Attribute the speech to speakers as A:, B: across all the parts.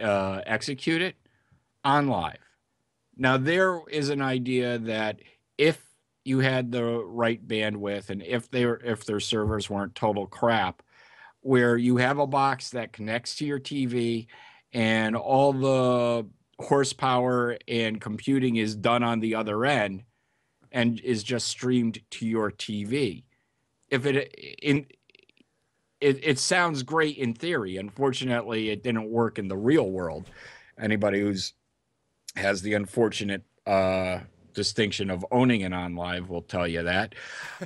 A: uh, execute it on live. Now there is an idea that if you had the right bandwidth and if they were, if their servers weren't total crap, where you have a box that connects to your TV and all the horsepower and computing is done on the other end and is just streamed to your TV. If it in it, it sounds great in theory. Unfortunately, it didn't work in the real world. Anybody who's has the unfortunate uh, distinction of owning an OnLive will tell you that.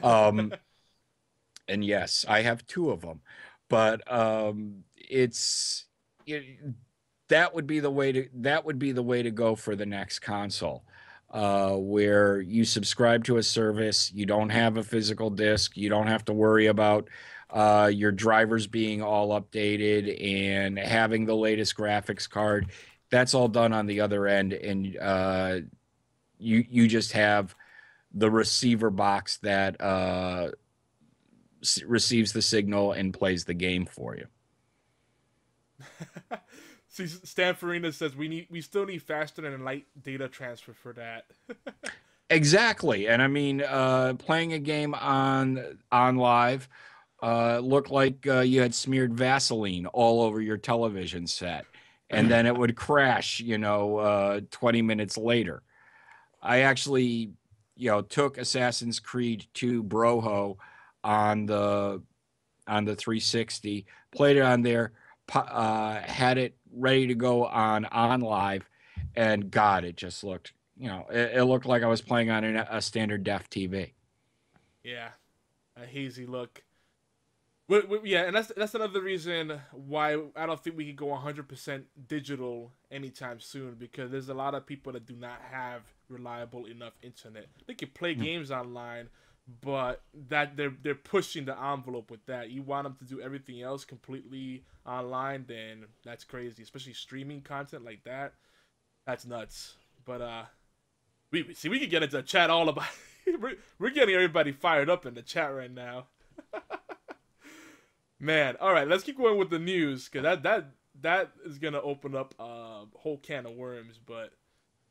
A: Um, and yes, I have two of them, but um, it's it, that would be the way to that would be the way to go for the next console. Uh, where you subscribe to a service, you don't have a physical disc, you don't have to worry about uh, your drivers being all updated and having the latest graphics card. That's all done on the other end, and uh, you you just have the receiver box that uh, receives the signal and plays the game for you.
B: See, Stan Farina says we need we still need faster and light data transfer for that.
A: exactly, and I mean, uh, playing a game on OnLive uh, looked like uh, you had smeared Vaseline all over your television set, and then it would crash. You know, uh, twenty minutes later. I actually, you know, took Assassin's Creed 2 Broho on the on the 360, played it on there, uh, had it ready to go on OnLive, and God, it just looked, you know, it, it looked like I was playing on a, a standard def TV.
B: Yeah, a hazy look. But, but, yeah, and that's that's another reason why I don't think we can go 100% digital anytime soon because there's a lot of people that do not have reliable enough internet. They can play mm. games online, but that they're they're pushing the envelope with that. You want them to do everything else completely online, then that's crazy. Especially streaming content like that, that's nuts. But uh, we see we can get into a chat all about. we're, we're getting everybody fired up in the chat right now. Man, all right, let's keep going with the news because that that that is gonna open up a whole can of worms. But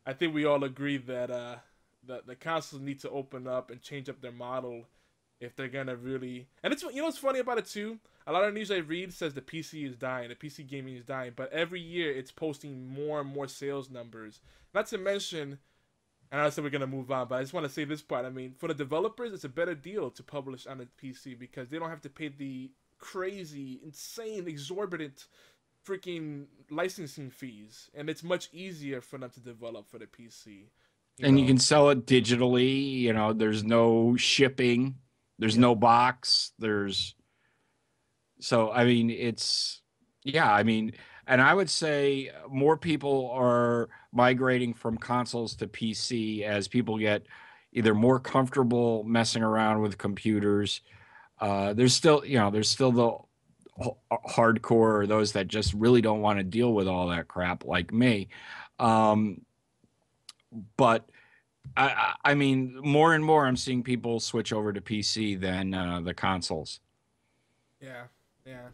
B: I think we all agree that uh, the the consoles need to open up and change up their model if they're gonna really. And it's you know what's funny about it too. A lot of news I read says the PC is dying, the PC gaming is dying, but every year it's posting more and more sales numbers. Not to mention, and I said we're gonna move on, but I just want to say this part. I mean, for the developers, it's a better deal to publish on a PC because they don't have to pay the crazy, insane, exorbitant freaking licensing fees, and it's much easier for them to develop for the PC.
A: You and know? you can sell it digitally. You know, there's no shipping, there's yeah. no box, there's so I mean, it's yeah, I mean, and I would say more people are migrating from consoles to PC as people get either more comfortable messing around with computers. Uh, there's still, you know, there's still the hardcore or those that just really don't want to deal with all that crap, like me. Um, but I, I mean, more and more, I'm seeing people switch over to PC than uh, the consoles.
B: Yeah, yeah.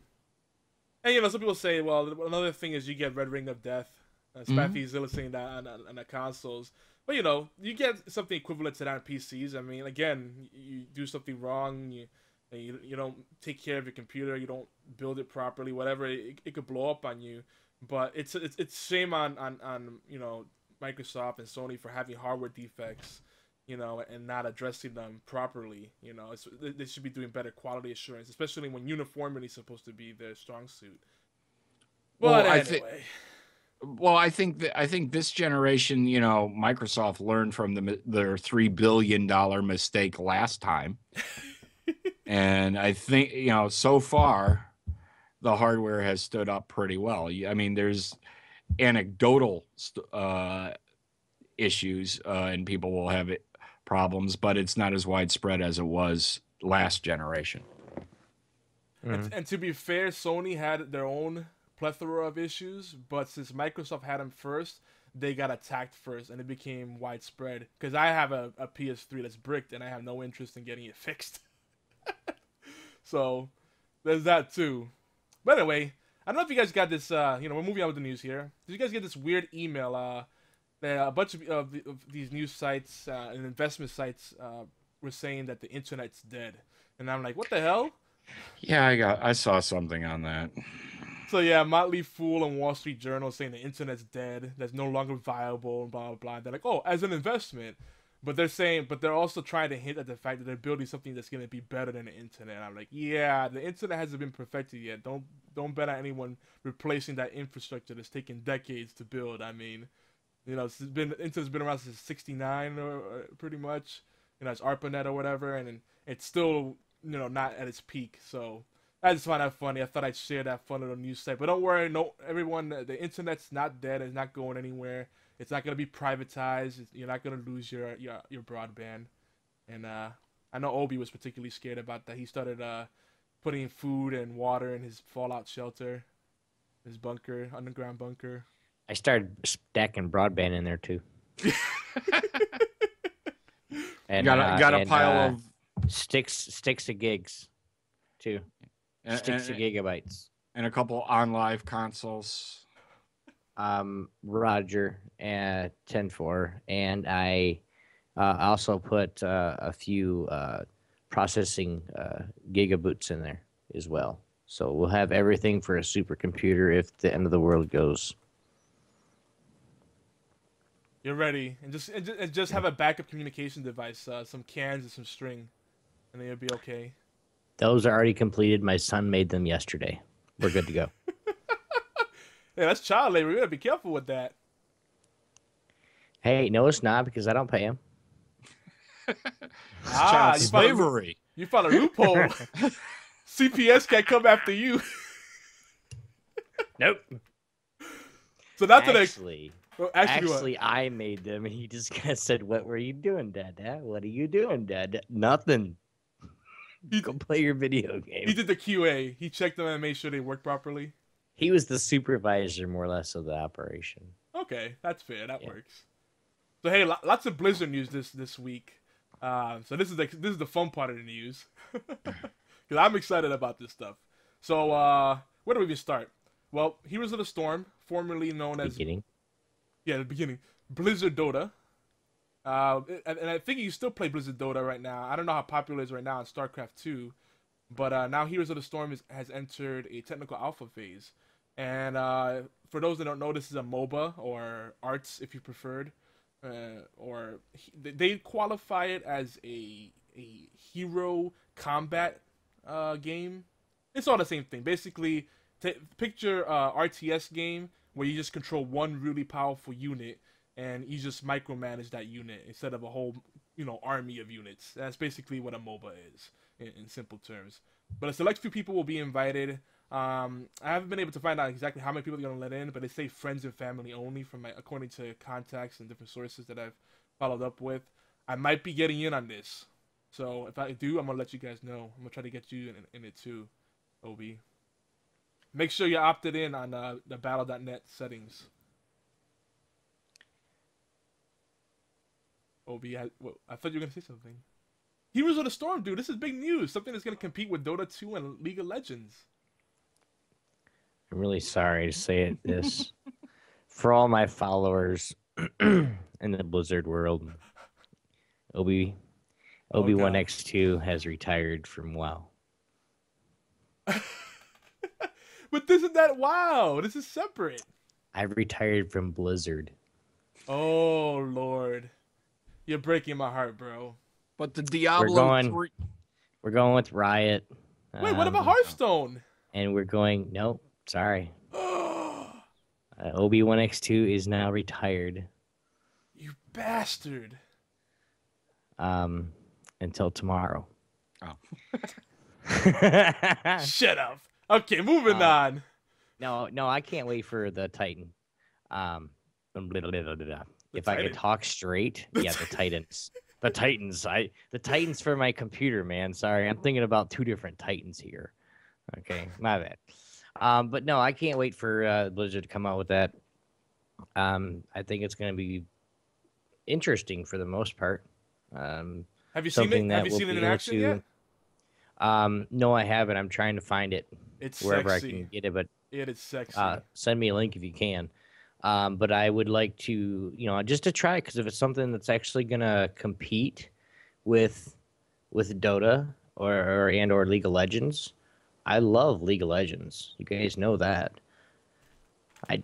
B: And you know, some people say, well, another thing is you get Red Ring of Death. Uh, Spathy's mm-hmm. saying that on, on, on, the consoles. But you know, you get something equivalent to that on PCs. I mean, again, you do something wrong, you you, you don't take care of your computer, you don't build it properly, whatever, it, it could blow up on you. But it's it's it's shame on, on on you know Microsoft and Sony for having hardware defects, you know, and not addressing them properly. You know, it's, they should be doing better quality assurance, especially when uniformity is supposed to be their strong suit. But well, anyway. I think.
A: Well, I think that I think this generation, you know, Microsoft learned from the, their three billion dollar mistake last time, and I think you know so far, the hardware has stood up pretty well. I mean, there's anecdotal uh, issues uh, and people will have it, problems, but it's not as widespread as it was last generation.
B: Mm-hmm. And, and, to be fair, Sony had their own plethora of issues, but since Microsoft had them first, they got attacked first and it became widespread. Because I have a, a PS3 that's bricked and I have no interest in getting it fixed. so there's that too. But anyway, I don't know if you guys got this. Uh, you know, we're moving on with the news here. Did you guys get this weird email? Uh, that a bunch of, of, of these news sites uh, and investment sites uh, were saying that the internet's dead, and I'm like, what the hell?
A: Yeah, I got. I saw something on that.
B: So yeah, Motley Fool and Wall Street Journal saying the internet's dead, that's no longer viable, and blah blah blah. They're like, oh, as an investment, but they're saying, but they're also trying to hint at the fact that they're building something that's going to be better than the internet. I'm like, yeah, the internet hasn't been perfected yet. Don't don't bet on anyone replacing that infrastructure that's taken decades to build. I mean, you know, it's been internet's been around since '69 or, or pretty much. You know, it's ARPANET or whatever, and, and it's still you know not at its peak. So I just find that funny. I thought I'd share that fun little news site. But don't worry, no, everyone, the internet's not dead. It's not going anywhere. It's not gonna be privatized. You're not gonna lose your your your broadband. And uh, I know Obi was particularly scared about that. He started uh, putting food and water in his fallout shelter, his bunker, underground bunker.
C: I started stacking broadband in there too.
A: and got a, uh, got a and, pile uh,
C: of sticks sticks of gigs too. And, sticks and, of gigabytes.
A: And a couple OnLive consoles.
C: Um, Roger and ten four, and I uh, also put uh, a few uh, processing uh, gigaboots in there as well. So we'll have everything for a supercomputer if the end of the world goes.
B: You're ready, and just and just, and just have a backup communication device, uh, some cans and some string, and then you'll be okay.
C: Those are already completed. My son made them yesterday. We're good to go.
B: yeah, that's child labor. We gotta be careful with that.
C: Hey, no, it's not because I don't pay him.
A: ah, you slavery.
B: Found a, you found a loophole. CPS can't come after you.
C: nope.
B: So not
C: actually, well, actually, actually I made them, and he just kind of said, "What were you doing, Dad? Dad? What are you doing, Dad? Nothing. He, Go play your video game."
B: He did the QA. He checked them and made sure they worked properly.
C: He was the supervisor, more or less, of the operation.
B: Okay, that's fair. That yeah. works. So hey, lots of Blizzard news this this week. Uh, so this is the this is the fun part of the news because I'm excited about this stuff. So uh, where do we even start? Well, Heroes of the Storm, formerly known as
C: beginning.
B: Yeah, the beginning. Blizzard Dota. Uh, and, and, I think you still play Blizzard Dota right now. I don't know how popular it is right now in StarCraft 2, but uh, now Heroes of the Storm is, has entered a technical alpha phase. And uh, for those that don't know, this is a MOBA or ARTS if you preferred uh, or they qualify it as a a hero combat uh, game. It's all the same thing. Basically, t- picture uh, RTS game where you just control one really powerful unit and you just micromanage that unit instead of a whole you know army of units. That's basically what a MOBA is in, in simple terms. But a select few people will be invited. Um, I haven't been able to find out exactly how many people they're gonna let in, but they say friends and family only, from my according to contacts and different sources that I've followed up with. I might be getting in on this, so if I do, I'm gonna let you guys know. I'm gonna try to get you in, in it too, Ob. Make sure you opted in on uh, the Battle.net settings. Ob, I, well, I thought you were gonna say something. Heroes of the Storm, dude. This is big news. Something that's gonna compete with Dota 2 and League of Legends.
C: I'm really sorry to say it this for all my followers in the Blizzard world. Obi Obi One oh, X Two has retired from WoW.
B: but this isn't that WoW? This is separate.
C: I've retired from Blizzard.
B: Oh Lord, you're breaking my heart, bro.
A: But the Diablo
C: we're going, 3... we're going with Riot.
B: Wait, um, what about um, Hearthstone?
C: And we're going. Nope. Sorry. Uh, Obi One X Two is now retired.
B: You bastard.
C: Um, until tomorrow.
A: Oh.
B: Shut up. Okay, moving uh, on.
C: No, no, I can't wait for the Titan. Um, blah, blah, blah, if
B: Titan.
C: I could talk straight, the yeah, the Titans. The Titans. I the Titans for my computer, man. Sorry, I'm thinking about two different Titans here. Okay, my bad. Um, but no, I can't wait for uh, Blizzard to come out with that. Um, I think it's going to be interesting for the most part. Um,
B: have you seen it? Have you seen it in action to, yet?
C: Um, no, I haven't. I'm trying to find it
B: it's
C: wherever
B: sexy.
C: I can get it. But
B: It is sexy.
C: Uh, send me a link if you can. Um, but I would like to, you know, just to try because if it's something that's actually gonna compete with with Dota or, or and or League of Legends, I love League of Legends. You guys know that. I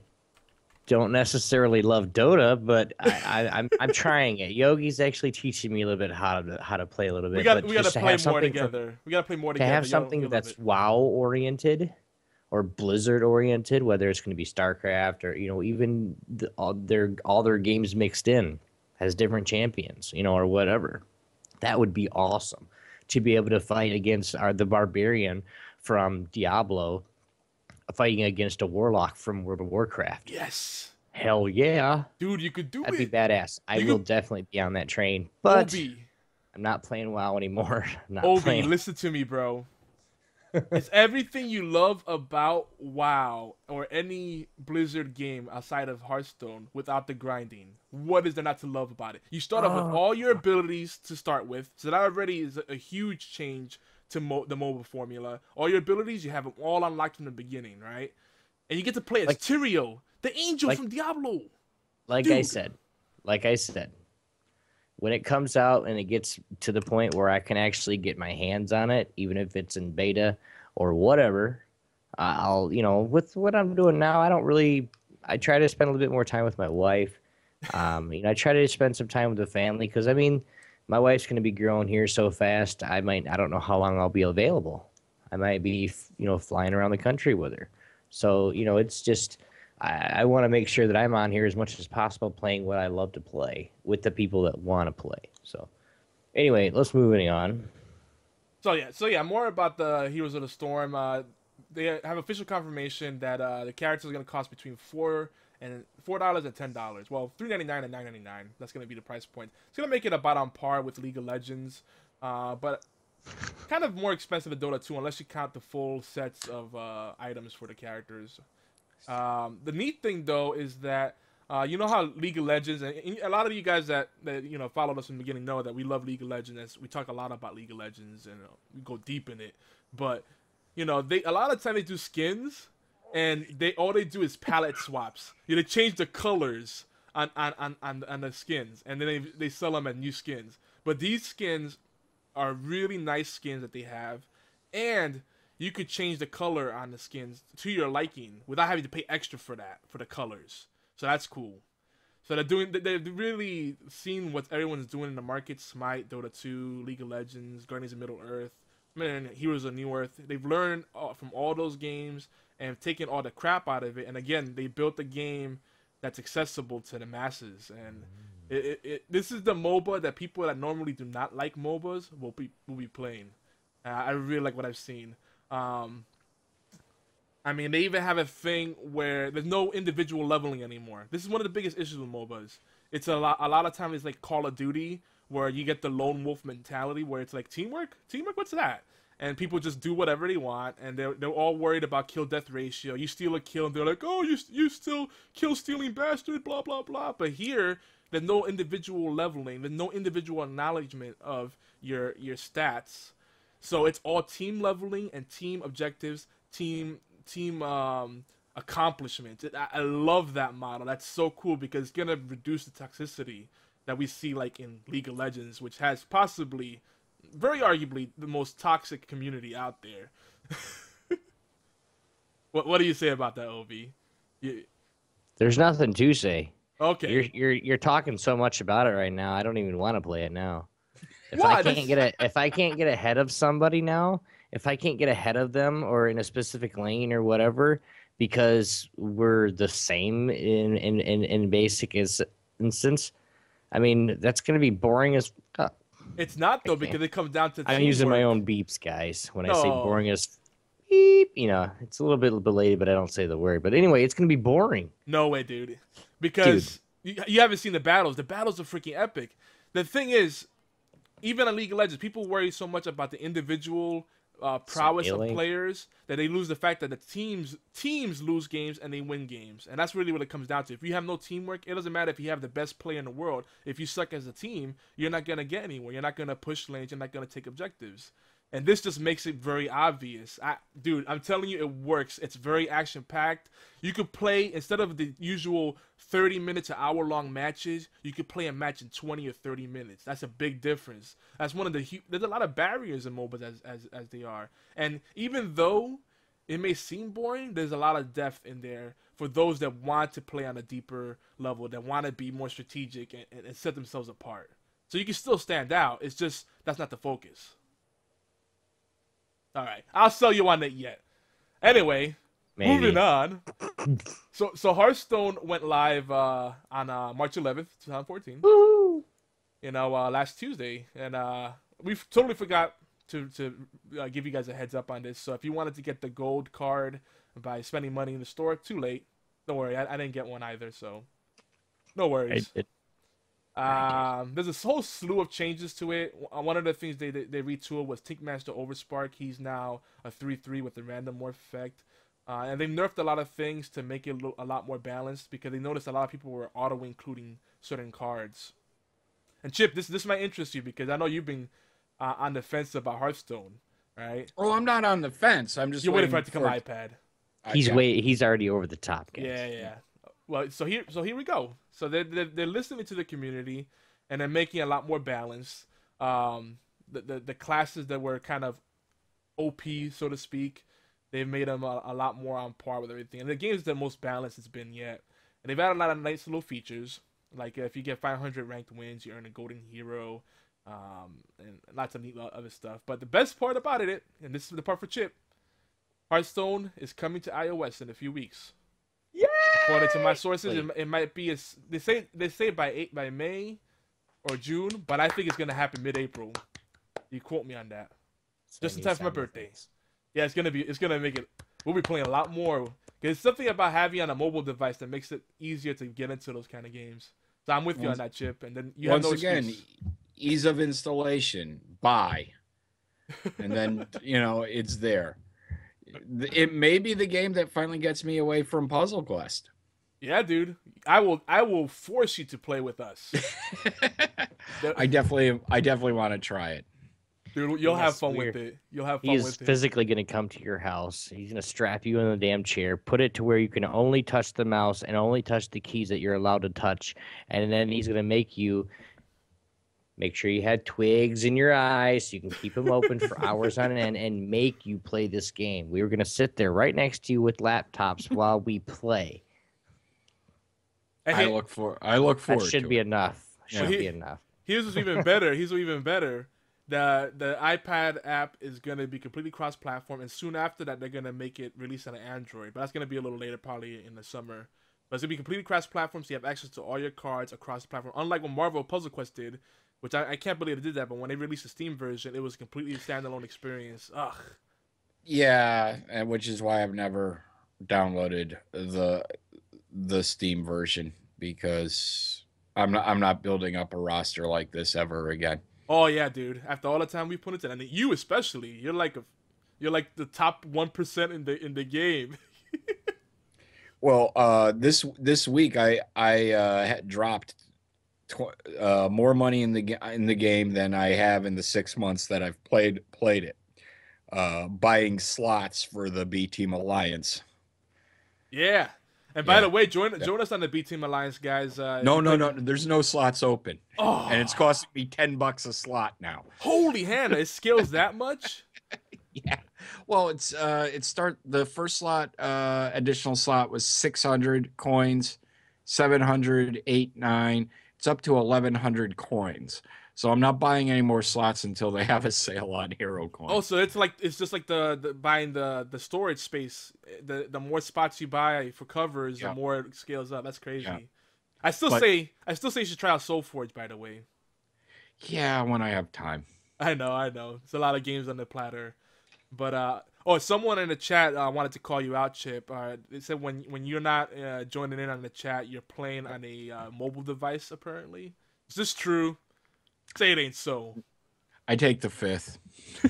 C: don't necessarily love Dota, but I, I, I'm I'm trying it. Yogi's actually teaching me a little bit how to how to play a little bit.
B: we got we got to play more
C: something for-
B: together. we got to play more together.
C: to
B: together.
C: have
B: You'll-
C: something
B: you'll
C: that's. WoW oriented or Blizzard oriented, whether it's going to be StarCraft or you know even the, all their all their games mixed in has different champions, you know, or whatever. That would be awesome to be able to fight against our the barbarian from Diablo, fighting against a warlock from World of Warcraft.
B: Yes,
C: Hell yeah,
B: dude, you could do
C: that'd be
B: it.
C: badass. I
B: You
C: will
B: could-
C: definitely be on that train, but
B: Obi,
C: I'm not playing WoW anymore. I'm not
B: Obi,
C: playing.
B: listen to me, bro. it's everything you love about WoW or any Blizzard game outside of Hearthstone without the grinding. What is there not to love about it? You start off with
C: Oh.
B: all your abilities to start with, so that already is a huge change to mo- the MOBA formula. All your abilities, you have them all unlocked from the beginning, right? And you get to play as
C: Like-
B: Tyrael, the angel
C: like-
B: from Diablo.
C: like I said, like I said, when it comes out and it gets to the point where I can actually get my hands on it, even if it's in beta or whatever, I'll, you know, with what I'm doing now, I don't really, I try to spend a little bit more time with my wife. Um, you know, I try to spend some time with the family because I mean, my wife's going to be growing here so fast. I might, I don't know how long I'll be available. I might be, you know, flying around the country with her. So, you know, it's just, I, I want to make sure that I'm on here as much as possible playing what I love to play with the people that want to play. So, anyway, let's moving on.
B: So yeah, so yeah, more about the Heroes of the Storm. Uh, they have official confirmation that uh, the character is going to cost between four and four dollars and ten dollars. Well, three ninety nine and nine ninety nine. That's to be the price point. It's to make it about on par with League of Legends, uh, but kind of more expensive than Dota 2 unless you count the full sets of uh, items for the characters. Um, the neat thing though is that uh, you know how League of Legends and and a lot of you guys that, that you know followed us from the beginning know that we love League of Legends. We talk a lot about League of Legends and uh, we go deep in it. But you know they a lot of time they do skins and they all they do is palette swaps. You know, they change the colors on on, on, on, on the skins and then they they sell them as new skins. But these skins are really nice skins that they have, and you could change the color on the skins to your liking without having to pay extra for that for the colors. So that's cool. So they're doing they've really seen what everyone's doing in the market: Smite, Dota 2, League of Legends, Guardians of Middle Earth, man, Heroes of Newerth. They've learned from all those games and taken all the crap out of it. And again, they built a game that's accessible to the masses. And it, it, it, this is the MOBA that people that normally do not like MOBAs will be will be playing. Uh, I really like what I've seen. Um, I mean, they even have a thing where there's no individual leveling anymore. This is one of the biggest issues with MOBAs. It's a lot. A lot of times it's like Call of Duty, where you get the lone wolf mentality, where it's like teamwork. Teamwork, what's that? And people just do whatever they want, and they're they're all worried about kill death ratio. You steal a kill, and they're like, "Oh, you you still kill stealing bastard," blah blah blah. But here, there's no individual leveling. There's no individual acknowledgement of your your stats. So it's all team leveling and team objectives, team team um, accomplishments. It, I, I love that model. That's so cool because it's gonna reduce the toxicity that we see like in League of Legends, which has possibly, very arguably, the most toxic community out there. what What do you say about that, Ov? You,
C: There's nothing to say.
B: okay.
C: You're you're you're talking so much about it right now. I don't even want to play it now. If
B: Why?
C: I can't get a, if I can't get ahead of somebody now, if I can't get ahead of them or in a specific lane or whatever, because we're the same in in in, in basic is instance, I mean that's gonna be boring as.
B: It's not though because it comes down to.
C: I'm using my own beeps, guys. When I say
B: No.
C: boring as beep, you know, it's a little bit belated, but I don't say the word. But anyway, it's gonna be boring.
B: No way, dude. Because You, you haven't seen the battles. The battles are freaking epic. The thing is, even in League of Legends, people worry so much about the individual uh, prowess of players that they lose the fact that the teams teams lose games and they win games, and that's really what it comes down to. If you have no teamwork, it doesn't matter if you have the best player in the world. If you suck as a team, you're not gonna get anywhere. You're not gonna push lanes. You're not gonna take objectives. And this just makes it very obvious. I, dude, I'm telling you, it works. It's very action packed. You could play instead of the usual 30 minute to hour long matches. You could play a match in 20 or 30 minutes. That's a big difference. That's one of the there's a lot of barriers in MOBAs as as as they are. And even though it may seem boring, there's a lot of depth in there for those that want to play on a deeper level, that want to be more strategic and, and set themselves apart. So you can still stand out. It's just that's not the focus. All right, I'll sell you on it yet. Anyway,
C: Maybe.
B: moving on. so so Hearthstone went live uh, on uh, March 11th, 2014.
C: Woo!
B: You know, uh, last Tuesday, and uh, we totally forgot to to uh, give you guys a heads up on this. So if you wanted to get the gold card by spending money in the store, too late. Don't worry, I, I didn't get one either, so no
C: I
B: worries.
C: did.
B: Um, there's a whole slew of changes to it. One of the things they they, they retooled was Tinkmaster Overspark. He's now a three three with the random morph effect, uh, and they've nerfed a lot of things to make it lo- a lot more balanced because they noticed a lot of people were auto including certain cards. And Chip, this this might interest you because I know you've been uh, on the fence about Hearthstone, right?
A: Well, I'm not on the fence. I'm just
B: You're waiting for it to come
A: for-
B: iPad.
C: He's
A: Okay.
C: way he's already over the top, guys.
B: Yeah, yeah. Well, so here, so here we go. So they're, they're they're listening to the community, and they're making a lot more balanced. Um, the the, the classes that were kind of OP, so to speak, they've made them a, a lot more on par with everything. And the game is the most balanced it's been yet. And they've added a lot of nice little features, like if you get 500 ranked wins, you earn a golden hero, um, and lots of neat other stuff. But the best part about it, and this is the part for Chip, Hearthstone is coming to iOS in a few weeks. According to my sources, it, it might be as they say they say by eight by May or June, but I think it's gonna happen mid-April. You quote me on that. Just in time for my birthday. Yeah, it's gonna be it's gonna make it. We'll be playing a lot more. There's something about having on a mobile device that makes it easier to get into those kind of games. So I'm with you on that chip, and then you
A: Once
B: have no
A: again,
B: excuse.
A: ease of installation. Buy, and then you know it's there. It may be the game that finally gets me away from Puzzle Quest.
B: Yeah, dude, I will I will force you to play with us,
A: I definitely, I definitely want to try it.
B: dude. You'll have fun
C: we're-
B: with it. You'll have fun
C: He is
B: with it.
C: physically going to come to your house. He's going to strap you in the damn chair, put it to where you can only touch the mouse and only touch the keys that you're allowed to touch, and then he's going to make you make sure you had twigs in your eyes so you can keep them open for hours on end and make you play this game. We were going to sit there right next to you with laptops while we play.
B: And
A: I look for, I look
C: That should
A: to
C: be
A: it.
C: enough. Should
B: He-
C: be enough.
B: Here's what's even better. Here's what's even better. The the iPad app is gonna be completely cross platform, and soon after that, they're gonna make it release on Android. But that's gonna be a little later, probably in the summer. But it's gonna be completely cross platform, so you have access to all your cards across the platform. Unlike what Marvel Puzzle Quest did, which I, I can't believe they did that. But when they released the Steam version, it was a completely standalone experience. Ugh.
A: Yeah, and which is why I've never downloaded the the Steam version because I'm not I'm not building up a roster like this ever again.
B: Oh yeah, dude. After all the time we put into that, and you especially, you're like a, you're like the top one percent in the in the game.
A: Well, uh, this this week I I uh, had dropped tw- uh, more money in the in the game than I have in the six months that I've played played it. Uh, buying slots for the B Team Alliance.
B: Yeah. And by
A: Yeah.
B: the way, join join us on the B Team Alliance, guys. Uh,
A: No, no, no. There's no slots open,
B: Oh,
A: and it's costing me ten bucks a slot now.
B: holy Hannah! It scales that much.
A: Yeah. Well, it's uh it start the first slot uh additional slot was 600 coins, 700, 8, 9. It's up to 1100 coins. So I'm not buying any more slots until they have a sale on hero coins.
B: Oh, so it's like it's just like the, the buying the the storage space. The the more spots you buy for covers,
A: Yeah.
B: the more it scales up. That's crazy.
A: Yeah.
B: I still
A: But-
B: say I still say you should try out Soul Forge, By the way,
A: yeah, when I have time.
B: I know I know it's a lot of games on the platter, but uh oh, someone in the chat uh, wanted to call you out, Chip. Uh, they said when when you're not uh, joining in on the chat, you're playing on a uh, mobile device. Apparently, is this true? Say it ain't so.
A: I take the fifth.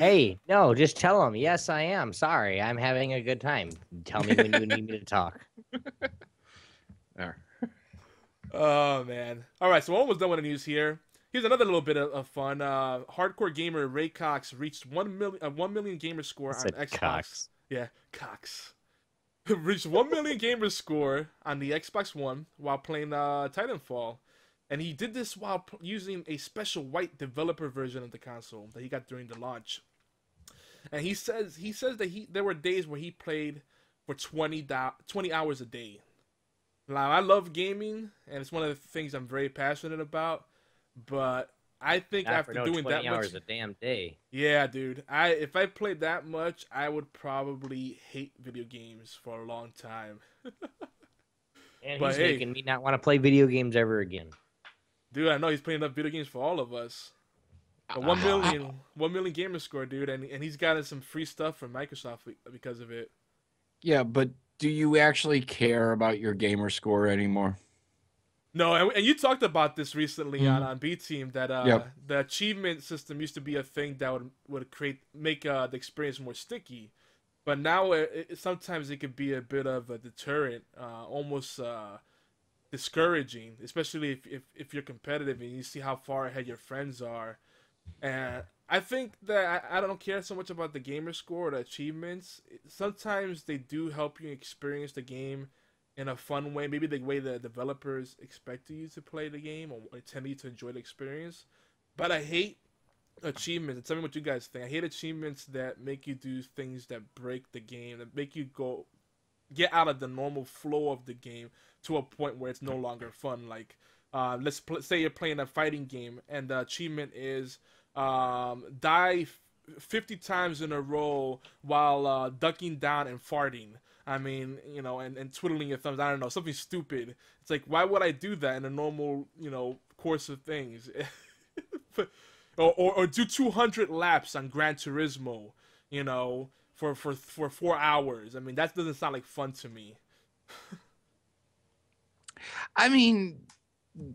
C: Hey, no, just tell him. Yes, I am. Sorry, I'm having a good time. Tell me when you need me to talk.
A: There.
B: Oh man! All right, so we're almost done with the news here. Here's another little bit of, of fun. Uh, hardcore gamer Ray Cox reached one million a one million gamer score on Xbox.
C: Cox.
B: Yeah, Cox. reached one million gamer score on the Xbox One while playing uh, Titanfall, and he did this while p- using a special white developer version of the console that he got during the launch. And he says he says that he there were days where he played for 20, do- 20 hours a day. Now I love gaming, and it's one of the things I'm very passionate about. But I think
C: Not
B: after
C: for no
B: doing
C: 20
B: that
C: hours
B: much,
C: a damn day.
B: yeah, dude. I if I played that much, I would probably hate video games for a long time.
C: And
B: But
C: he's
B: hey.
C: making me not want to play video games ever again.
B: Dude, I know he's playing enough video games for all of us. A ah. one million, one million gamer score, dude, and and he's gotten some free stuff from Microsoft because of it.
A: Yeah, but do you actually care about your gamer score anymore?
B: No, and, and you talked about this recently on,
A: Mhm.
B: on B Team that uh,
A: Yep.
B: the achievement system used to be a thing that would would create make uh, the experience more sticky, but now it, it, sometimes it could be a bit of a deterrent, uh, almost uh, discouraging, especially if, if if you're competitive and you see how far ahead your friends are. And I think that I, I don't care so much about the gamer score or the achievements. Sometimes they do help you experience the game in a fun way, maybe the way the developers expect you to play the game or intend you to enjoy the experience. But I hate achievements. And tell me what you guys think. I hate achievements that make you do things that break the game, that make you go get out of the normal flow of the game to a point where it's no longer fun. Like, uh, let's pl- say you're playing a fighting game and the achievement is um, die f- 50 times in a row while uh, ducking down and farting. I mean, you know, and, and twiddling your thumbs. I don't know, something stupid. It's like, why would I do that in a normal, you know, course of things? or, or, or do 200 laps on Gran Turismo, you know, for, for, for four hours. I mean, that doesn't sound like fun to me.
A: I mean,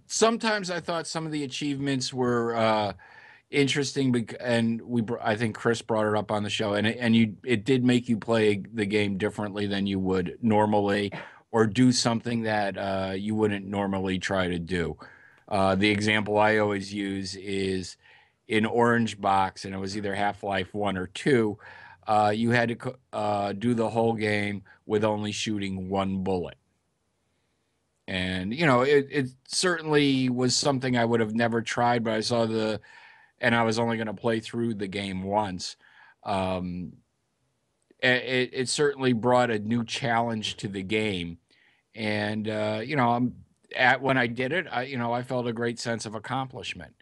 A: sometimes I thought some of the achievements were uh, interesting, and we I think Chris brought it up on the show, and it, and you it did make you play the game differently than you would normally, or do something that uh, you wouldn't normally try to do. Uh, the example I always use is in Orange Box, and it was either Half Life One or Two. Uh, you had to uh, do the whole game with only shooting one bullet and you know it, it certainly was something i would have never tried but i saw the and i was only going to play through the game once um it, it certainly brought a new challenge to the game and uh you know i'm at when i did it i you know i felt a great sense of accomplishment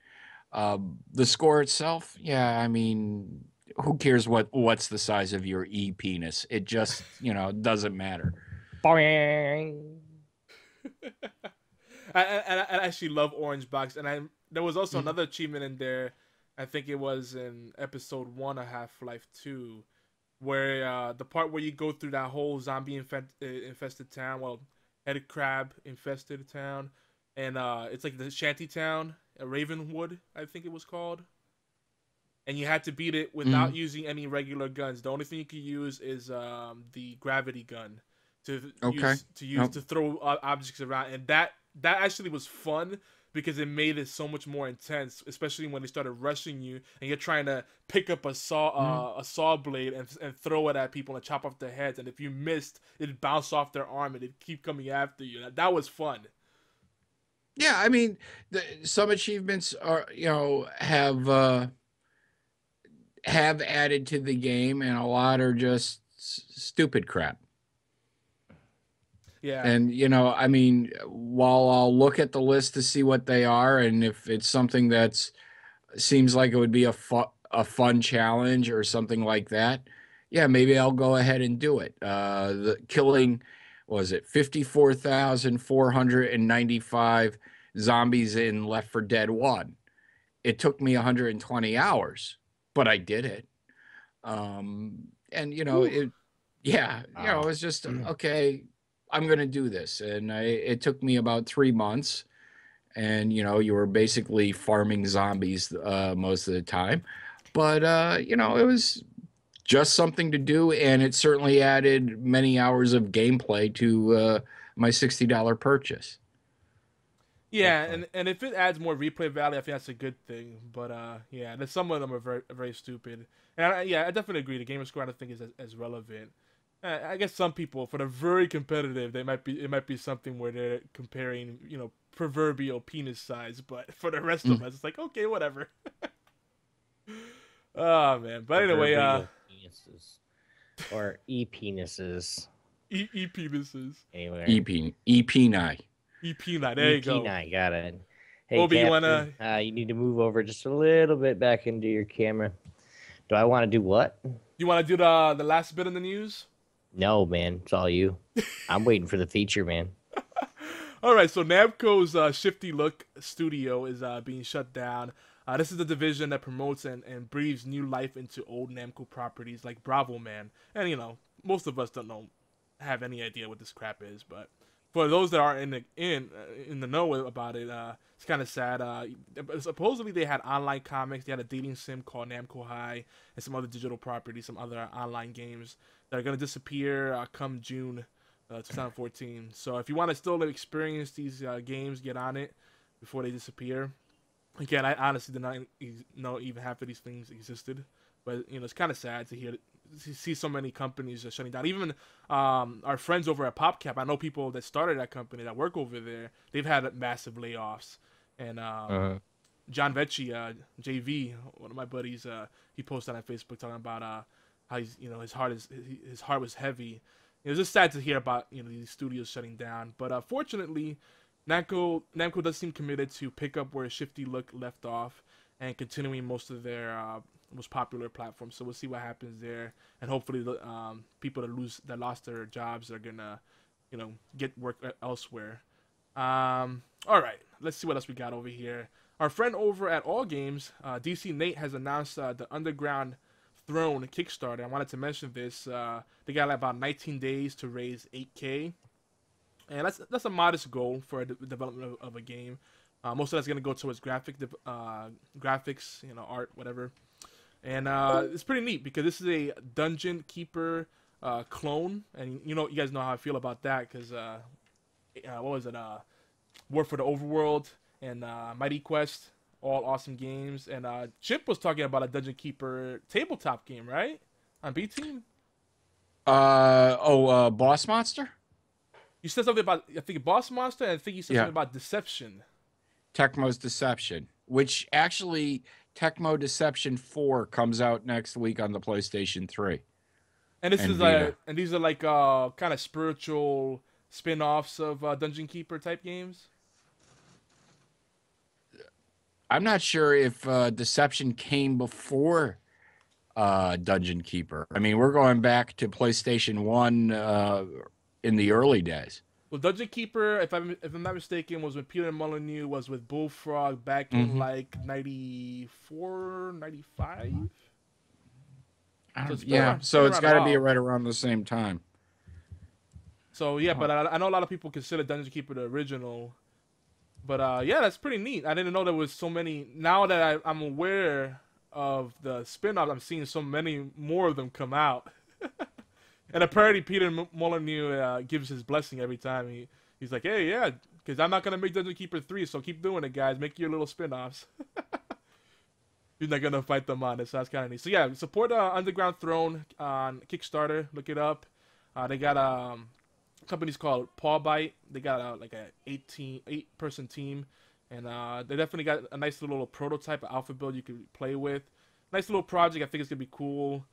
A: um the score itself yeah i mean who cares what what's the size of your e penis it just you know doesn't matter
C: Boing.
B: I, I, I I actually love Orange Box, and I there was also
A: Mhm.
B: another achievement in there. I think it was in episode one of Half Life Two, where uh, the part where you go through that whole zombie infest, uh, infested town, well, head crab infested town, and uh, it's like the shanty town, uh, Ravenwood, I think it was called. And you had to beat it without using any regular guns. The only thing you could use is um, the gravity gun to
A: Okay.
B: use to use
A: Nope.
B: to throw uh, objects around, and that that actually was fun because it made it so much more intense, especially when they started rushing you and you're trying to pick up a saw uh, a saw blade and, and throw it at people and chop off their heads, and if you missed, it'd bounce off their arm and it'd keep coming after you. That, that was fun.
A: Yeah, I mean, the, some achievements are you know have uh, have added to the game, and a lot are just s- stupid crap.
B: Yeah,
A: And you know, I mean, while I'll look at the list to see what they are, and if it's something that's seems like it would be a fu- a fun challenge or something like that, yeah, maybe I'll go ahead and do it. Uh, the killing was it fifty four thousand four hundred and ninety five zombies in Left 4 Dead One. It took me 120 hours, but I did it. Um, and you know,
B: Whew.
A: it, yeah, you know, it was just okay. I'm going to do this. And I, it took me about three months. And, you know, you were basically farming zombies uh, most of the time. But, uh, you know, it was just something to do. And it certainly added many hours of gameplay to uh, my $60 purchase.
B: Yeah, and, and if it adds more replay value, I think that's a good thing. But uh, yeah, some of them are very very stupid. And I, yeah, I definitely agree. The gamer score I don't think is as, as relevant. Uh, I guess some people, for the very competitive, they might be it might be something where they're comparing, you know, proverbial penis size. But for the rest of us, it's like okay, whatever. oh man, but anyway, uh,
C: penises. or e penises.
B: e, e penises,
C: Anyway,
A: EP EP9.
B: e peanut. There you go.
C: EP9, got it. Hey,
B: Obi, you
C: Captain,
B: wanna-
C: uh, you need to move over just a little bit back into your camera. Do I want to do what?
B: You want to do the the last bit of the news?
C: No, man. It's all you. I'm waiting for the feature, man.
B: All right, so Namco's uh, ShiftyLook studio is uh, being shut down. Uh, this is the division that promotes and, and breathes new life into old Namco properties like Bravoman. And, you know, most of us don't know, have any idea what this crap is, but for those that are in the in uh, in the know about it, uh, it's kind of sad. Uh, supposedly they had online comics, they had a dating sim called Namco High, and some other digital properties, some other online games that are gonna disappear uh, come June uh, 2014. So if you want to still experience these uh, games, get on it before they disappear. Again, I honestly did not know even half of these things existed, but you know it's kind of sad to hear to see so many companies are shutting down. Even um, our friends over at PopCap, I know people that started that company that work over there. They've had massive layoffs, and um,
C: Uh-huh.
B: John Vechey, uh, JV, one of my buddies, uh, he posted on Facebook talking about uh, how he's, you know, his heart is his heart was heavy. It was just sad to hear about you know these studios shutting down. But uh, fortunately, Namco Namco does seem committed to pick up where ShiftyLook left off and continuing most of their uh, most popular platforms. So we'll see what happens there, and hopefully um, people that lose that lost their jobs are gonna, you know, get work e-, elsewhere. Um, all right, let's see what else we got over here. Our friend over at AllGames, uh, DC Nate, has announced uh, the Underground Throne Kickstarter. I wanted to mention this. Uh, they got like about 19 days to raise 8K, and that's that's a modest goal for a de- development of, of a game. Uh, most of that's gonna go towards graphic, de- uh, graphics, you know, art, whatever. And uh, it's pretty neat because this is a Dungeon Keeper uh, clone, and you know, you guys know how I feel about that because uh, uh, what was it? War for the Overworld and Mighty Quest, all awesome games. And uh, Chip was talking about a Dungeon Keeper tabletop game, right? On B Team.
A: Uh oh, uh, Boss Monster,
B: You said something about I think Boss Monster, and I think you said
A: Yeah.
B: something about Deception.
A: Tecmo's Deception, which actually Tecmo Deception Four comes out next week on the PlayStation Three.
B: And this
A: And
B: is like,
A: Vita.
B: and these are like uh kind of spiritual spin-offs of uh, Dungeon Keeper type games.
A: I'm not sure if uh, Deception came before uh, Dungeon Keeper. I mean, we're going back to PlayStation One uh, in the early days.
B: Well, Dungeon Keeper, if I'm if I'm not mistaken, was when Peter Molyneux was with Bullfrog back in
A: Mhm.
B: like 94, 95?
A: I
B: So
A: yeah,
B: around-
A: so it's got to be right around the same time.
B: So yeah, but I, I know a lot of people consider Dungeon Keeper the original. But uh, yeah, that's pretty neat. I didn't know there was so many. Now that I, I'm aware of the spin-off, I'm seeing so many more of them come out. and apparently, Peter Molyneux uh, gives his blessing every time. He he's like, hey, yeah, because I'm not gonna make Dungeon Keeper three, so keep doing it, guys. Make your little spin-offs. He's not gonna fight them on it, so that's kind of neat. So yeah, support uh, Underground Throne on Kickstarter. Look it up. Uh, they got um company's called Pawbyte. They got uh, like a 18 eight person team, and uh, they definitely got a nice little prototype, alpha build you can play with. Nice little project. I think it's gonna be cool,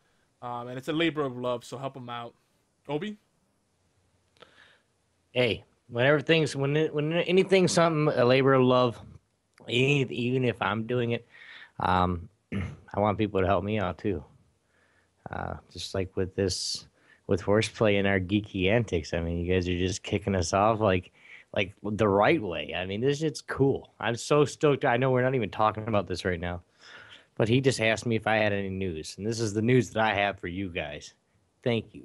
B: um, and it's a labor of love. So help them out. Obi,
C: Hey, whenever things when when anything something a labor of love, even even if I'm doing it, um, I want people to help me out too. Uh, just like with this, with horseplay and our geeky antics. I mean, you guys are just kicking us off like, like the right way. I mean, this shit's cool. I'm so stoked. I know we're not even talking about this right now, but he just asked me if I had any news, and this is the news that I have for you guys. Thank you.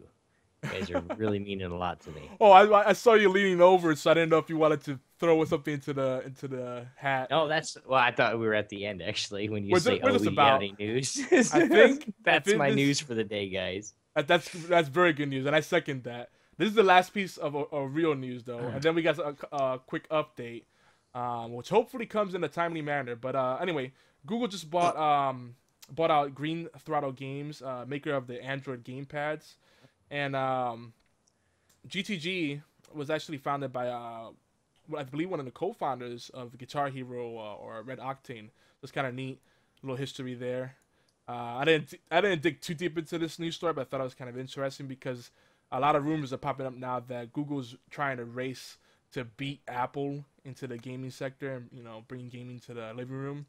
C: You guys are really meaning a lot to me.
B: oh, I, I saw you leaning over, so I didn't know if you wanted to throw something into the into the hat.
C: Oh, that's well. I thought we were at the end actually when you
B: What's
C: say, "Oh, we
B: about?
C: got any news?"
B: I think- I
C: that's
B: think
C: my
B: this-
C: news for the day, guys.
B: That- That's that's very good news, and I second that. This is the last piece of a, a real news, though, and then we got a, a quick update. um, which hopefully comes in a timely manner. But uh, anyway, Google just bought um, bought out Green Throttle Games, uh, maker of the Android gamepads, and um, GTG was actually founded by uh, I believe one of the co-founders of Guitar Hero uh, or RedOctane. That's kind of neat, little history there. Uh, I didn't I didn't dig too deep into this news story, but I thought it was kind of interesting because a lot of rumors are popping up now that Google's trying to race to beat Apple into the gaming sector and you know bring gaming to the living room.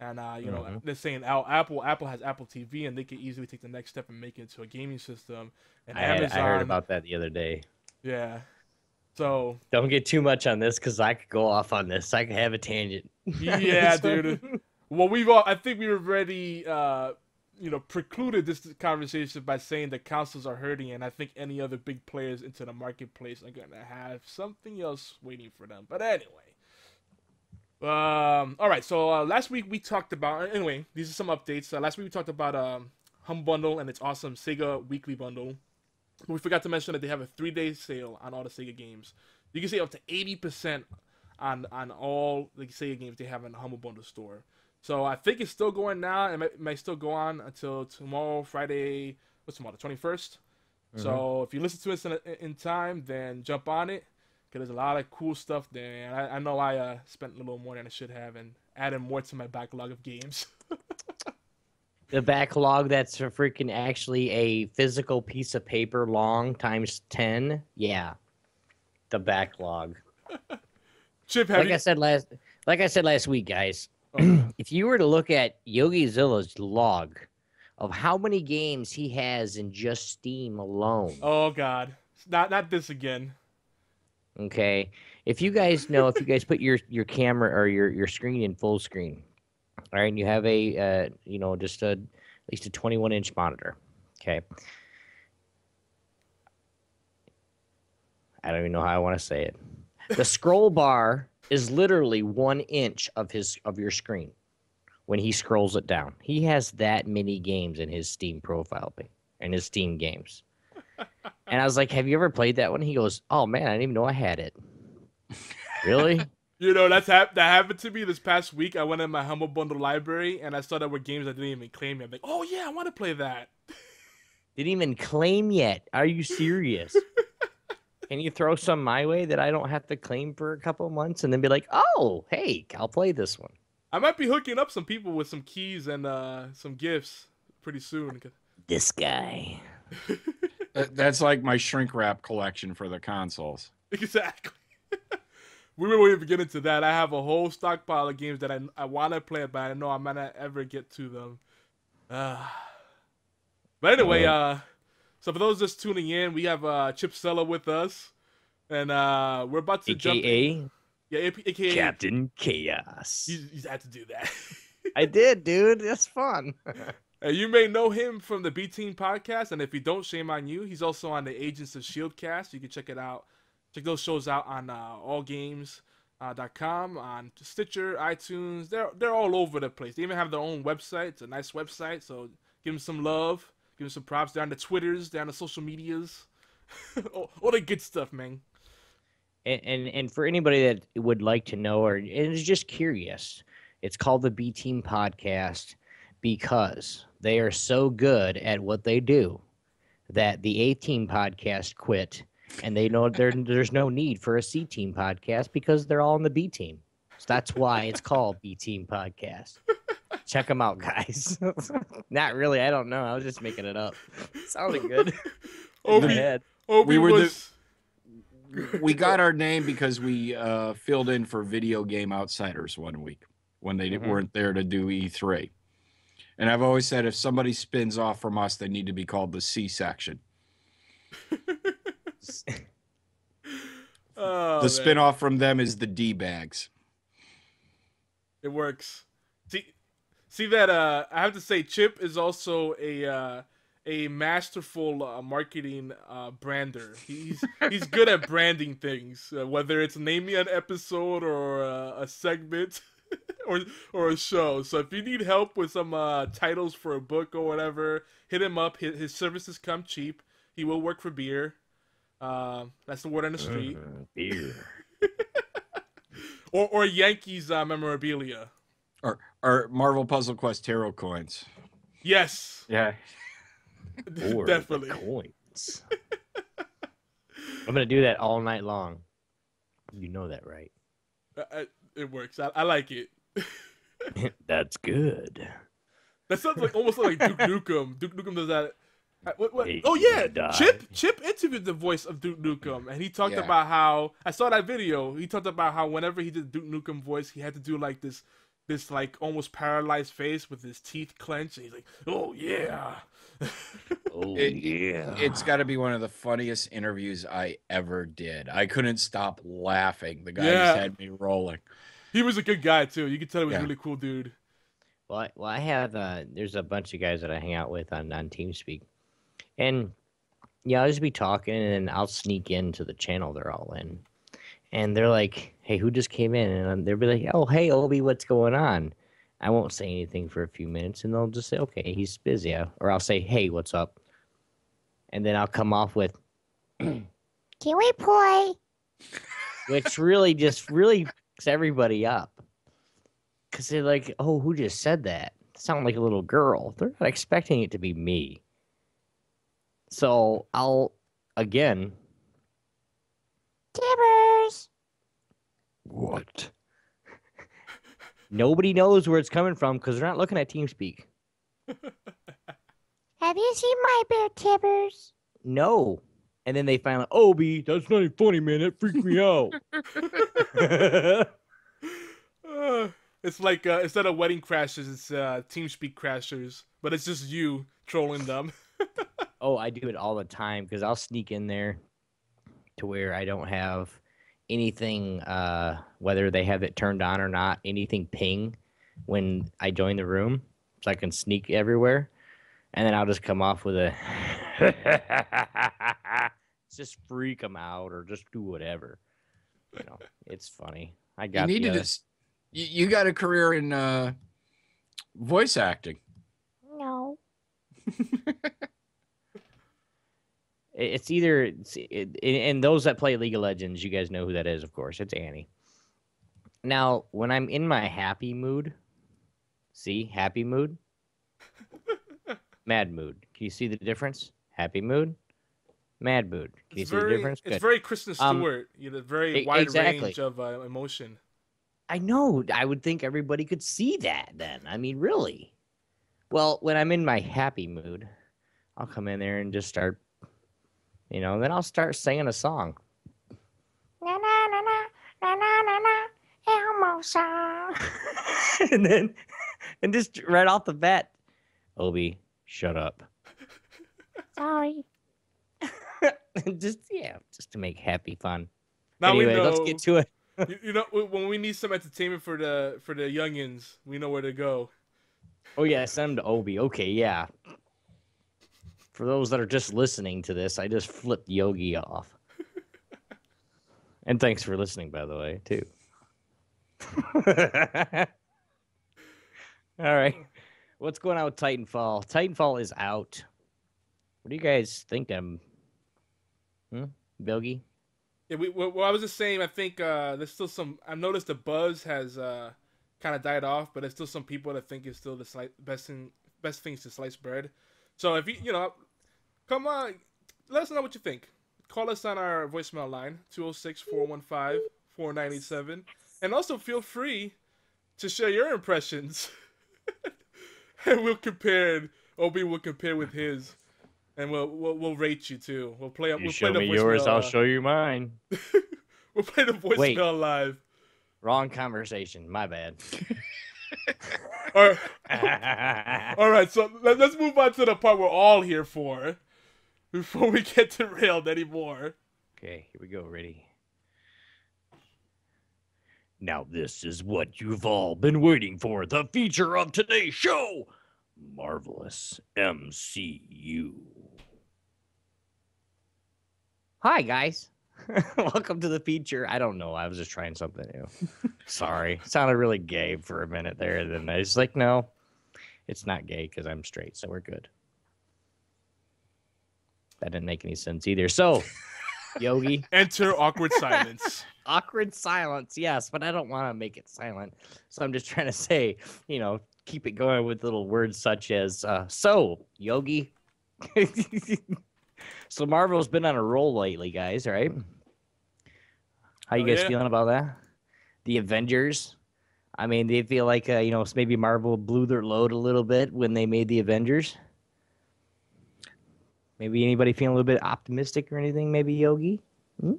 B: And uh, you know
C: Mhm.
B: they're saying Apple Apple has Apple TV and they could easily take the next step and make it into a gaming system. And
C: I, had,
B: Amazon,
C: I heard about that the other day.
B: yeah. So
C: Don't get too much on this because I could go off on this. I could have a tangent.
B: Yeah, dude. Well, we've all I think we've already uh, you know precluded this conversation by saying the consoles are hurting, and I think any other big players into the marketplace are gonna have something else waiting for them. But anyway. Um. All right. So uh, last week we talked about. Anyway, these are some updates. Uh, last week we talked about um, Humble Bundle and its awesome Sega Weekly Bundle. We forgot to mention that they have a three-day sale on all the Sega games. You can save up to eighty percent on on all the Sega games they have in the Humble Bundle store. So I think it's still going now. It might, it might still go on until tomorrow, Friday. What's tomorrow? The twenty So if you listen to us in, in time, then jump on it because there's a lot of cool stuff there. And I, I know I uh, spent a little more than I should have and added more to my backlog of games.
C: The backlog that's a freaking actually a physical piece of paper long times 10. Yeah. The backlog.
B: Chip, have
C: Like
B: you?
C: I said last like I said last week, guys. If you were to look at Yogizilla's log of how many games he has in just Steam alone.
B: oh God, not not this again.
C: Okay. If you guys know, if you guys put your your camera or your your screen in full screen, all right, and you have a uh, you know just a at least a 21 inch monitor. Okay. I don't even know how I want to say it. The scroll bar is literally one inch of his of your screen when he scrolls it down. He has that many games in his Steam profile pic- in his Steam games. And I was like, "Have you ever played that one?" He goes, "Oh man, I didn't even know I had it." really?
B: You know that's hap- that happened to me this past week. I went in my Humble Bundle library and I saw there were games I didn't even claim yet. I'm like, oh yeah, I want to play that.
C: Didn't even claim yet. Are you serious? Can you throw some my way that I don't have to claim for a couple months and then be like, "Oh, hey, I'll play this one."
B: I might be hooking up some people with some keys and uh, some gifts pretty soon.
C: This guy.
A: That's like my shrink wrap collection for the consoles.
B: Exactly. we won't even get into that. I have a whole stockpile of games that I, I want to play, but I know I might not ever get to them. Uh, but anyway, uh, so for those just tuning in, we have uh, Chip Cella with us, and uh, we're about to jump. In.
C: AKA
B: Yeah, A- aka
C: Captain Chaos.
B: You, you had to do that.
C: I did, dude. That's fun.
B: Uh, you may know him from the B Team podcast, and if you don't, shame on you. He's also on the Agents of Shieldcast. You can check it out. Check those shows out on uh, allgames.com, on Stitcher, iTunes. They're they're all over the place. They even have their own website. It's a nice website, so give them some love. Give them some props down to Twitters, down to social medias. all, all the good stuff, man.
C: and, and and for anybody that would like to know or is just curious, it's called the B Team Podcast because they are so good at what they do that the A Team Podcast quit, and they know there there's no need for a C Team Podcast because they're all in the B Team. So that's why it's called B Team Podcast. Check them out, guys. Not really. I don't know. I was just making it up. Sounded good.
B: Obi,
C: head.
B: Obi
A: We were the- We got our name because we uh, filled in for Video Game Outsiders one week when they
C: Mhm.
A: weren't there to do E3. And I've always said if somebody spins off from us, they need to be called the C section.
B: Oh,
A: the
B: man.
A: spin off from them is the D bags.
B: It works. See, see that? Uh, I have to say, Chip is also a uh, a masterful uh, marketing uh, brander. He's he's good at branding things, uh, whether it's naming an episode or uh, a segment. Or, or a show. So if you need help with some uh, titles for a book or whatever, hit him up. His, his services come cheap. He will work for beer. Uh, that's the word on the street.
C: Mhm, Beer.
B: or or Yankees uh, memorabilia.
A: Or or Marvel Puzzle Quest tarot coins.
B: Yes,
A: Yeah.
C: Or
B: definitely.
C: coins. I'm gonna do that all night long. You know that, right?
B: Uh, uh, it works. I, I like it.
C: That's good.
B: That sounds like almost like Duke Nukem. Duke Nukem does that. Uh, what, what?
C: Hey,
B: Oh yeah. Chip Chip interviewed the voice of Duke Nukem, and he talked
A: Yeah.
B: about how I saw that video. He talked about how whenever he did Duke Nukem voice, he had to do like this, this like almost paralyzed face with his teeth clenched. And he's like, "Oh yeah."
C: Oh
A: It-
C: yeah.
A: It's got to be one of the funniest interviews I ever did. I couldn't stop laughing. The guy
B: Yeah.
A: just had me rolling.
B: he was a good guy too. You could tell he was
A: Yeah.
B: a really cool dude.
C: Well, I, well, I have. Uh, there's a bunch of guys that I hang out with on on TeamSpeak, and yeah, I'll just be talking, and I'll sneak into the channel they're all in, and they're like, "Hey, who just came in?" And they'll be like, "Oh, hey, Obi, what's going on?" I won't say anything for a few minutes, and they'll just say, "Okay, he's busy," uh," or I'll say, "Hey, what's up?" And then I'll come off with,
D: Can we play?
C: which really just really fucks everybody up. Because they're like, oh, who just said that? Sound like a little girl. They're not expecting it to be me. So I'll, again,
D: Tibbers.
C: What? Nobody knows where it's coming from because they're not looking at TeamSpeak.
D: Have you seen my bear Tibbers?
C: No. And then they finally, Obi, that's not even funny, man. That freaked me out.
B: Uh, it's like uh, instead of wedding crashers, it's uh, TeamSpeak crashers, but it's just you trolling them.
C: Oh, I do it all the time because I'll sneak in there to where I don't have anything, uh, whether they have it turned on or not, anything ping when I join the room, so I can sneak everywhere, and then I'll just come off with a just freak them out or just do whatever. You know, it's funny. I
A: You
C: got
A: need
C: the
A: to just. You, you got a career in uh, voice acting.
D: No.
C: It- It's either it's, it, and those that play League of Legends, you guys know who that is, of course. It's Annie. Now, when I'm in my happy mood, see happy mood, mad mood. Can you see the difference? Happy mood, mad mood. Can you
B: It's
C: see
B: very,
C: the difference?
B: it's very Kristen
C: Um,
B: Stewart. you know, very wide
C: exactly.
B: range of uh, emotion.
C: I know. I would think everybody could see that then. I mean, really. Well, when I'm in my happy mood, I'll come in there and just start, you know, then I'll start singing a song.
D: Na na na na na na na na. Elmo song.
C: and then, and just right off the bat, Obi, shut up.
D: Sorry.
C: just, yeah, just to make happy fun.
B: Now
C: anyway,
B: we know.
C: let's get to it.
B: you, you know, when we need some entertainment for the for the youngins, we know where to go.
C: Oh, yeah, send him to Obi. Okay, yeah. For those that are just listening to this, I just flipped Yogi off. and thanks for listening, by the way, too. All right. What's going on with Titanfall? Titanfall is out. What do you guys think? Um, hmm? Bilgy?
B: Yeah, we, well, I was just saying. I think uh, there's still some. I've noticed the buzz has uh, kind of died off, but there's still some people that think it's still the best thing, best things to slice bread. So if you, you know, come on, let us know what you think. Call us on our voicemail line 206-415-4987, and also feel free to share your impressions, and we'll compare. Obi will compare with his. And we'll, we'll we'll rate you too. We'll play up.
C: You
B: we'll
C: show
B: play
C: me yours, I'll show you mine.
B: We'll play the voicemail
C: Wait.
B: live.
C: Wrong conversation. My bad.
B: All right, all right. So let, us move on to the part we're all here for, before we get derailed anymore.
C: Okay, here we go. Ready? Now, this is what you've all been waiting for the feature of today's show Marvelous MCU. Hi, guys. Welcome to the feature. I don't know. I was just trying something new. Sorry. Sounded really gay for a minute there. And then I was like, no, it's not gay because I'm straight. So we're good. That didn't make any sense either. So. Yogi.
B: Enter awkward silence.
C: Awkward silence, yes, but I don't want to make it silent. So I'm just trying to say, you know, keep it going with little words such as uh, "so, Yogi." so Marvel's been on a roll lately, guys. Right? How you
B: Oh,
C: guys
B: yeah.
C: feeling about that? The Avengers. I mean, they feel like uh, you know maybe Marvel blew their load a little bit when they made the Avengers. Maybe anybody feeling a little bit optimistic or anything? Maybe Yogi.
A: I,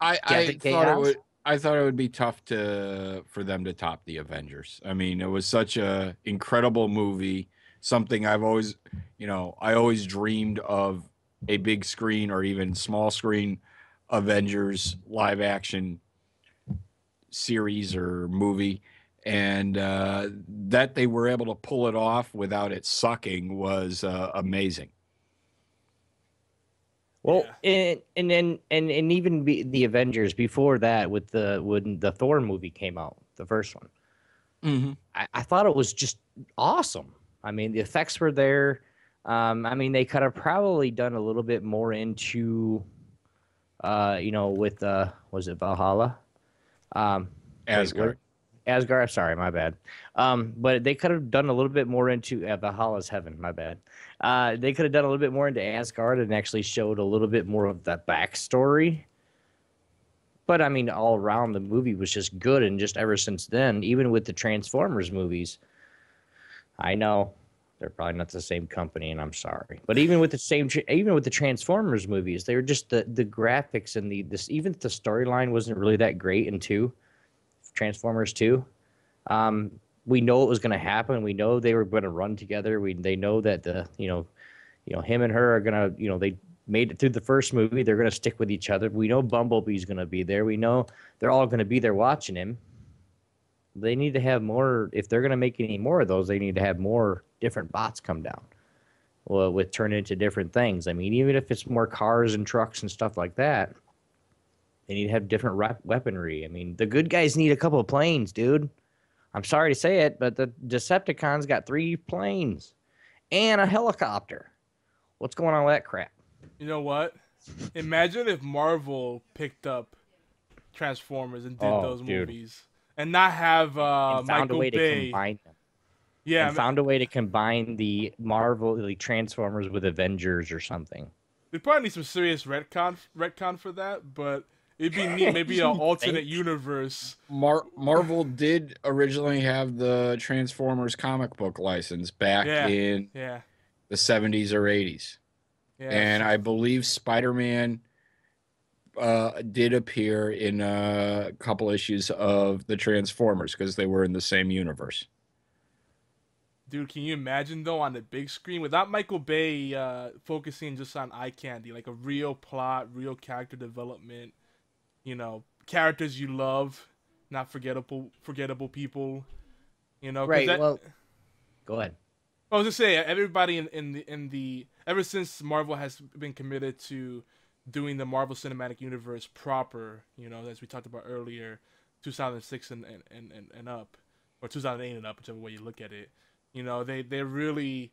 A: I
C: Captain
A: thought it would. I thought it would be tough to for them to top the Avengers. I mean, it was such a incredible movie. Something I've always, you know, I always dreamed of a big screen or even small screen Avengers live action series or movie, and uh, that they were able to pull it off without it sucking was uh, amazing.
C: Well, and and then and, and even be, the Avengers before that, with the when the Thor movie came out, the first one,
A: Mm-hmm.
C: I, I thought it was just awesome. I mean, the effects were there. Um, I mean, they could have probably done a little bit more into, uh, you know, with uh, was it Valhalla? Um, what-
A: Asgard.
C: Sorry, my bad. Um, but they could have done a little bit more into uh, Valhalla's heaven. My bad. Uh, they could have done a little bit more into Asgard and actually showed a little bit more of the backstory. But I mean, all around the movie was just good, and just ever since then, even with the Transformers movies, I know they're probably not the same company, and I'm sorry, but even with the same, even with the Transformers movies, they were just the the graphics and the this even the storyline wasn't really that great in two, Transformers two. Um, we know it was going to happen. We know they were going to run together. We they know that the you know, you know him and her are gonna you know they made it through the first movie. They're going to stick with each other. We know Bumblebee's going to be there. We know they're all going to be there watching him. They need to have more. If they're going to make any more of those, they need to have more different bots come down. Well, with turn into different things. I mean, even if it's more cars and trucks and stuff like that, they need to have different rep- weaponry. I mean, the good guys need a couple of planes, dude. I'm sorry to say it, but the Decepticons got three planes and a helicopter. What's going on with that crap?
B: You know what? Imagine if Marvel picked up Transformers and did
C: Oh,
B: those
C: dude.
B: movies and not have uh,
C: and found a
B: Michael
C: way to
B: Bay.
C: combine them.
B: yeah,
C: and found a way to combine the Marvel, the Transformers with Avengers or something.
B: we probably need some serious retcon retcon for that, but it'd be neat. Maybe an alternate universe.
A: Mar- Marvel did originally have the Transformers comic book license back
B: Yeah.
A: in
B: Yeah,
A: the 70s or 80s.
B: yeah.
A: And I believe Spider Man uh, did appear in a couple issues of the Transformers because they were in the same universe.
B: Dude, can you imagine though on the big screen without Michael Bay uh, focusing just on eye candy, like a real plot, real character development, you know, characters you love, not forgettable, forgettable people, you know,
C: Right.
B: that-
C: well, go ahead.
B: I was just saying, everybody in, in the in the ever since Marvel has been committed to doing the Marvel Cinematic Universe proper, you know, as we talked about earlier, 2006 and and, and, and, up, or 2008 and up, whichever way you look at it. You know, they they're really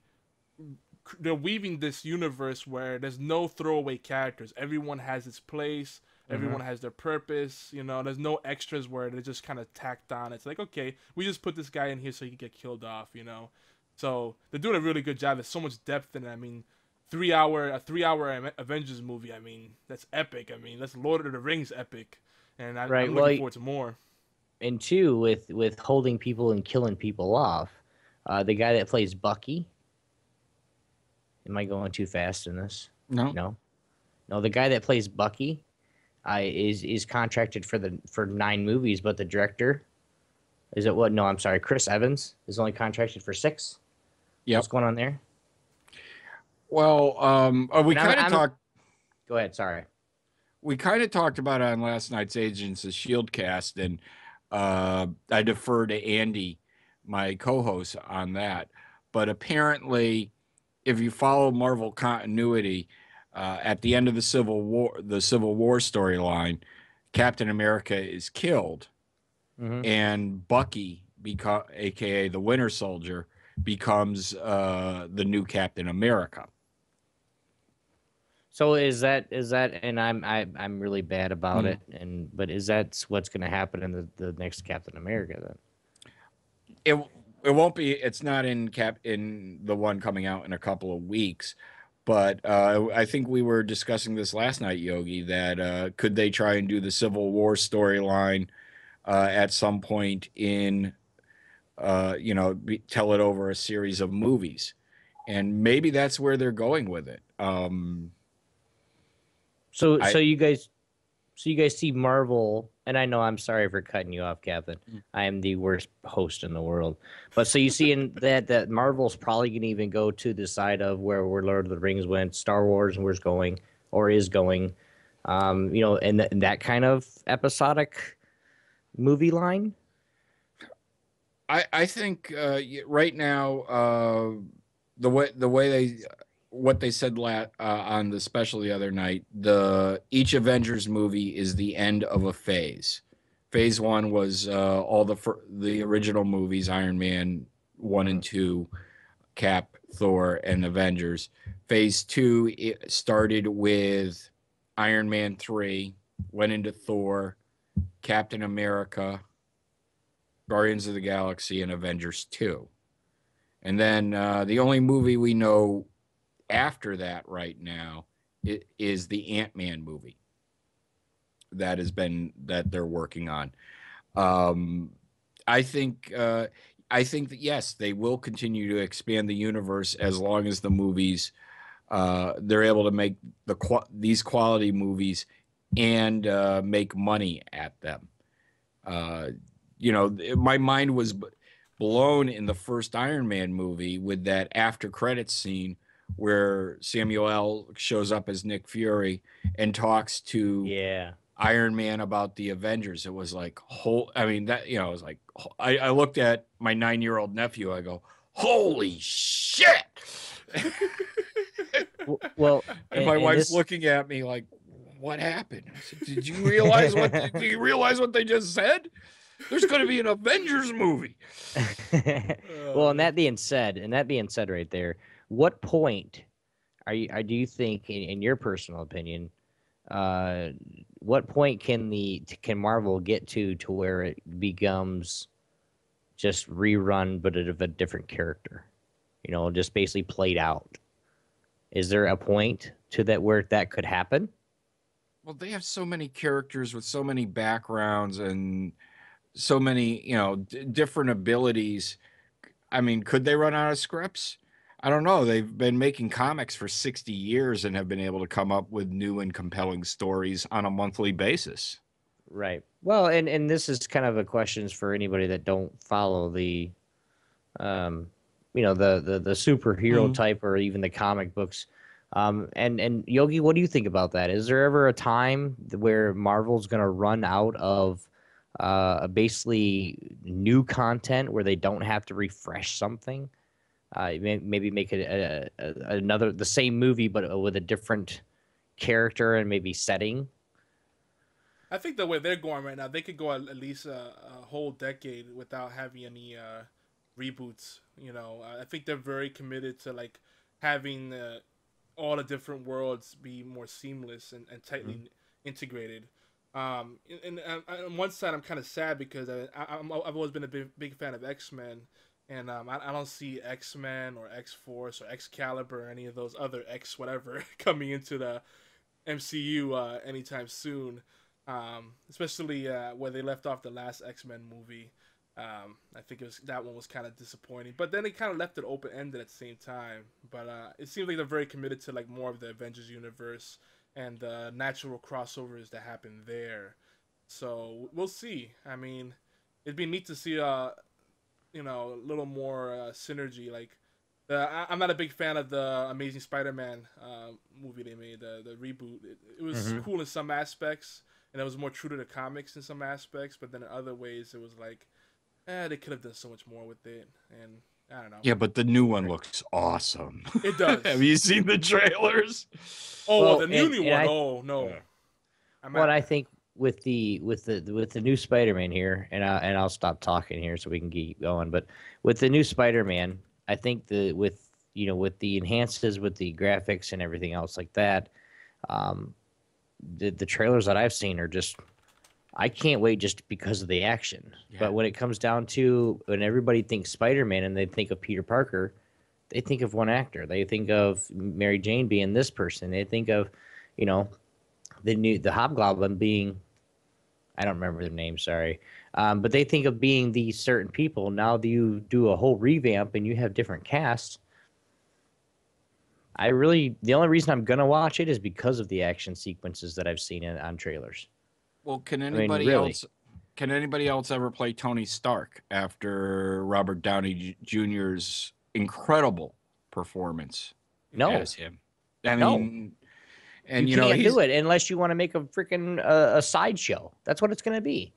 B: they're weaving this universe where there's no throwaway characters. Everyone has its place. Everyone has their purpose. You know, there's no extras where they're just kind of tacked on. It's like, okay, we just put this guy in here so he can get killed off. You know, so they're doing a really good job. There's so much depth in it. I mean, three hour a three hour Avengers movie. I mean, that's epic. I mean, that's Lord of the Rings epic, and I,
C: Right,
B: I'm looking
C: y-
B: forward to more.
C: And two, with with holding people and killing people off, uh, the guy that plays Bucky. Am I going too fast in this?
A: No.
C: No, no. The guy that plays Bucky, uh, is is contracted for the for nine movies, but the director, is it what? No, I'm sorry. Chris Evans is only contracted for six.
A: Yeah,
C: What's going on there?
A: Well, um, uh, we kind of talked.
C: Go ahead. Sorry.
A: we kind of talked about it on last night's Agents of Shieldcast, and uh, I defer to Andy, my co-host, on that. But apparently, if you follow Marvel continuity, uh, at the end of the Civil War, the Civil War storyline, Captain America is killed,
C: Mhm.
A: and Bucky, beca- aka the Winter Soldier, becomes uh, the new Captain America.
C: So is that is that and I'm I, I'm really bad about
A: Mm.
C: it and but is that what's going to happen in the, the next Captain America then?
A: it it won't be it's not in cap in the one coming out in a couple of weeks but uh, I think we were discussing this last night, Yogi. That uh, could they try and do the Civil War storyline uh, at some point in, uh, you know, be, tell it over a series of movies, and maybe that's where they're going with it. Um,
C: So
A: I-
C: so you guys so you guys see Marvel and I know I'm sorry for cutting you off, Captain.
A: Mm.
C: I am the worst host in the world. But so you see in that that Marvel's probably gonna even go to the side of where where Lord of the Rings went, Star Wars was going or is going. Um, you know, and, th- in that kind of episodic movie line.
A: I I think uh, right now uh, the way the way they what they said la- uh, on the special the other night the each Avengers movie is the end of a phase. Phase one was uh, all the fir- the original movies Iron Man one and two, Cap, Thor, and Avengers. Phase two it started with Iron Man three, went into Thor, Captain America, Guardians of the Galaxy and Avengers 2. And then uh, the only movie we know after that right now is the Ant-Man movie that has been that they're working on. Um, I think uh, I think that yes, they will continue to expand the universe as long as the movies uh, they're able to make the these quality movies and uh, make money at them. Uh, you know, my mind was blown in the first Iron Man movie with that after credits scene where Samuel shows up as Nick Fury and talks to
C: Yeah.
A: Iron Man about the Avengers. It was like whole. I mean that you know, it was like I, I looked at my nine year old nephew. I go, holy shit!
C: Well,
A: and,
C: and-
A: my
C: and
A: wife's
C: this-
A: looking at me like, what happened? Said, Did you realize what? do you realize what they just said? There's going to be an Avengers movie.
C: well, and that being said, and that being said, right there, what point are you? Are, do you think, in, in your personal opinion, uh, what point can the can Marvel get to to where it becomes just rerun, but of a different character? You know, just basically played out. Is there a point to that where that could happen?
A: Well, they have so many characters with so many backgrounds and so many, you know, d- different abilities. I mean, could they run out of scripts? I don't know. They've been making comics for 60 years and have been able to come up with new and compelling stories on a monthly basis.
C: Right. Well, and and this is kind of a question for anybody that don't follow the, um, you know, the the the superhero
A: Mhm.
C: type or even the comic books. Um, and and Yogi, what do you think about that? Is there ever a time where Marvel's going to run out of uh, basically new content where they don't have to refresh something? Uh, may- maybe make it a, a, another the same movie but uh, with a different character and maybe setting.
B: I think the way they're going right now, they could go at, least a, a whole decade without having any uh, reboots. You know, I think they're very committed to like having uh, all the different worlds be more seamless and, and tightly integrated. Um, and, and uh, on one side, I'm kind of sad because I, I, i've always been a big, big fan of X Men, and um, I, I don't see X Men or X Force or Excalibur or any of those other X whatever coming into the MCU uh, anytime soon um, especially uh, where they left off the last X Men movie. Um, I think it was that one was kind of disappointing, but then they kind of left it open ended at the same time. But uh, it seems like they're very committed to like more of the Avengers universe and the natural crossovers that happen there. So we'll see. I mean, it'd be neat to see uh, you know, a little more uh, synergy. Like, the, I, I'm not a big fan of the Amazing Spider-Man uh, movie they made, the the reboot. It, it was
C: Mhm.
B: cool in some aspects, and it was more true to the comics in some aspects. But then in other ways, it was like, eh, they could have done so much more with it. And I don't know.
A: Yeah, but the new one looks awesome.
B: It does.
A: have you seen the trailers?
B: Oh,
C: Well,
B: the new
C: and-
B: new
C: and
B: one.
C: I-
B: oh no.
A: Yeah.
B: I'm
C: what
B: at-
C: I think with the with the with the new Spider-Man here, and I, and I'll stop talking here so we can keep going. But with the new Spider-Man, I think the with you know with the enhances with the graphics and everything else like that, Um, the the trailers that I've seen are just I can't wait just because of the action.
A: Yeah.
C: But when it comes down to when everybody thinks Spider-Man and they think of Peter Parker, they think of one actor. They think of Mary Jane being this person. They think of, you know, the new the Hobgoblin being I don't remember their name, sorry. Um, but they think of being these certain people. Now that you do a whole revamp and you have different casts. I really the only reason I'm gonna watch it is because of the action sequences that I've seen in, on trailers.
A: Well, can
C: mean,
A: anybody
C: really.
A: else? Can anybody else ever play Tony Stark after Robert Downey Jr.'s incredible performance
C: No,
A: as him? I
C: No.
A: mean, and
C: you,
A: you
C: can't
A: he's,
C: do it unless you want to make a freaking uh, a sideshow. That's what it's gonna be.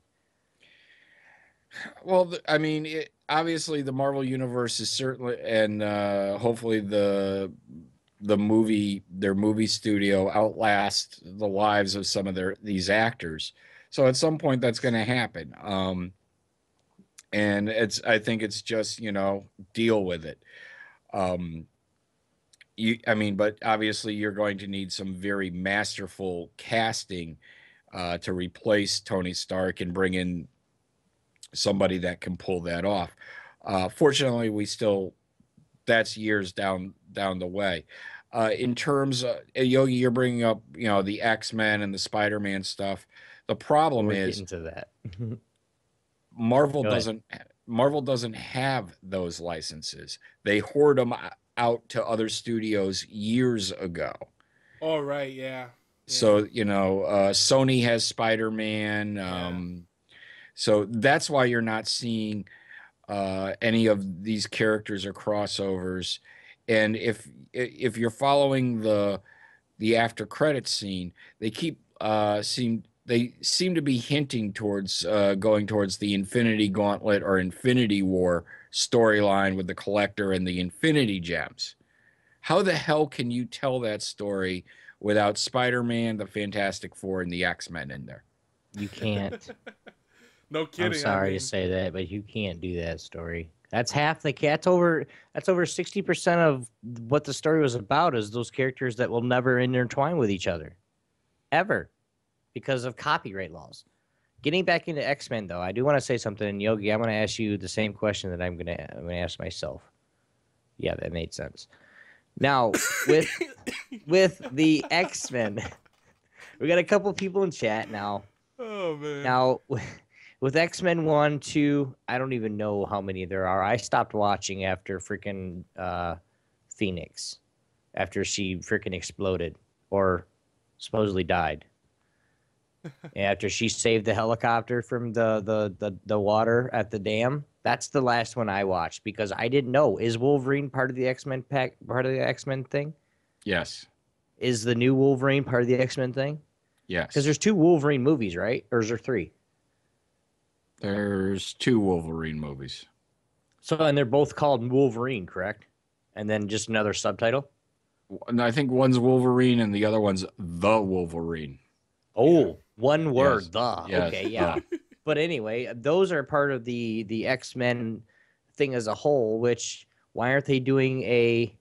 A: Well, I mean, it, obviously the Marvel universe is certainly, and uh, hopefully the the movie their movie studio outlast the lives of some of their these actors. So at some point that's going to happen. Um, and it's I think it's just you know deal with it. Um, you, I mean, but obviously you're going to need some very masterful casting uh, to replace Tony Stark and bring in somebody that can pull that off. Uh, fortunately, we still that's years down down the way. Uh, in terms of Yogi, you're bringing up you know the X Men and the Spider Man stuff. The problem
C: We're
A: is
C: getting to that.
A: Marvel doesn't Marvel doesn't have those licenses. They hoard them out to other studios years ago.
B: All right, yeah.
A: So you know, uh, Sony has Spider Man. Um, So that's why you're not seeing uh, any of these characters or crossovers. And if if you're following the the after credits scene, they keep uh, seem they seem to be hinting towards uh, going towards the Infinity Gauntlet or Infinity War storyline with the Collector and the Infinity Gems. How the hell can you tell that story without Spider-Man, the Fantastic Four, and the X-Men in there?
C: You can't.
B: no kidding.
C: I'm
B: I
C: sorry
B: mean,
C: to say that, but you can't do that story. That's half the that's over that's over sixty percent of what the story was about is those characters that will never intertwine with each other. Ever. Because of copyright laws. Getting back into X Men though, I do want to say something, and Yogi. I'm gonna ask you the same question that I'm gonna I'm gonna ask myself. Yeah, that made sense. Now with with the X Men, we got a couple people in chat now.
B: Oh man.
C: Now, with X Men 1, 2, I don't even know how many there are. I stopped watching after freaking uh, Phoenix, after she freaking exploded or supposedly died. After she saved the helicopter from the, the, the, the water at the dam. That's the last one I watched because I didn't know. Is Wolverine part of the X Men pack? Part of the X Men thing?
A: Yes.
C: Is the new Wolverine part of the X Men thing?
A: Yes.
C: Because there's two Wolverine movies, right? Or is there three?
A: There's two Wolverine movies.
C: So, and they're both called Wolverine, correct? And then just another subtitle.
A: And I think one's Wolverine and the other one's the Wolverine.
C: Oh, one word,
A: Yes.
C: the.
A: Yes,
C: Okay, yeah. but anyway, those are part of the the X Men thing as a whole. Which why aren't they doing a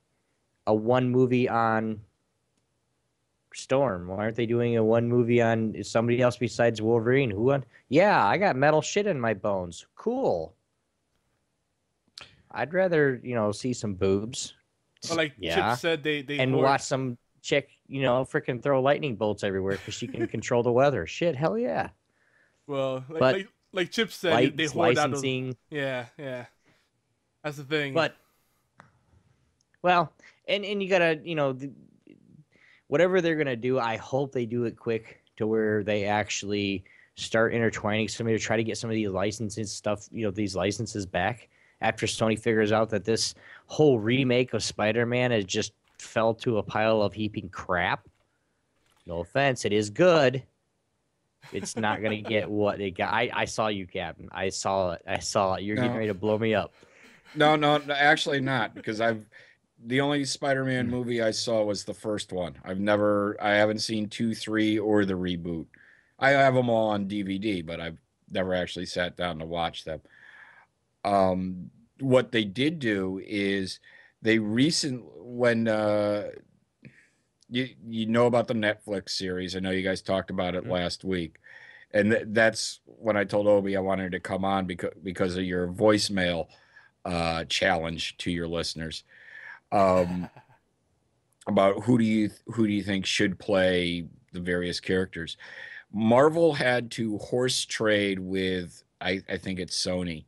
C: a one movie on Storm? Why aren't they doing a one movie on somebody else besides Wolverine? Who? On, yeah, I got metal shit in my bones. Cool. I'd rather you know see some boobs.
B: Well, like
C: yeah.
B: Chip said, they they
C: and
B: hoard-
C: watch some chick, you know, freaking throw lightning bolts everywhere because she can control the weather. Shit, hell yeah.
B: Well, like
C: but
B: like, like Chip said,
C: Lights,
B: they hoard out those.
C: licensing,
B: Yeah, yeah. That's the thing.
C: but well, and and you gotta, you know, whatever they're gonna do, I hope they do it quick to where they actually start intertwining somebody to try to get some of these licenses stuff, you know, these licenses back after Sony figures out that this whole remake of Spider-Man is just fell to a pile of heaping crap. No offense, it is good. It's not gonna get what it got. I, I saw you, Captain. I saw it. I saw it. You're getting ready to blow me up.
A: No, no, no, actually not because I've the only Spider-Man movie I saw was the first one. I've never I haven't seen 2, 3 or the reboot. I have them all on DVD, but I've never actually sat down to watch them. Um what they did do is they recent when uh you you know about the Netflix series. I know you guys talked about it
B: Mhm.
A: last week, and th- that's when I told Obi I wanted to come on because because of your voicemail uh, challenge to your listeners um, about who do you who do you think should play the various characters. Marvel had to horse trade with I, I think it's Sony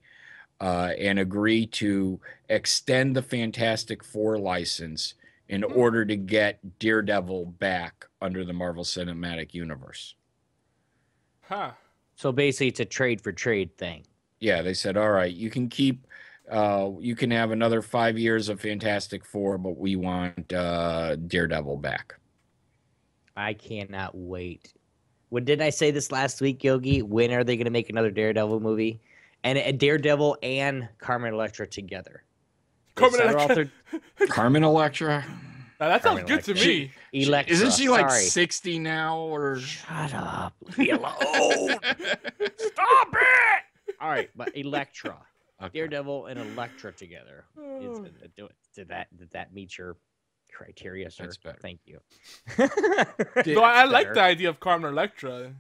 A: uh, and agree to extend the Fantastic Four license in
B: Hmm.
A: order to get Daredevil back under the Marvel Cinematic Universe.
B: huh.
C: So basically, it's a trade for trade thing.
A: Yeah, they said, all right, you can keep, uh, you can have another five years of Fantastic Four, but we want uh, Daredevil back.
C: I cannot wait. What did I say this last week, Yogi? When are they going to make another Daredevil movie? And a Daredevil and Carmen Electra together.
B: Carmen
C: They're
B: Electra.
A: Carmen Electra.
B: Now, that sounds
C: Carmen
B: good to
C: Electra.
B: me.
C: Electra.
A: Isn't she like
C: sorry.
A: 60 now or?
C: Shut up. Leave me alone. Stop it. All right, but Elektra,
A: Okay.
C: Daredevil, and Elektra together. Is,
B: Oh.
C: Uh, do- did that did that meet your criteria, sir?
A: That's better.
C: Thank you.
B: Though I, I like the idea of Carmen Electra.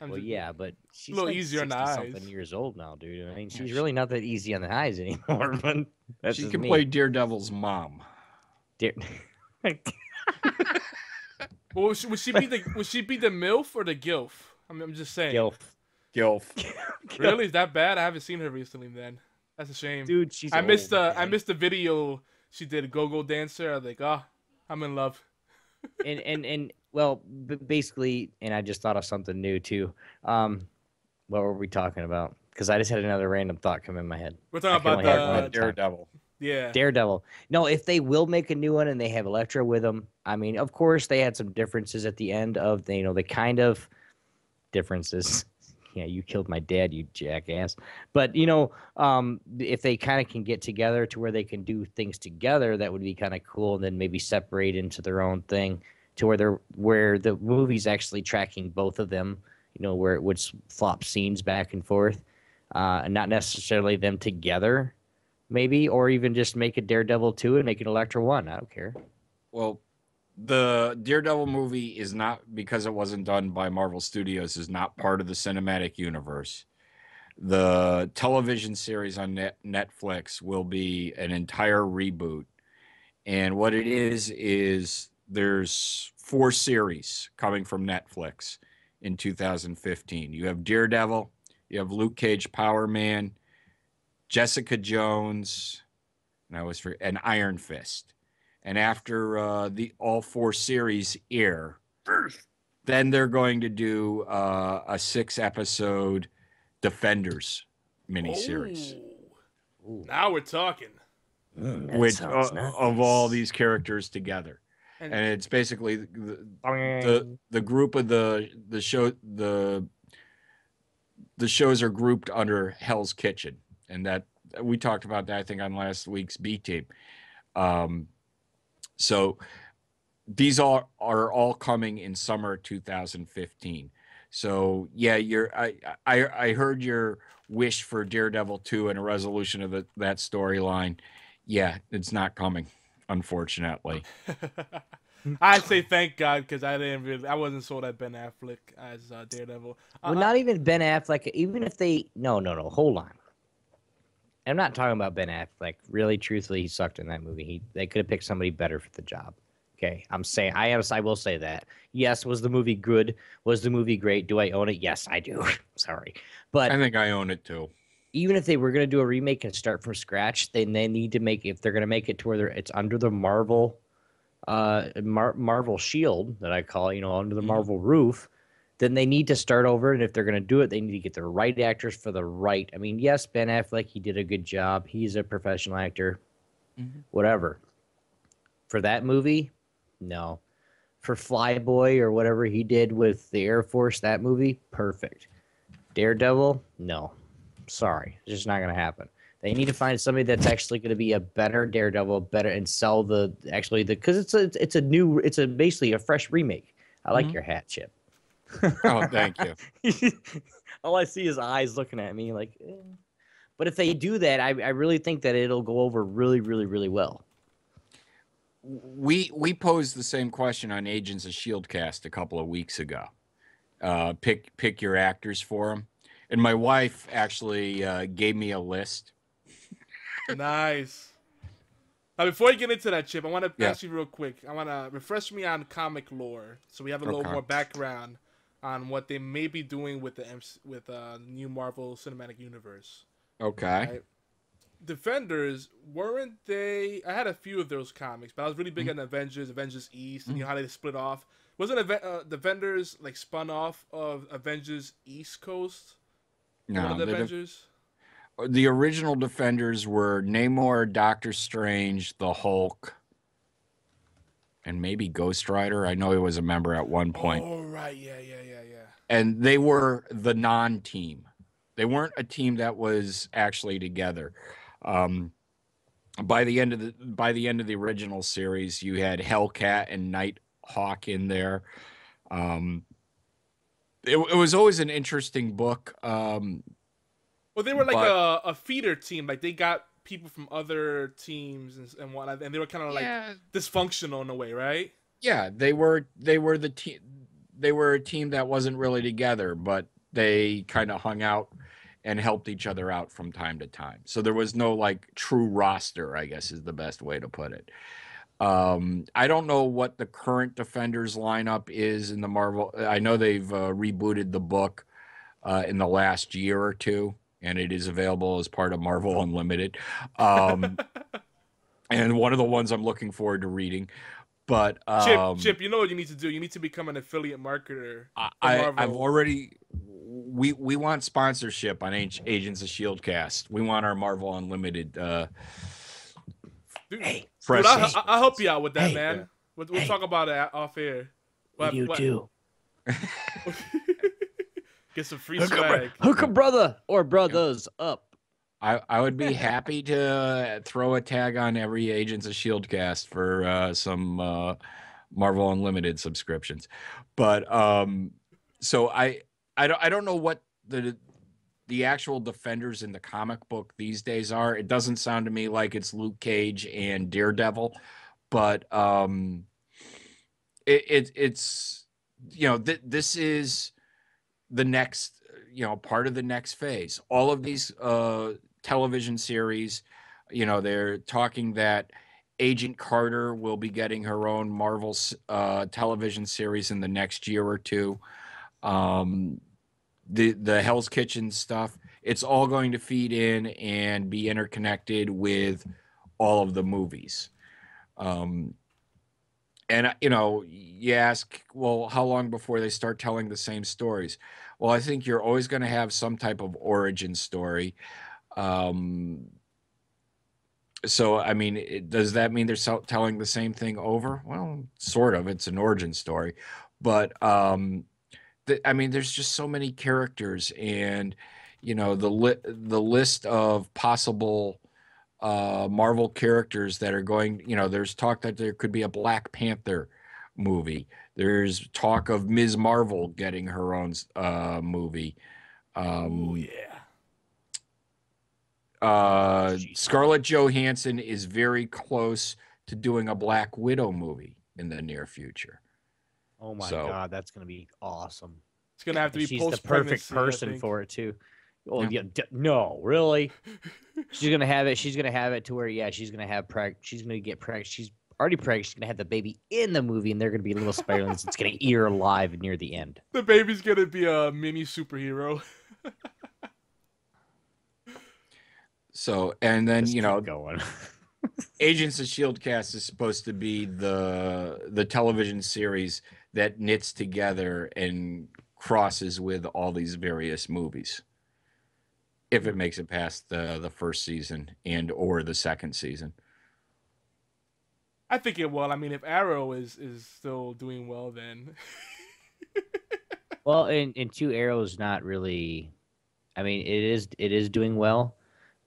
B: I'm
C: Well,
B: just-
C: yeah, but she's
B: little
C: like
B: easier on the
C: 60 something years old now, dude. I mean, she's really not that easy on the eyes anymore. But that's
A: she can
C: me.
A: play Daredevil's mom.
C: Dare-
B: Well, would she, would she be the would she be the milf or the gilf? I mean, I'm just saying.
C: Gilf.
A: Gilf.
B: Really, is that bad? I haven't seen her recently. Then that's a shame.
C: dude, she's.
B: I missed
C: old,
B: the I missed the video she did go go dancer. I was like, ah, I'm in love.
C: and and and well, b- basically, and I just thought of something new too. Um, what were we talking about? Because I just had another random thought come in my head.
B: We're talking about
C: only have one
B: the
C: at time.
A: Daredevil.
B: yeah.
C: Daredevil. No, if they will make a new one and they have Elektra with them, I mean, of course they had some differences at the end of the, you know, the kind of differences. Yeah, you killed my dad, you jackass. But you know, um, if they kind of can get together to where they can do things together, that would be kind of cool. And then maybe separate into their own thing, to where they're where the movie's actually tracking both of them. You know, where it would flop scenes back and forth, uh, and not necessarily them together maybe, or even just make a Daredevil two and make an Elektra one. I don't care.
A: Well, the Daredevil movie is not because it wasn't done by Marvel Studios is not part of the cinematic universe. The television series on net, Netflix will be an entire reboot. And what it is is there's four series coming from Netflix in 2015. You have Daredevil, you have Luke Cage Power Man, Jessica Jones, and I was for and Iron Fist. And after uh, the all four series air, then they're going to do uh, a six episode Defenders miniseries,
B: Oh,
C: Ooh,
B: now we're talking.
C: mm, that
A: which
C: sounds
A: uh, of all these characters together,
B: And,
A: and it's basically the, the the group of the the show the the shows are grouped under Hell's Kitchen, and that we talked about that I think on last week's B team. Um, so these are are all coming in summer 2015. So yeah, you're I I I heard your wish for Daredevil 2 and a resolution of the, that storyline. Yeah, it's not coming, unfortunately.
B: I'd say thank God because I didn't really I wasn't sold at Ben Affleck as uh, Daredevil. Uh,
C: well, not even Ben Affleck. Even if they no no no hold on. I'm not talking about Ben Affleck. Really, truthfully, he sucked in that movie. He they could have picked somebody better for the job. Okay, I'm saying I am. I will say that. Yes, was the movie good? Was the movie great? Do I own it? Yes, I do. Sorry, but
A: I think I own it too.
C: Even if they were going to do a remake and start from scratch, then they need to make if they're going to make it to where it's under the Marvel, uh, Mar- Marvel shield that I call it, you know, under the
A: Mhm.
C: Marvel roof. Then they need to start over, and if they're going to do it, they need to get the right actors for the right. I mean, yes, Ben Affleck, he did a good job. He's a professional actor,
A: Mhm.
C: whatever. For that movie, no. For Flyboy or whatever he did with the Air Force, that movie, perfect. Daredevil, no. Sorry, it's just not going to happen. They need to find somebody that's actually going to be a better Daredevil, better and sell the actually the because it's a it's a new it's a basically a fresh remake. I like
A: Mhm.
C: your hat, Chip.
A: Oh, thank you.
C: All I see is eyes looking at me like. eh. But if they do that, I, I really think that it'll go over really, really, really well.
A: we we posed the same question on Agents of Shieldcast a couple of weeks ago. Uh, pick pick your actors for them, and my wife actually uh, gave me a list.
B: nice. Now, before you get into that, Chip, I want to
A: Yeah.
B: ask you real quick. I want to refresh me on comic lore, so we have a little
A: Okay.
B: more background on what they may be doing with the MC, with uh, new Marvel Cinematic Universe.
A: Okay.
B: Right. Defenders weren't they? I had a few of those comics, but I was really big on Avengers, Avengers East, and you know how they split off. Wasn't Aven- uh, Defenders like spun off of Avengers East Coast?
A: No,
B: the
A: the, def-
B: Avengers.
A: the original defenders were Namor, Doctor Strange, the Hulk, and maybe Ghost Rider. I know he was a member at one point.
B: Oh right, yeah, yeah, yeah, yeah.
A: and they were the non-team. They weren't a team that was actually together. Um, by the end of the by the end of the original series, you had Hellcat and Nighthawk in there. Um, it, it was always an interesting book. Um,
B: Well, they were like
A: But-
B: a, a feeder team. Like they got people from other teams and, and whatnot, and they were kind of like dysfunctional in a way, right?
A: yeah, they were they were the team. They were a team that wasn't really together, but they kind of hung out and helped each other out from time to time. So there was no like true roster, I guess is the best way to put it. Um, I don't know what the current Defenders lineup is in the Marvel. I know they've uh, rebooted the book uh, in the last year or two, and it is available as part of Marvel Unlimited. Um, and one of the ones I'm looking forward to reading. But
B: Chip,
A: um,
B: Chip, you know what you need to do? You need to become an affiliate marketer.
A: I,
B: for
A: I,
B: Marvel.
A: I've already. We we want sponsorship on Ag- Agents of Shield cast. We want our Marvel Unlimited. Uh,
B: Dude,
C: Hey,
A: press.
B: dude, I'll, I'll help you out with that,
C: Hey.
B: man. We'll, we'll
C: Hey.
B: talk about it off air. What-
C: you
B: what-
C: do.
B: Get some free
C: Hook a,
B: swag.
C: bro- hook a brother or brothers up.
A: I, I would be happy to throw a tag on every Agents of Shieldcast for uh, some uh, Marvel Unlimited subscriptions, but um, so I I don't I don't know what the the actual defenders in the comic book these days are. It doesn't sound to me like it's Luke Cage and Daredevil, but um, it, it it's you know th- this is the next you know part of the next phase all of these uh television series you know they're talking that agent carter will be getting her own marvel uh television series in the next year or two um the the hell's kitchen stuff it's all going to feed in and be interconnected with all of the movies. Um and uh, you know you ask well how long before they start telling the same stories? Well i think you're always going to have some type of origin story. Um so i mean it, does that mean they're telling the same thing over? Well sort of. It's an origin story. But um th- i mean there's just so many characters and you know the li- the list of possible uh marvel characters that are going you know there's talk that there could be a black panther movie. There's talk of ms. Marvel getting her own uh movie. Um
B: Oh yeah.
A: uh scarlett johansson is very close to doing a black widow movie in the near future
C: Oh my
A: So-
C: god, that's gonna be awesome.
B: It's gonna have to be
C: And she's the perfect person for it too. Oh
A: Yeah.
C: yeah, d- no, really? she's gonna have it. She's gonna have it to where yeah, she's gonna have preg. She's gonna get pregnant. She's already pregnant. She's gonna have the baby in the movie, and they're gonna be little Spiderlings. it's gonna eat her alive near the end.
B: The baby's gonna be a mini superhero.
A: so and then
C: Just
A: you
C: keep
A: know
C: going.
A: agents of shieldcast is supposed to be the the television series that knits together and crosses with all these various movies if it makes it past the the first season and or the second season
B: I think it will. I mean, if Arrow is is still doing well, then
C: well, and and two arrows not really. I mean, it is it is doing well,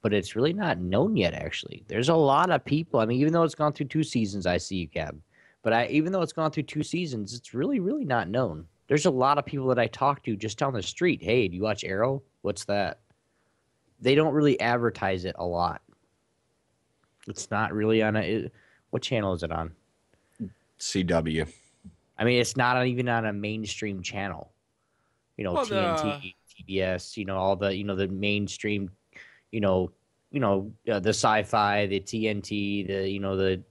C: but it's really not known yet. Actually, there's a lot of people. I mean, even though it's gone through two seasons, I see you, Cab. But I, even though it's gone through two seasons, it's really, really not known. There's a lot of people that I talk to just on the street. Hey, do you watch Arrow? What's that? They don't really advertise it a lot. It's not really on a. It, what channel is it on?
A: CW.
C: I mean, it's not even on a mainstream channel. You know,
B: Well, the-
C: TNT, TBS, you know, all the you know the mainstream, you know, you know uh, the sci-fi, the TNT, the you know the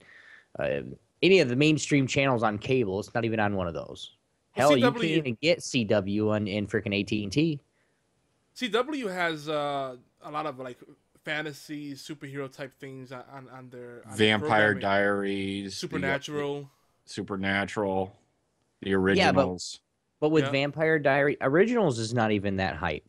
C: uh, any of the mainstream channels on cable. It's not even on one of those.
B: Well,
C: Hell, you can't even get CW on in freaking AT and T.
B: CW has uh, a lot of like fantasy superhero type things on on, on their on
A: Vampire
B: programming.
A: Diaries, the-
B: Supernatural.
A: Supernatural, the originals.
C: Yeah, But with
B: Yeah.
C: Vampire Diary originals is not even that hype.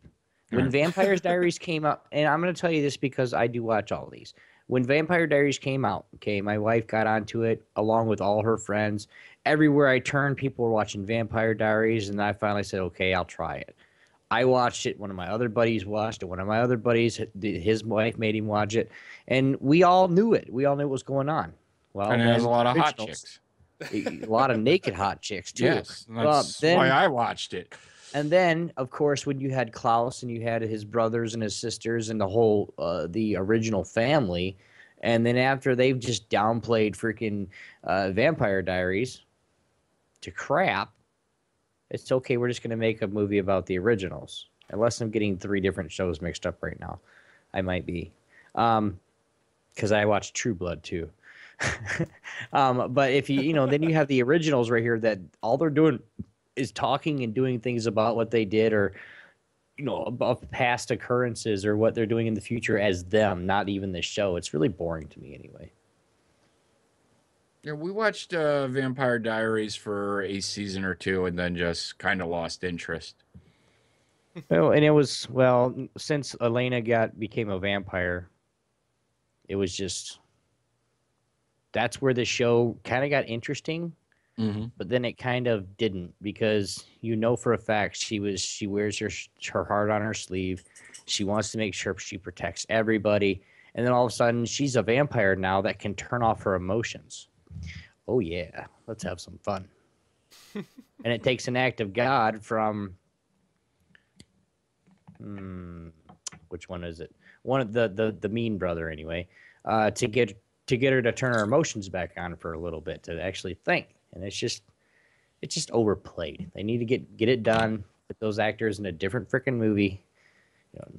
C: When
A: Yeah.
C: Vampires Diaries came out, and I'm going to tell you this because I do watch all these. When Vampire Diaries came out, okay, my wife got onto it along with all her friends. Everywhere I turned, people were watching Vampire Diaries, and I finally said, okay, I'll try it. I watched it. One of my other buddies watched it. One of my other buddies, his wife made him watch it, and we all knew it. We all knew what was going on. Well,
A: and it has a lot of hot chicks.
C: a lot of naked hot chicks too.
A: Yes, that's
C: then-
A: why I watched it.
C: And then, of course, when you had Klaus and you had his brothers and his sisters and the whole uh, the original family, and then after they've just downplayed freaking uh, Vampire Diaries to crap, it's okay. We're just gonna make a movie about the originals. Unless I'm getting three different shows mixed up right now, I might be, because I watched True Blood too. um, but if you you know, then you have the originals right here that all they're doing is talking and doing things about what they did or you know about past occurrences or what they're doing in the future as them not even the show. It's really boring to me anyway.
A: Yeah, we watched uh, Vampire Diaries for a season or two, and then just kind of lost interest.
C: oh and it was well since elena got became a vampire it was just that's where the show kind of got interesting
A: Mm-hmm.
C: but then it kind of didn't because you know for a fact she was she wears her her heart on her sleeve. She wants to make sure she protects everybody. And then all of a sudden she's a vampire now that can turn off her emotions. Oh yeah let's have some fun. And it takes an act of god from hmm, which one is it? One of the the, the mean brother anyway uh to get to get her to turn her emotions back on for a little bit to actually think and it's just it's just overplayed. They need to get get it done. Put those actors in a different freaking movie. You know,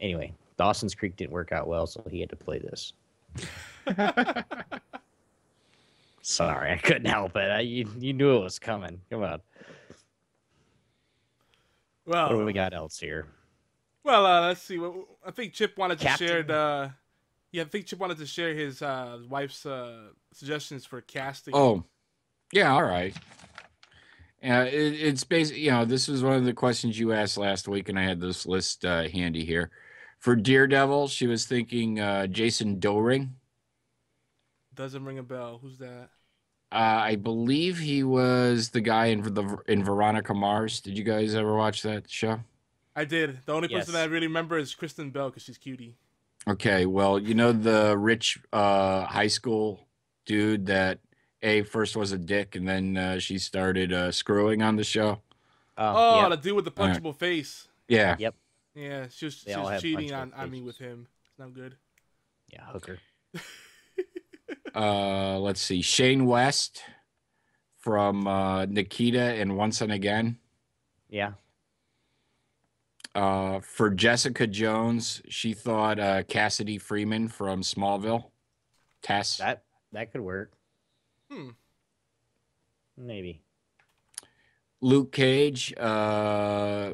C: anyway, Dawson's Creek didn't work out well, so he had to play this. Sorry, I couldn't help it. I, you you knew it was coming. Come on. Well, What do
B: Well,
C: we got else here?
B: well, uh, let's see. What I think Chip wanted to share the. Yeah, I think Chip wanted to share his uh, wife's uh, suggestions for casting.
A: Oh, yeah, all right. Uh, it, it's basically, you know, this was one of the questions you asked last week, and I had this list uh, handy here. For Daredevil, she was thinking uh, Jason Dohring.
B: doesn't ring a bell. Who's that?
A: Uh, I believe he was the guy in the in Veronica Mars. Did you guys ever watch that show?
B: I did. The only person
C: Yes.
B: I really remember is Kristen Bell because she's cutie.
A: Okay, well, you know the rich uh, high school dude that a first was a dick, and then uh, she started uh, screwing on the show.
B: Oh,
C: yeah.
B: the dude with the
A: Alright.
B: punchable face.
A: Yeah,
C: Yep.
B: Yeah, she was, she was cheating
C: punchable
B: on, on me with him. It's not good.
C: yeah, hooker.
A: uh, let's see, Shane West from uh, Nikita and Once and Again.
C: Yeah.
A: Uh, for Jessica Jones, she thought uh, Cassidy Freeman from Smallville. Tess.
C: That that could work.
B: Hmm.
C: Maybe.
A: Luke Cage, uh,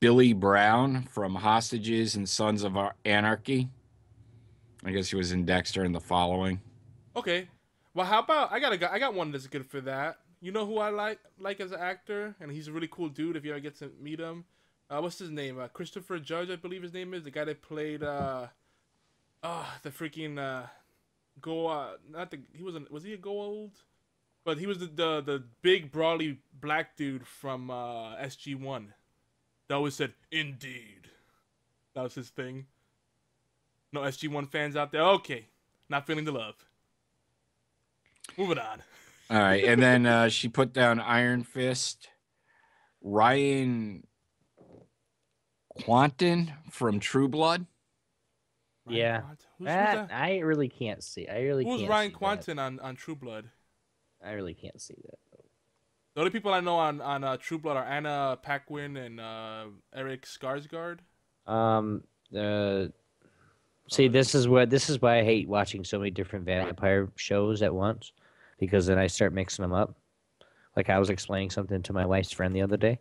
A: Billy Brown from Hostages and Sons of Anarchy. I guess he was in Dexter and the following.
B: Okay. Well, how about I got a I got one that's good for that. You know who I like like as an actor, and he's a really cool dude. If you ever get to meet him, uh, what's his name? Uh, Christopher Judge, I believe his name is the guy that played uh, oh, the freaking uh, go uh, not the he wasn't. was he a gold, but he was the the, the big brawly black dude from uh, SG One. That always said indeed. That was his thing. No SG One fans out there. Okay, not feeling the love. Moving on.
A: All right. And then uh, she put down Iron Fist. Ryan Kwanten from True Blood.
C: Yeah.
B: Quant- Who's, who's
C: That
B: that?
C: I really can't see. I really
B: Who's
C: can't.
B: Ryan
C: see that.
B: Kwanten on, on True Blood?
C: I really can't see that.
B: The only people I know on on uh, True Blood are Anna Paquin and uh, Eric Skarsgård.
C: Um, uh, see, this is what this is why I hate watching so many different vampire shows at once, because then I start mixing them up. Like I was explaining something to my wife's friend the other day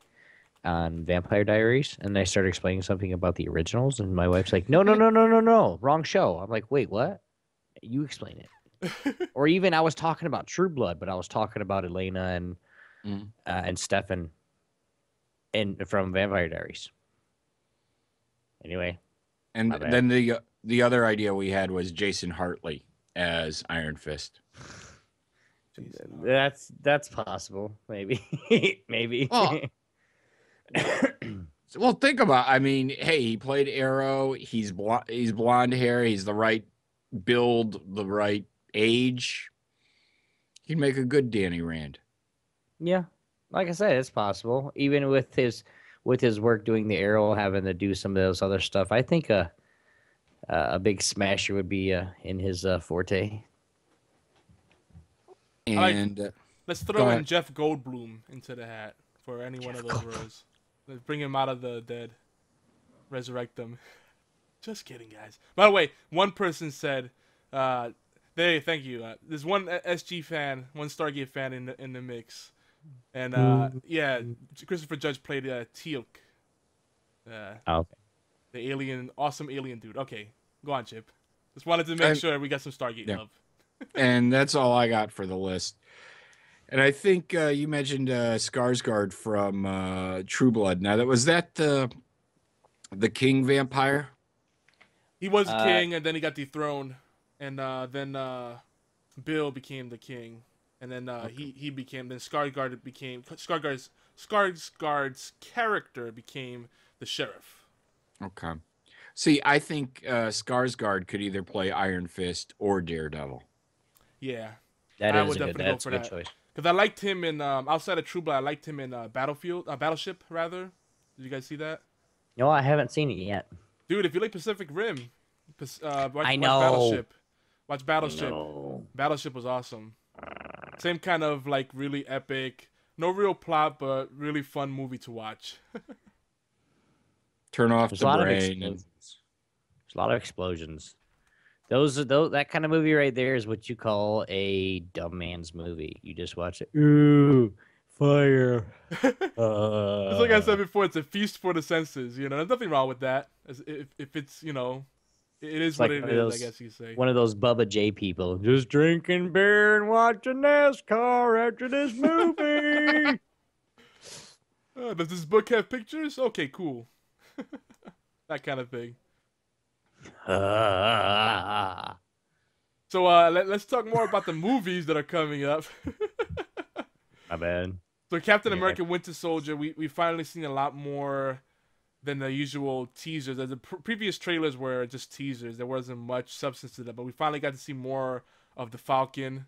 C: on Vampire Diaries, and I started explaining something about the originals, and my wife's like, "No, no, no, no, no, no, wrong show." I'm like, "Wait, what? You explain it." or even I was talking about True Blood, but I was talking about Elena and
A: Mm.
C: uh, and Stefan, and from Vampire Diaries. Anyway,
A: And then the the other idea we had was Jason Hartley as Iron Fist.
B: Jason
C: that's that's possible. Maybe, maybe.
A: Well, So, Well, think about. I mean, hey, he played Arrow. He's blonde. He's blonde hair. He's the right build, the right age. He'd make a good Danny Rand.
C: yeah, like I said, it's possible. Even with his with his work doing the arrow, having to do some of those other stuff, I think a a big smasher would be uh, in his uh, forte.
A: And uh,
B: Let's throw in. Jeff Goldblum into the hat for any one of
C: Jeff
B: those roles. Let's bring him out of the dead, resurrect them. Just kidding, guys. By the way, one person said, uh, "They thank you." Uh, there's one SG fan, one Stargate fan in the in the mix, and uh, yeah, Christopher Judge played uh, Teal'c, uh,
C: Oh, okay.
B: the alien, awesome alien dude. Okay, go on, Chip. Just wanted to make
A: And-
B: sure we got some Stargate
A: Yeah.
B: love.
A: and that's all I got for the list. And I think uh, you mentioned uh, Skarsgård from uh, True Blood. Now, that was that the the king vampire.
B: He was
C: Uh,
B: king, and then he got dethroned, and uh, then uh, Bill became the king, and then uh, he he became then Skarsgård became Skarsgård's Skarsgård's character became the sheriff.
A: Okay. See, I think uh, Skarsgård could either play Iron Fist or Daredevil.
B: Yeah,
C: That
B: I
C: is
B: would
C: a good.
B: definitely go
C: That's a
B: for
C: good
B: that.
C: choice.
B: Because I liked him in um, outside of True Blood. I liked him in uh, Battlefield, uh, Battleship rather. Did you guys see that,
C: No, I haven't seen it yet.
B: dude? If you like Pacific Rim, Pas- uh, watch,
C: I
B: watch. Battleship. Watch Battleship.
C: No.
B: Battleship was awesome. Same kind of like really epic, no real plot, but really fun movie to watch.
A: Turn off
C: There's
A: the
C: a of
A: brain. and-
C: There's a lot of explosions. Those are those that kind of movie right there is what you call a dumb man's movie. You just watch it. Ooh, fire. Uh,
B: Just like I said before, it's a feast for the senses. You know, there's nothing wrong with that. If if it's you know, it is
C: It's
B: what
C: like
B: it
C: one
B: I guess you say.
C: one of those Bubba J people, just drinking beer and watching NASCAR after this movie.
B: Uh, does this book have pictures? Okay, cool. that kind of thing. So uh, let, let's talk more about the movies that are coming up.
C: My bad.
B: So Captain
C: Yeah.
B: America: Winter Soldier, we we finally seen a lot more than the usual teasers. The pr- previous trailers were just teasers. There wasn't much substance to them, but we finally got to see more of the Falcon.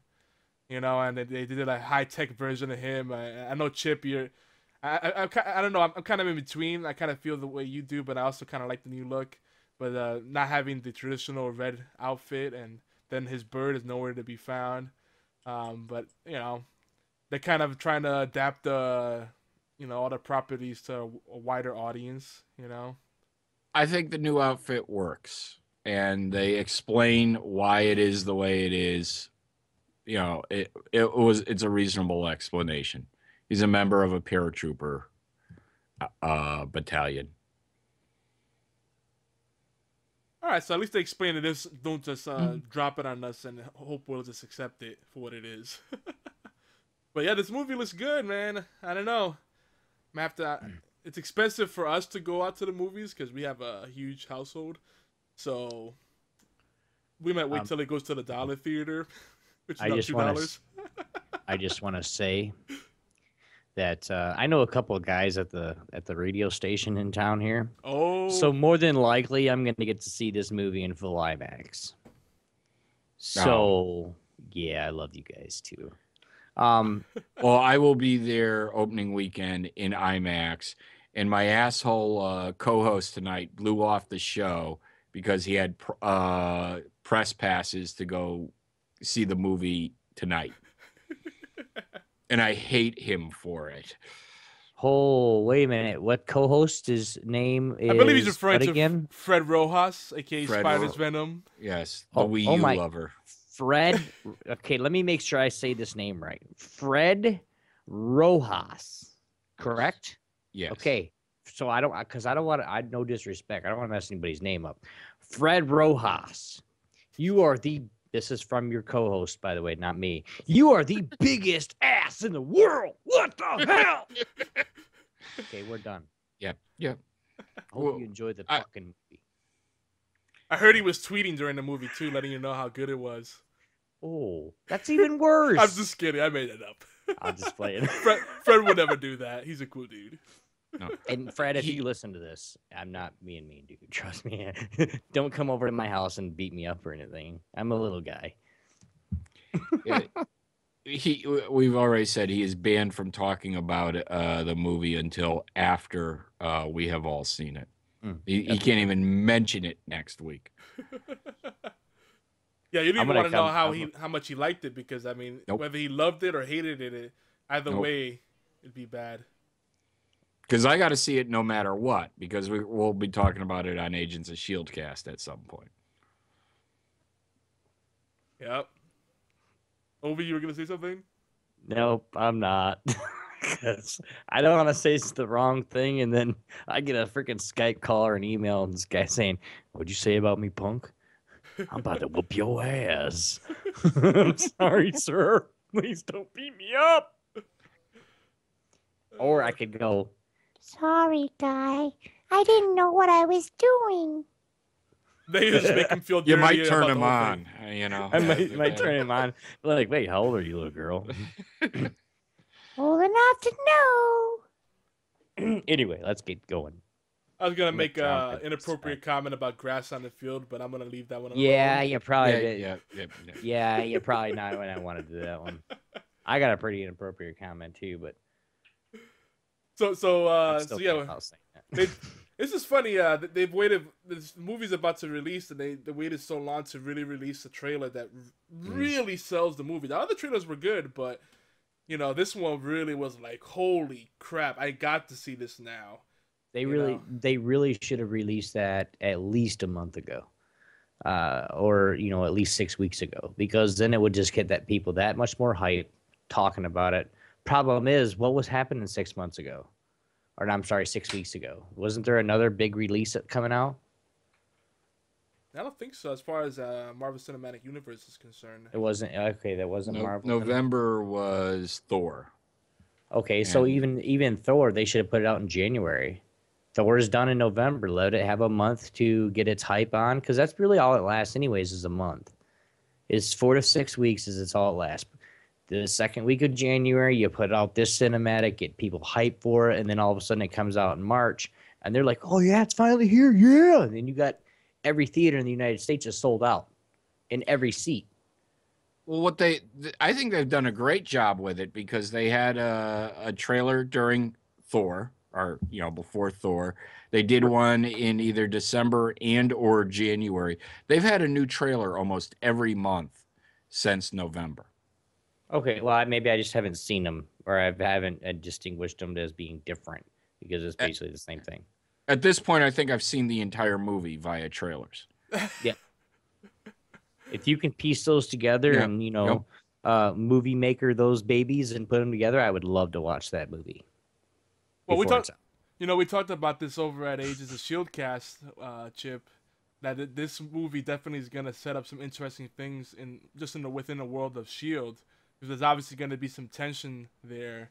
B: You know, and they, they did a high tech version of him. I, I know Chip, you're. I, I, I'm I don't know. I'm, I'm kind of in between. I kind of feel the way you do, but I also kind of like the new look. But uh, not having the traditional red outfit, and then his bird is nowhere to be found. Um, but you know, they're kind of trying to adapt the you know all the properties to a, wider audience you know
A: I think the new outfit works, and they explain why it is the way it is. You know, it it was it's a reasonable explanation. He's a member of a paratrooper uh, battalion.
B: All right so at least they explained it this don't just uh,
C: Mm.
B: drop it on us and hope we'll just accept it for what it is. But yeah this movie looks good man. I don't know. I have to
C: Mm.
B: it's expensive for us to go out to the movies because we have a huge household. So we might wait
C: Um,
B: till it goes to the dollar theater which is
C: I
B: about
C: just
B: two dollars.
C: I just want to say that uh, I know a couple of guys at the at the radio station in town here.
B: oh
C: So more than likely, I'm going to get to see this movie in full IMAX. So yeah, I love you guys too. Um,
A: Well, I will be there opening weekend in IMAX, and my asshole uh, co-host tonight blew off the show because he had pr- uh, press passes to go see the movie tonight. and I hate him for it.
C: Oh, wait a minute. What co-host his name is?
B: I believe he's
C: what
B: referring to
C: again.
B: Fred Rojas, aka
A: Fred
B: Spider's
A: Ro-
B: Venom.
A: Yes, the
C: Oh-
A: Wii
C: oh
A: U
C: my-
A: lover.
C: Fred. Okay, let me make sure I say this name right. Fred Rojas, correct?
A: Yes.
C: Okay, so I don't because I don't want to. I no disrespect. I don't want to mess anybody's name up. Fred Rojas, you are the. This is from your co-host, by the way, not me. You are the biggest ass in the world. What the hell? okay, we're done.
A: Yep. Yep.
C: I hope
A: Well,
C: you enjoyed the
A: I-
C: fucking movie.
B: I heard he was tweeting during the movie too, letting you know how good it was.
C: Oh, that's even worse.
B: I'm just kidding. I made it up.
C: I'll just play it.
B: Fred, Fred would never do that. He's a cool dude.
C: And Fred, if
A: He-
C: you listen to this, I'm not being mean, dude. Trust me. Don't come over to my house and beat me up or anything. I'm a little guy.
A: Yeah, he we've already said he is banned from talking about uh, the movie until after uh, we have all seen it.
C: Mm,
A: He, he can't even mention it next week.
B: Yeah, you
C: don't
B: even want to know how
C: I'm-
B: he how much he liked it because I mean,
A: Nope.
B: whether he loved it or hated it, it either
A: Nope.
B: way, it'd be bad.
A: Because I got to see it no matter what, because we, we'll be talking about it on Agents of S.H.I.E.L.D. cast at some point.
B: Yep. Obi, you were gonna say something?
C: Nope, I'm not. Because I don't want to say it's the wrong thing, and then I get a freaking Skype call or an email, and this guy saying, "What'd you say about me, punk? I'm about to whoop your ass." I'm sorry, sir. Please don't beat me up. Or I could go,
D: Sorry, guy. I didn't know what I was doing.
B: They just make him feel dirty.
A: You might turn
B: about
A: him on,
B: thing.
A: you know.
C: I might, might turn him on. Like, wait, how old are you, little girl?
D: Old enough to know.
C: anyway, let's get going.
B: I was gonna make
C: an
B: uh, inappropriate
C: this
B: comment about grass on the field, but I'm gonna leave that one alone.
C: Yeah, you probably
A: yeah, yeah, yeah, yeah.
C: Yeah, you're probably not when I want to do that one. I got a pretty inappropriate comment too, but
B: So so uh so yeah, they, this is funny. Uh, they've waited. This movie's about to release, and they they waited so long to really release a trailer that r-
C: Mm.
B: really sells the movie. The other trailers were good, but you know this one really was like, holy crap! I got to see this now.
C: They
B: you
C: really,
B: know.
C: they really should have released that at least a month ago, uh, or you know, at least six weeks ago, because then it would just get that people that much more hype talking about it. Problem is, what was happening six months ago, or no, I'm sorry, six weeks ago? Wasn't there another big release coming out?
B: I don't think so. As far as uh, Marvel Cinematic Universe is concerned,
C: It wasn't okay. That wasn't
A: No-
C: Marvel.
A: November was Thor.
C: Okay, so even even Thor, they should have put it out in January. Thor is done in November. Let it have a month to get its hype on, because that's really all it lasts, anyways, is a month. It's four to six weeks is it's all it lasts. The second week of January, you put out this cinematic, get people hyped for it, and then all of a sudden it comes out in March, and they're like, "Oh yeah, it's finally here, yeah!" And then you got every theater in the United States is sold out in every seat.
A: Well, what they, th- I think they've done a great job with it because they had a, a trailer during Thor, or you know, before Thor. They did one in either December and or January. They've had a new trailer almost every month since November.
C: Okay, well, I- maybe I just haven't seen them, or I haven't uh, distinguished them as being different because it's basically the same thing.
A: At this point, I think I've seen the entire movie via trailers. Yeah.
C: If you can piece those together
A: Yeah,
C: and you know, uh, movie maker those babies and put them together, I would love to watch that movie.
B: Well, we talked. You know, we talked about this over at Ages of Shield cast, uh, Chip. That this movie definitely is gonna set up some interesting things in just in the within the world of Shield, because there's obviously gonna be some tension there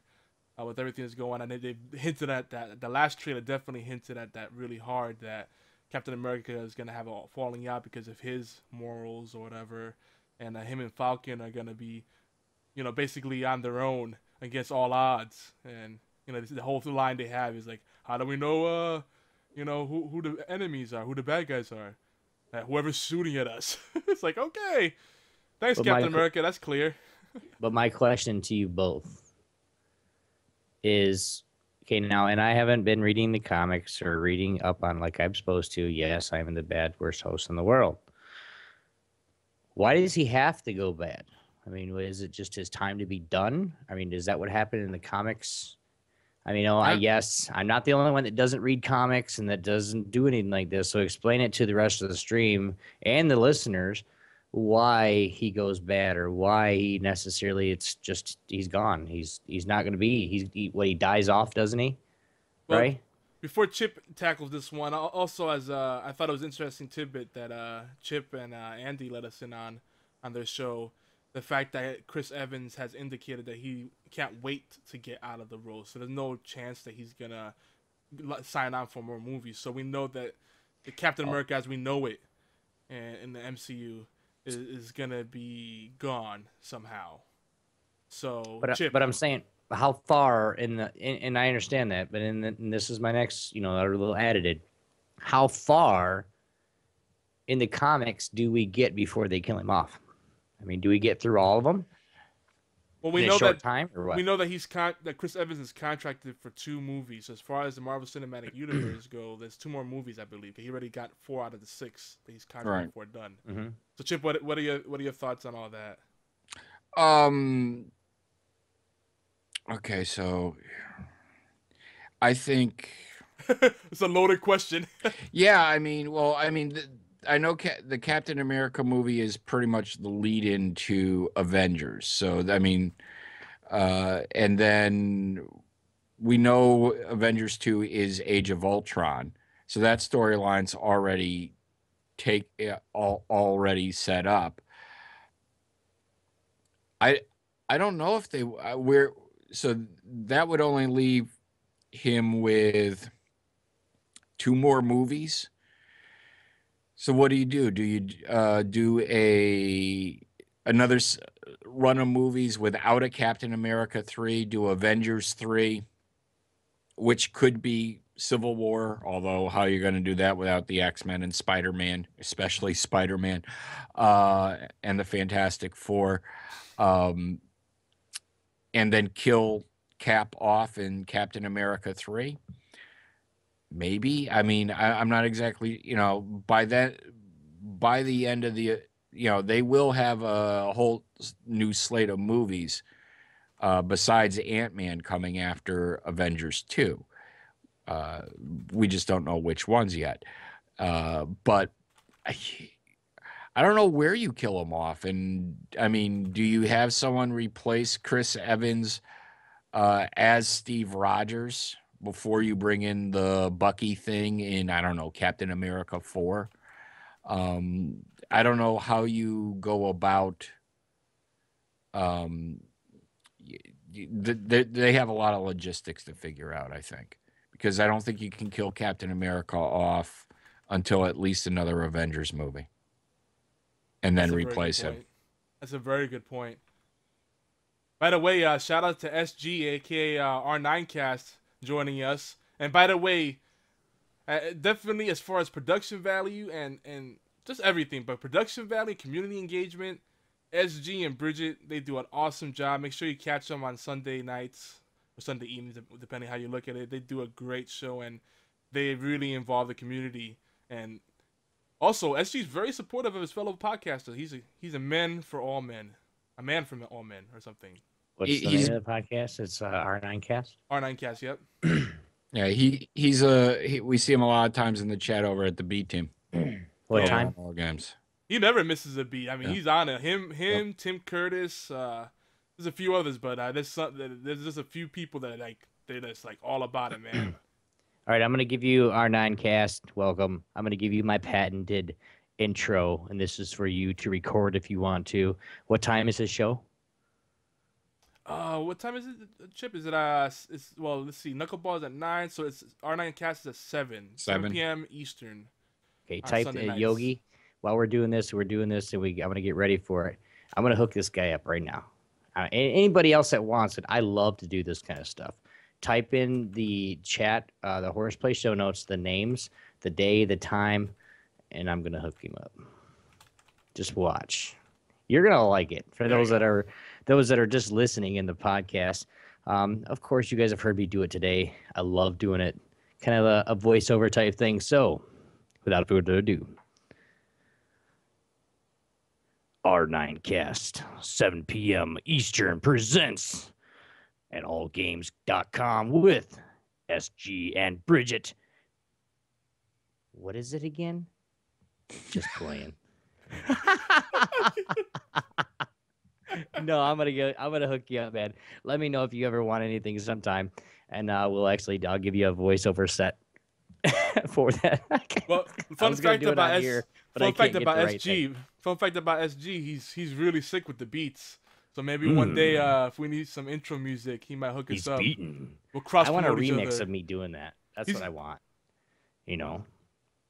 B: uh, with everything that's going on. And they, they hinted at that. The last trailer definitely hinted at that really hard. That Captain America is gonna have a falling out because of his morals or whatever, and uh, him and Falcon are gonna be, you know, basically on their own against all odds. And you know, this, the whole line they have is like, how do we know, uh, you know, who who the enemies are, who the bad guys are, uh, whoever's shooting at us. it's like, okay, thanks,
C: But
B: Captain
C: Michael-
B: America, that's clear.
C: But my question to you both is okay now, and I haven't been reading the comics or reading up on like I'm supposed to. Yes, I'm in the bad worst host in the world. Why does he have to go bad? I mean, is it just his time to be done? I mean, is that what happened in the comics? I mean, oh, I
A: I-
C: yes, I'm not the only one that doesn't read comics and that doesn't do anything like this. So explain it to the rest of the stream and the listeners why he goes bad or why he necessarily it's just he's gone. He's he's not going to be. He's he, what he dies off, doesn't he?
B: Well,
C: right?
B: Before Chip tackles this one, also as uh, I thought it was interesting tidbit that uh, Chip and uh, Andy let us in on on their show, the fact that Chris Evans has indicated that he can't wait to get out of the role, so there's no chance that he's gonna sign on for more movies. So we know that the Captain
C: Oh.
B: America as we know it in, in the MCU is, is gonna be gone somehow. So
C: But
B: Chip,
C: but I'm saying how far in the and, and I understand that, but in the, and this is my next, you know, our little edited. How far in the comics do we get before they kill him off? I mean, do we get through all of them
B: well, we
C: in
B: know
C: a short
B: that
C: time or what?
B: We know that he's con- that Chris Evans is contracted for two movies. So, As far as the Marvel Cinematic Universe go, there's two more movies, I believe. He already got four out of the six that he's contracted
A: Right.
B: for done.
C: hmm
B: So, Chip, what what are your what are your thoughts on all that?
A: Um. Okay, so I think,
B: it's a loaded question.
A: yeah, I mean, well, I mean, the, I know Ca- the Captain America movie is pretty much the lead into Avengers. So, I mean, uh, and then we know Avengers 2 is Age of Ultron. So that storyline's already take eh, all, already set up. I I don't know if they uh, where so that would only leave him with two more movies. So what do you do? Do you uh, do a another run of movies without a Captain America three? Do Avengers three, which could be Civil War. Although how are you're going to do that without the X Men and Spider Man, especially Spider Man, uh, and the Fantastic Four, um, and then kill Cap off in Captain America three. Maybe. I mean, I, I'm not exactly. You know, by that, by the end of the, you know, they will have a whole new slate of movies. Uh, besides Ant Man coming after Avengers 2. Uh, we just don't know which ones yet. Uh, but I, I don't know where you kill him off. And I mean, do you have someone replace Chris Evans uh, as Steve Rogers before you bring in the Bucky thing in, I don't know, Captain America 4? Um, I don't know how you go about. Um, y- y- th- they, they have a lot of logistics to figure out, I think, because I don't think you can kill Captain America off until at least another Avengers movie, and then replace him.
B: That's a very good point. By the way, uh, shout out to SG, aka uh, R9Cast, joining us. And by the way, uh, definitely as far as production value and and just everything, but production value, community engagement, SG and Bridget, they do an awesome job. Make sure you catch them on Sunday nights or Sunday evenings, depending how you look at it. They do a great show and they really involve the community. And also, SG is very supportive of his fellow podcasters. He's a he's a man for all men, a man for all men, or something.
C: What's
A: He-
C: the
A: he's-
C: name of the podcast? It's uh, R9 Cast.
B: R9Cast, yep.
A: Yeah, he he's a he, we see him a lot of times in the chat over at the B team.
C: What
B: Yeah.
C: time?
A: All games.
B: He never misses a beat. I mean,
A: Yeah.
B: he's on it. Him, him, Tim Curtis. Uh, there's a few others, but uh, there's some, there's just a few people that like they're just like all about it, man.
C: All right, I'm going to give you R9 Cast. Welcome. I'm going to give you my patented intro, and this is for you to record if you want to. What time is this show?
B: Uh, what time is it, Chip? Is it uh? It's well, let's see. Knuckleball's at nine, so it's R9 Cast is at seven, 7
A: Seven.
B: p.m. Eastern.
C: Okay, type
B: Sunday
C: uh,
B: nights.
C: Yogi. While we're doing this, we're doing this, and we I'm gonna get ready for it. I'm gonna hook this guy up right now. Uh, anybody else that wants it, I love to do this kind of stuff. Type in the chat, uh, the horseplay show notes, the names, the day, the time, and I'm gonna hook him up. Just watch. You're gonna like it. For
B: There
C: those that are those that are just listening in the podcast, um, of course, you guys have heard me do it today. I love doing it, kind of a, a voiceover type thing. So, without further ado, R9 Cast, 7 p.m. Eastern presents at allgames.com with SG and Bridget. What is it again? Just playing. no, I'm gonna go. I'm gonna hook you up, man. Let me know if you ever want anything sometime, and uh, we'll actually. I'll give you a voiceover set for that.
B: Well,
C: I
B: fun
C: was
B: fact about
C: on
B: S-
C: here, but
B: fun
C: can't
B: fact about
C: right
B: SG.
C: thing.
B: Fun fact about SG. He's he's really sick with the beats. So maybe one day,
C: Mm.
B: uh, if we need some intro music, he might hook
C: He's
B: us up.
C: beaten.
B: We'll cross
C: I want a remix of me doing that. That's
B: He's-
C: what I want. You know,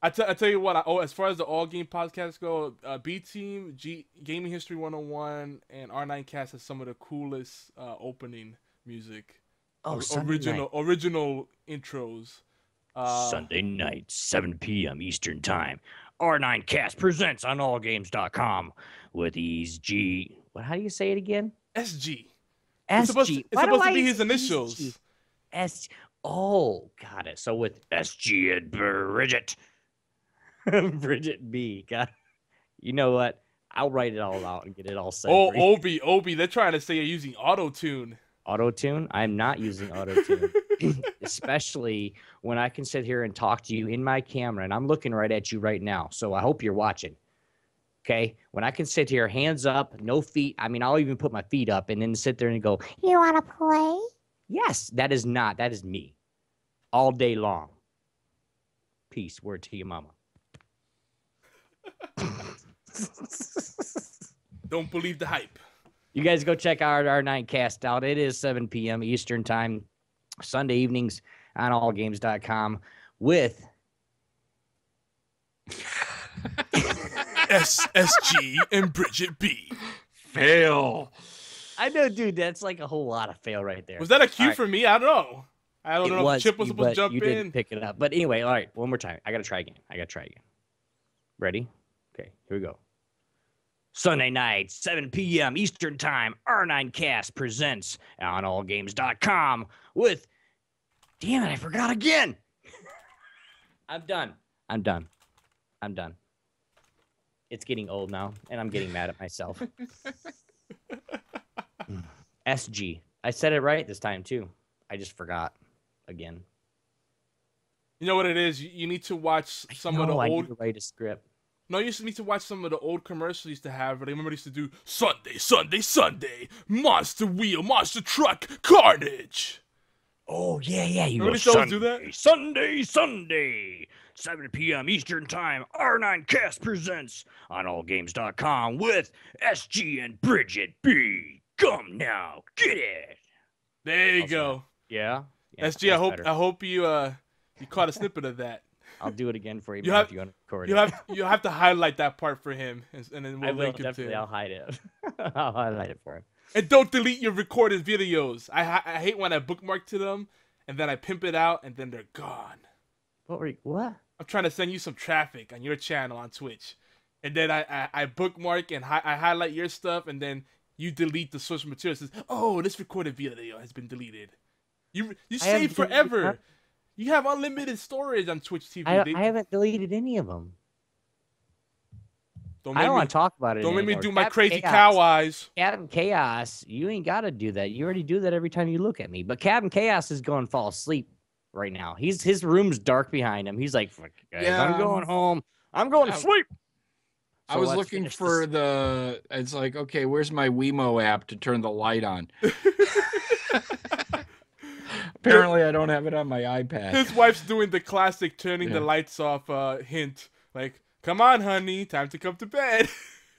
B: I tell you what. I, oh, as far as the all game podcasts go, uh, B Team, G Gaming History 101, and R9 Cast has some of the coolest uh, opening music.
C: oh,
B: Or-
C: Sunday
B: original
C: night.
B: original intros. Uh,
C: Sunday night, 7 p.m. Eastern Time. R9 Cast presents on allgames.com with Ease G. What? How do you say it again?
B: SG.
C: SG.
B: It's supposed to, it's supposed to be his initials.
C: SG? S. Oh, got it. So with SG and Bridget. Bridget B. Got. You know what? I'll write it all out and get it all set.
B: Oh. Obi, Obi, they're trying to say you're using auto tune.
C: auto tune. I'm not using auto tune, especially when I can sit here and talk to you in my camera, and I'm looking right at you right now. So I hope you're watching. Okay, when I can sit here, hands up, no feet. I mean, I'll even put my feet up and then sit there and go,
D: You wanna play?
C: "Yes, that is not. That is me, all day long." Peace. Word to your mama.
B: Don't believe the hype.
C: You guys go check out R9 Cast out. It is 7 p.m. Eastern time, Sunday evenings on allgames.com with
B: SSG and Bridget B.
A: Fail.
C: I know, dude. That's like a whole lot of fail right there.
B: Was that a cue
C: Alright.
B: for me? I don't know. I don't
C: it
B: know
C: was
B: if Chip was supposed to
C: but
B: jump
C: you
B: in.
C: didn't pick it up. But anyway, all right, one more time. I gotta try again. I gotta try again. Ready? Okay, here we go. Sunday night, 7 p.m. Eastern Time, R9 Cast presents on allgames.com with Damn it, I forgot again. I'm done. I'm done. I'm done. It's getting old now, and I'm getting mad at myself. SG. I said it right this time too. I just forgot again.
B: You know what it is? You, you need to watch some of the
C: I
B: old.
C: write a script.
B: No, you just need to watch some of the old commercials used to have. Where they remember they used to do Sunday, Sunday, Sunday, Monster Wheel, Monster Truck, Carnage.
C: Oh yeah, yeah. You
B: Remember
C: go
B: do
C: Sunday,
B: that?
C: Sunday, Sunday, 7 p.m. Eastern Time. R9 Cast presents on allgames.com with SG and Bridget B. Come now, get it.
B: There you
C: Also
B: go.
C: Yeah. yeah
B: SG, I hope
C: better.
B: I hope you uh you caught a snippet of that.
C: I'll do it again for you.
B: You have-
C: if you want to record
B: You
C: it.
B: have you have to highlight that part for him, and, and then we'll
C: will
B: link it to
C: definitely.
B: him.
C: I'll hide it. I'll highlight it for him.
B: And don't delete your recorded videos. I I hate when I bookmark to them, and then I pimp it out, and then they're gone.
C: What were you, what?
B: I'm trying to send you some traffic on your channel on Twitch, and then I I, I bookmark and hi- I highlight your stuff, and then you delete the source material. It says, "Oh, this recorded video has been deleted." You you
C: I deleted
B: forever.
C: That.
B: You have unlimited storage on Twitch TV.
C: I,
B: They-
C: I haven't deleted any of them.
B: don't
C: I
B: make
C: don't
B: me,
C: want to talk about it.
B: don't make me do my
C: Captain
B: crazy
C: Chaos-
B: cow eyes.
C: Captain Chaos, you ain't got to do that. You already do that every time you look at me. But Captain Chaos is going to fall asleep right now. He's his room's dark behind him. He's like, "Fuck guys,
A: Yeah.
C: I'm going home. I'm going to
A: I-
C: sleep."
A: I was looking for
C: this.
A: the. It's like, okay, where's my Wemo app to turn the light on? Apparently, I don't have it on my iPad.
B: His wife's doing the classic turning the lights off uh, hint. Like, come on, honey, time to come to bed.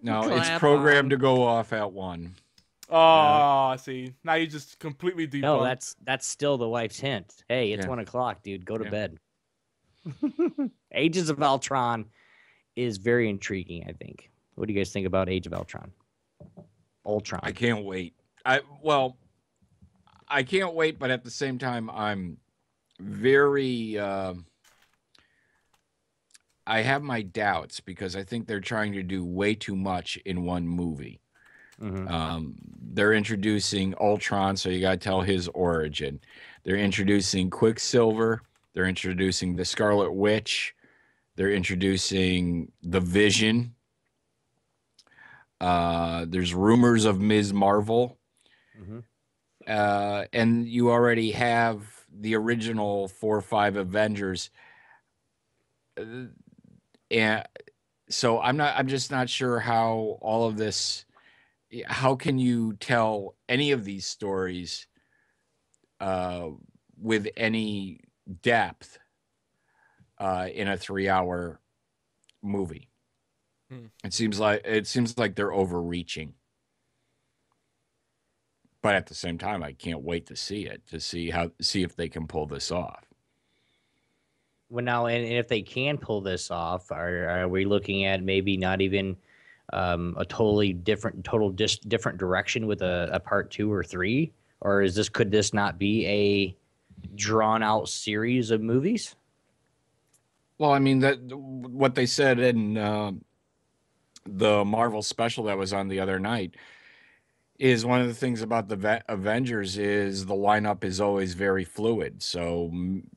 A: No, it's programmed
C: on.
A: to go off at one.
B: Oh, see, now you just completely debunked.
C: No, that's that's still the wife's hint. Hey, it's
A: Yeah.
C: one o'clock, dude. Go to
A: Yeah.
C: bed. Ages of Ultron is very intriguing. I think. What do you guys think about Age of Ultron? Ultron.
A: I can't wait. I well, I can't wait, but at the same time, I'm very. Uh, I have my doubts because I think they're trying to do way too much in one movie.
C: Mhm.
A: Um, they're introducing Ultron, so you got to tell his origin. They're introducing Quicksilver. They're introducing the Scarlet Witch. They're introducing the Vision. Uh, there's rumors of Ms. Marvel.
C: Mhm.
A: Uh, and you already have the original four or five Avengers. Uh, and so I'm not, I'm just not sure how all of this, how can you tell any of these stories uh, with any depth uh, in a three hour movie?
B: Hmm.
A: It seems like, it seems like they're overreaching but at the same time i can't wait to see it to see how see if they can pull this off
C: Well, now, and, and if they can pull this off, are are we looking at maybe not even um, a totally different, total dis- different direction with a, a part two or three, or is this could this not be a drawn out series of movies?
A: well i mean that what they said in uh, the marvel special that was on the other night is one of the things about the avengers is the lineup is always very fluid so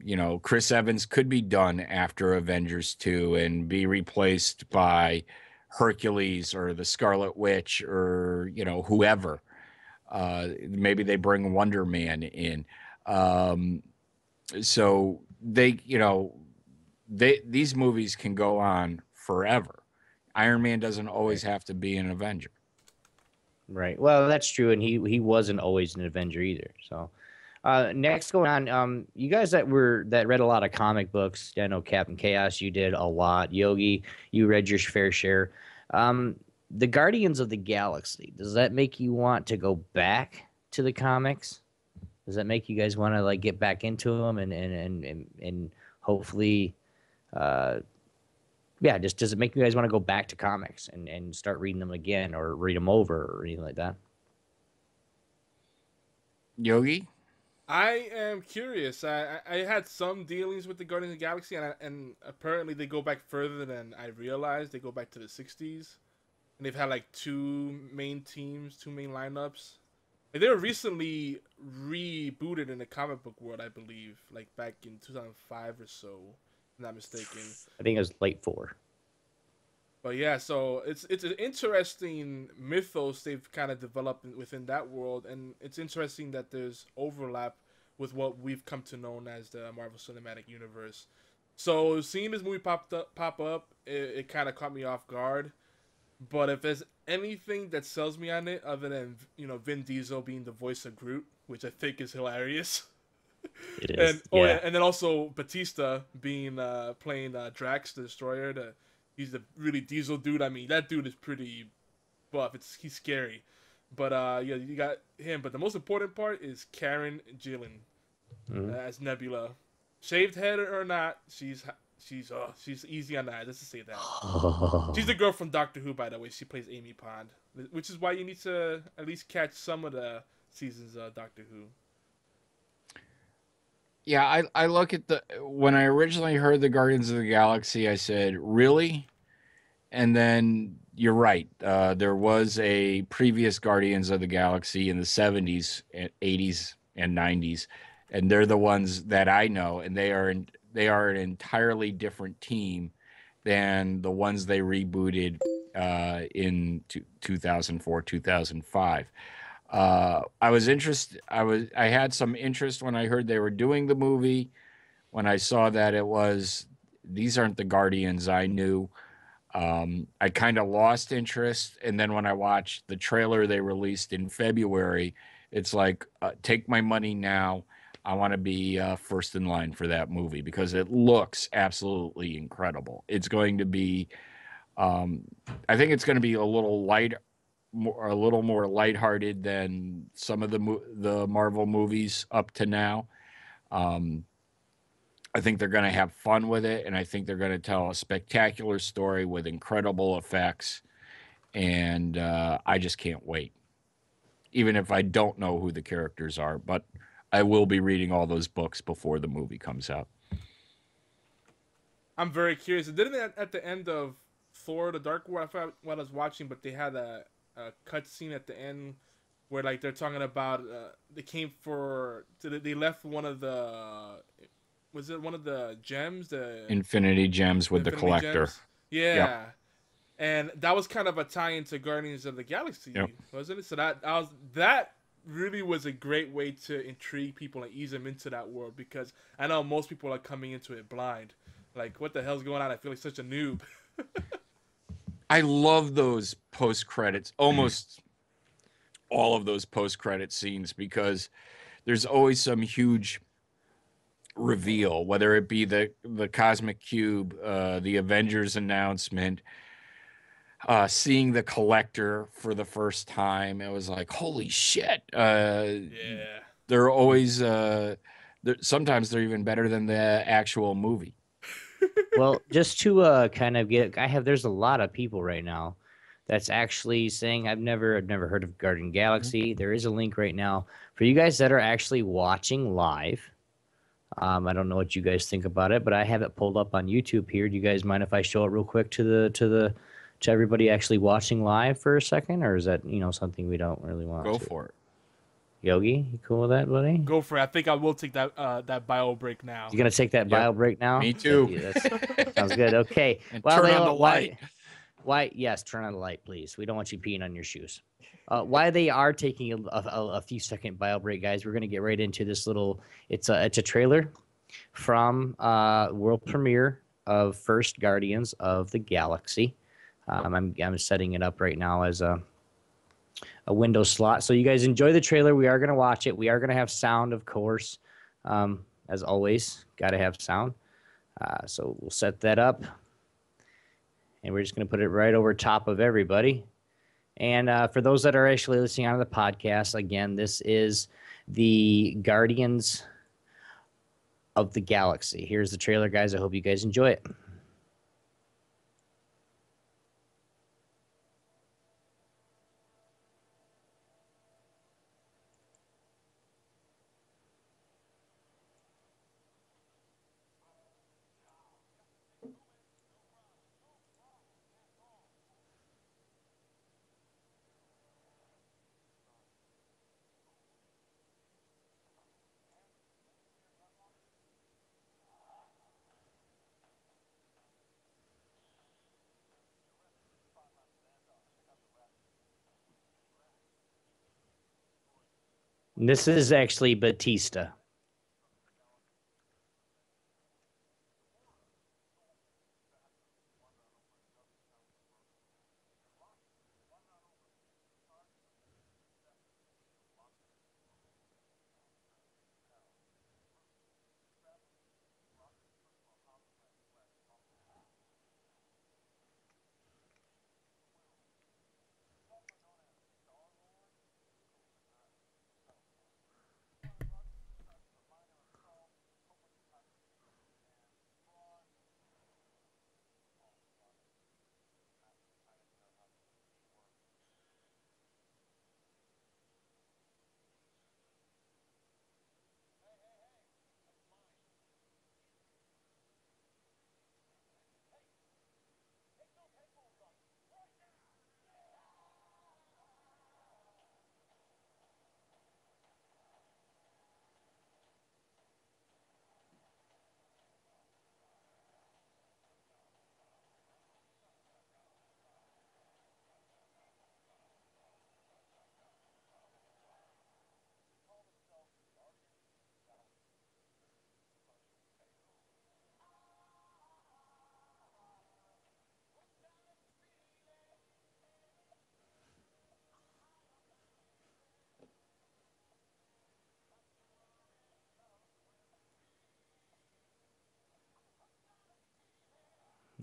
A: you know chris evans could be done after avengers 2 and be replaced by hercules or the scarlet witch or you know whoever uh, maybe they bring wonder man in um, so they you know they these movies can go on forever. Iron Man doesn't always have to be an Avenger.
C: Right. Well, that's true, and he he wasn't always an Avenger either. So, uh, next going on, um, you guys that were that read a lot of comic books. I know Captain Chaos, you did a lot. Yogi, you read your fair share. Um, the Guardians of the Galaxy. Does that make you want to go back to the comics? Does that make you guys want to like get back into them and and and and, and hopefully, uh, yeah, just does it make you guys want to go back to comics and, and start reading them again or read them over or anything like that?
A: Yogi,
B: I am curious. I, I I had some dealings with the Guardians of the Galaxy, and I, and apparently they go back further than I realized. They go back to the '60s, and they've had like two main teams, two main lineups. Like, they were recently rebooted in the comic book world, I believe, like back in 2005 or so. Not mistaken.
C: I think it was late four.
B: But yeah, so it's it's an interesting mythos they've kind of developed within that world, and it's interesting that there's overlap with what we've come to know as the Marvel Cinematic Universe. So seeing this movie popped up, pop up, it, it kind of caught me off guard. But if there's anything that sells me on it, other than you know Vin Diesel being the voice of Groot, which I think is hilarious,
C: It is.
B: and oh
C: yeah.
B: yeah, and then also Batista being uh, playing uh, Drax the Destroyer. The, he's the really Diesel dude. I mean, that dude is pretty buff. It's he's scary, but uh, yeah, you got him. But the most important part is Karen Gillan
C: Mhm.
B: uh, as Nebula, shaved head or not, she's she's uh she's easy on the eyes. Let's just say that. She's the girl from Doctor Who, by the way. She plays Amy Pond, which is why you need to at least catch some of the seasons of Doctor Who.
A: Yeah, I I look at the when I originally heard the Guardians of the Galaxy, I said really, and then you're right. Uh, there was a previous Guardians of the Galaxy in the '70s, and '80s, and '90s, and they're the ones that I know, and they are in, they are an entirely different team than the ones they rebooted uh, in two, 2004, 2005. Uh, I was interested. I was. I had some interest when I heard they were doing the movie. When I saw that it was, these aren't the Guardians I knew. Um, I kind of lost interest, and then when I watched the trailer they released in February, it's like, uh, take my money now. I want to be uh, first in line for that movie because it looks absolutely incredible. It's going to be, um, I think it's going to be a little light, more, a little more lighthearted than some of the the Marvel movies up to now. Um, I think they're going to have fun with it, and I think they're going to tell a spectacular story with incredible effects, and uh, I just can't wait. Even if I don't know who the characters are, but I will be reading all those books before the movie comes out.
B: I'm very curious. Didn't at, at the end of Thor: The Dark World. I forgot what I was watching, but they had a, a cut scene at the end where like they're talking about uh, they came for they they left one of the was it one of the gems the
A: Infinity Gems with the collector.
B: Gems? Yeah. and that was kind of a tie into Guardians of the Galaxy,
A: Yep.
B: wasn't it? So that I was that really was a great way to intrigue people and ease them into that world because I know most people are coming into it blind. Like, what the hell's going on? I feel like such a noob.
A: I love those post credits, almost all of those post credit scenes because there's always some huge reveal, whether it be the the cosmic cube, uh, the Avengers announcement, uh, seeing the collector for the first time. It was like, holy shit! Uh,
B: yeah.
A: they're always uh, they're, sometimes they're even better than the actual movie.
C: Well, just to uh, kind of get, I have there's a lot of people right now that's actually saying I've never I've never heard of Garden Galaxy. There is a link right now for you guys that are actually watching live. Um, I don't know what you guys think about it, but I have it pulled up on YouTube here. Do you guys mind if I show it real quick to the to the to everybody actually watching live for a second, or is that you know something we don't really want?
A: Go
C: to?
A: for it.
C: Yogi, you cool with that, buddy?
B: Go for it. I think I will take that uh, that bio break now.
C: You gonna take that bio break now?
A: Me too.
C: Yeah, sounds good. Okay.
A: And
C: Well,
A: turn
C: they
A: on the
C: don't- why-
A: light.
C: Why? Yes, turn on the light, please. We don't want you peeing on your shoes. Uh, why they are taking a, a, a few second bio break, guys? We're gonna get right into this little. It's a it's a trailer from uh, world premiere of First Guardians of the Galaxy. Um, I'm I'm setting it up right now as a a window slot. So you guys enjoy the trailer. We are gonna watch it. We are gonna have sound, of course, um, as always. Got to have sound. Uh, so we'll set that up and we're just going to put it right over top of everybody. And uh, for those that are actually listening on the podcast, again, this is the Guardians of the Galaxy. Here's the trailer, guys. I hope you guys enjoy it. This is actually Batista.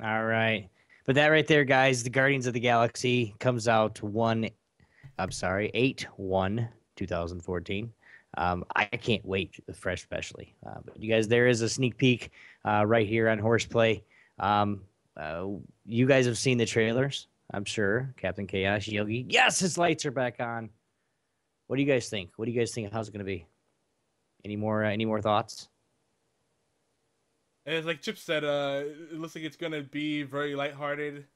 C: All right. But that right there, guys, the Guardians of the Galaxy comes out one, I'm sorry, 8 1 2014. Um, I can't wait, fresh especially. Uh, but you guys, there is a sneak peek uh, right here on Horseplay. Um, uh, you guys have seen the trailers, I'm sure. Captain Chaos, Yogi. Yes, his lights are back on. What do you guys think? What do you guys think? How's it going to be? Any more? Uh, any more thoughts?
B: And it's like Chip said, uh, it looks like it's gonna be very lighthearted,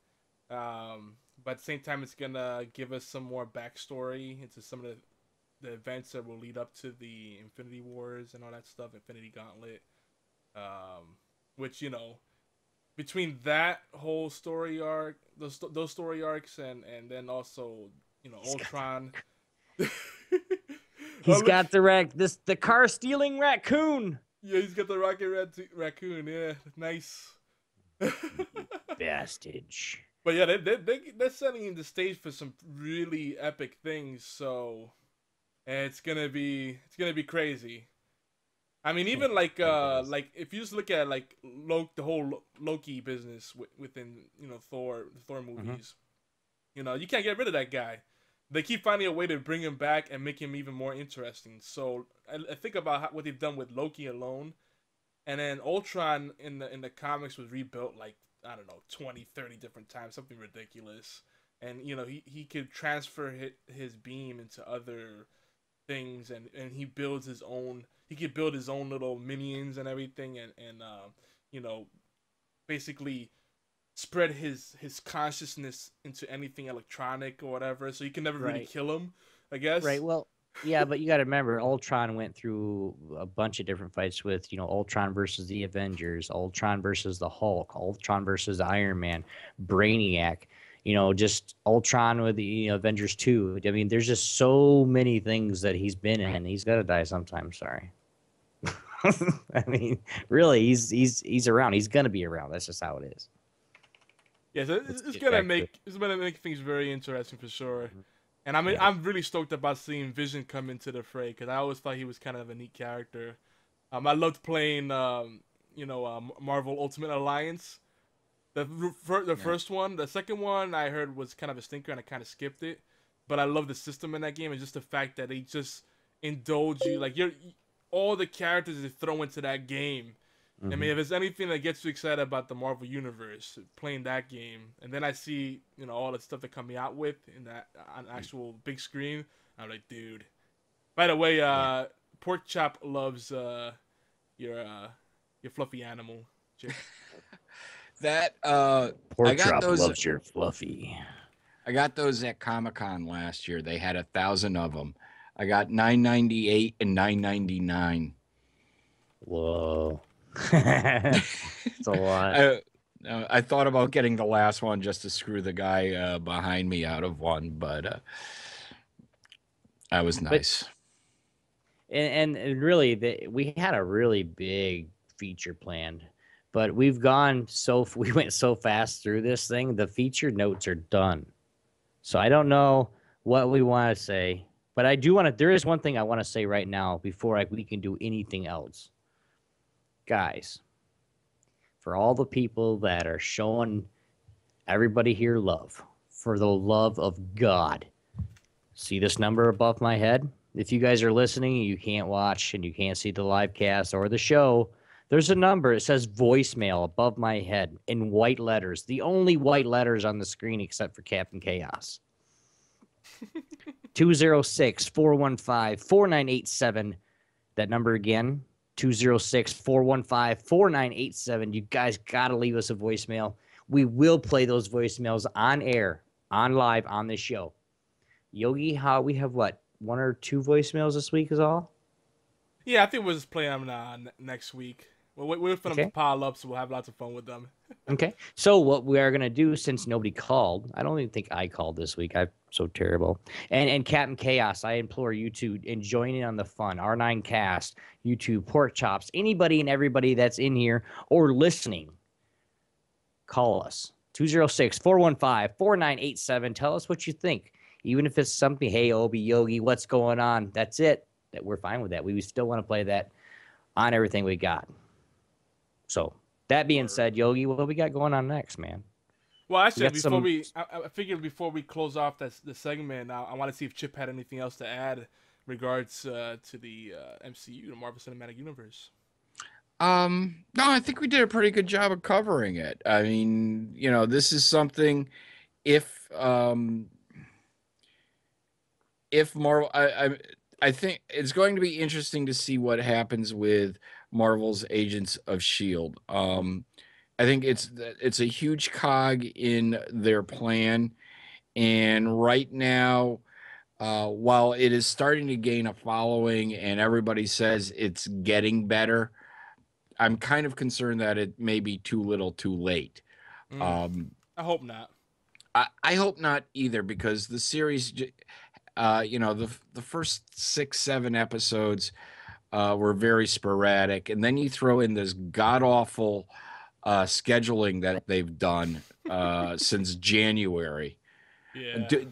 B: um, but at the same time, it's gonna give us some more backstory into some of the, the events that will lead up to the Infinity Wars and all that stuff, Infinity Gauntlet, um, which you know, between that whole story arc, those those story arcs, and and then also you know Ultron.
C: He's got
B: Ultron.
C: He's
B: Oh, look-
C: got the rac this the car stealing raccoon.
B: Yeah, he's got the rocket rat raccoon. Yeah, nice.
C: Bastage.
B: But yeah, they they they they're setting the stage for some really epic things. So, it's gonna be it's gonna be crazy. I mean, even like uh like if you just look at like Loki, the whole Loki business wi- within you know Thor the Thor movies, you know you can't get rid of that guy. They keep finding a way to bring him back and make him even more interesting. So I, I think about how, what they've done with Loki alone, and then Ultron in the in the comics was rebuilt like I don't know 20, 30 different times, something ridiculous. And you know he, he could transfer his, his beam into other things, and, and he builds his own. He could build his own little minions and everything, and and uh, you know, basically spread his his consciousness into anything electronic or whatever. So you can never really kill him. I guess.
C: Right. Well, yeah, but you got to remember, Ultron went through a bunch of different fights with, you know, Ultron versus the Avengers, Ultron versus the Hulk, Ultron versus Iron Man, Brainiac. You know, just Ultron with the you know, Avengers two. I mean, there's just so many things that he's been in. He's got to die sometime. Sorry. I mean, really, he's he's he's around. He's gonna be around. That's just how it is.
B: Yeah, so it's, it's gonna
C: back to-
B: make it's gonna make things very interesting for sure.
C: Mhm.
B: And I mean,
C: Yeah.
B: I'm really stoked about seeing Vision come into the fray because I always thought he was kind of a neat character. Um, I loved playing, um, you know, uh, Marvel Ultimate Alliance. The the
A: Yeah.
B: first one, the second one I heard was kind of a stinker, and I kind of skipped it. But I love the system in that game, and just the fact that they just indulge you, like you're all the characters they throw into that game. I mean, if it's anything that gets you excited about the Marvel universe, playing that game, and then I see you know all the stuff they're coming out with in that on actual big screen, I'm like, dude. By the way, uh, Pork Chop loves uh, your uh, your fluffy animal.
A: That uh,
C: Pork
A: I got
C: chop
A: those-
C: loves your fluffy.
A: I got those at Comic Con last year. They had a thousand of them. I got nine ninety eight and nine ninety nine.
C: Whoa. It's a lot.
A: I, uh, I thought about getting the last one just to screw the guy uh, behind me out of one, but uh, that was nice.
C: and, and and really the, we had a really big feature planned but we've gone so we went so fast through this thing the feature notes are done so i don't know what we want to say but i do want to there is one thing i want to say right now before I, we can do anything else guys for all the people that are showing everybody here love for the love of god see this number above my head if you guys are listening you can't watch and you can't see the live cast or the show, there's a number. It says voicemail above my head in white letters, the only white letters on the screen except for Captain Chaos. 206 415 4987. That number again, 206 415 4987. You guys got to leave us a voicemail. We will play those voicemails on air, on live on this show. Yogi, how we have what? One or two voicemails this week is all?
B: yeah, I think we'll just play them uh, next week. We'll wait, wait for them
C: Okay.
B: to pile up, so we'll have lots of fun with them.
C: Okay. So what we are gonna do, since nobody called, I don't even think I called this week. I'm so terrible. And and Captain Chaos, I implore you to and join in on the fun. R9 Cast, YouTube, Pork Chops, anybody and everybody that's in here or listening, call us. 206-415-4987. Tell us what you think. Even if it's something, hey Obi Yogi, what's going on? That's it. That we're fine with that. We still want to play that on everything we got. So that being said, Yogi, what we got going on next, man?
B: Well, actually,
C: got
B: before
C: some-
B: we, I, I figured before we close off this the segment, I, I want to see if Chip had anything else to add regards uh, to the uh, MCU, the Marvel Cinematic Universe.
A: Um, no, I think we did a pretty good job of covering it. I mean, you know, this is something if um if Marvel I I I think it's going to be interesting to see what happens with Marvel's Agents of Shield. Um I think it's it's a huge cog in their plan and right now uh, while it is starting to gain a following and everybody says it's getting better, I'm kind of concerned that it may be too little, too late.
B: Mm,
A: Um,
B: I hope not.
A: I, I hope not either because the series, uh, you know, the the first six seven episodes uh, were very sporadic, and then you throw in this god awful uh, scheduling that they've done uh, since January.
B: Yeah.
A: D-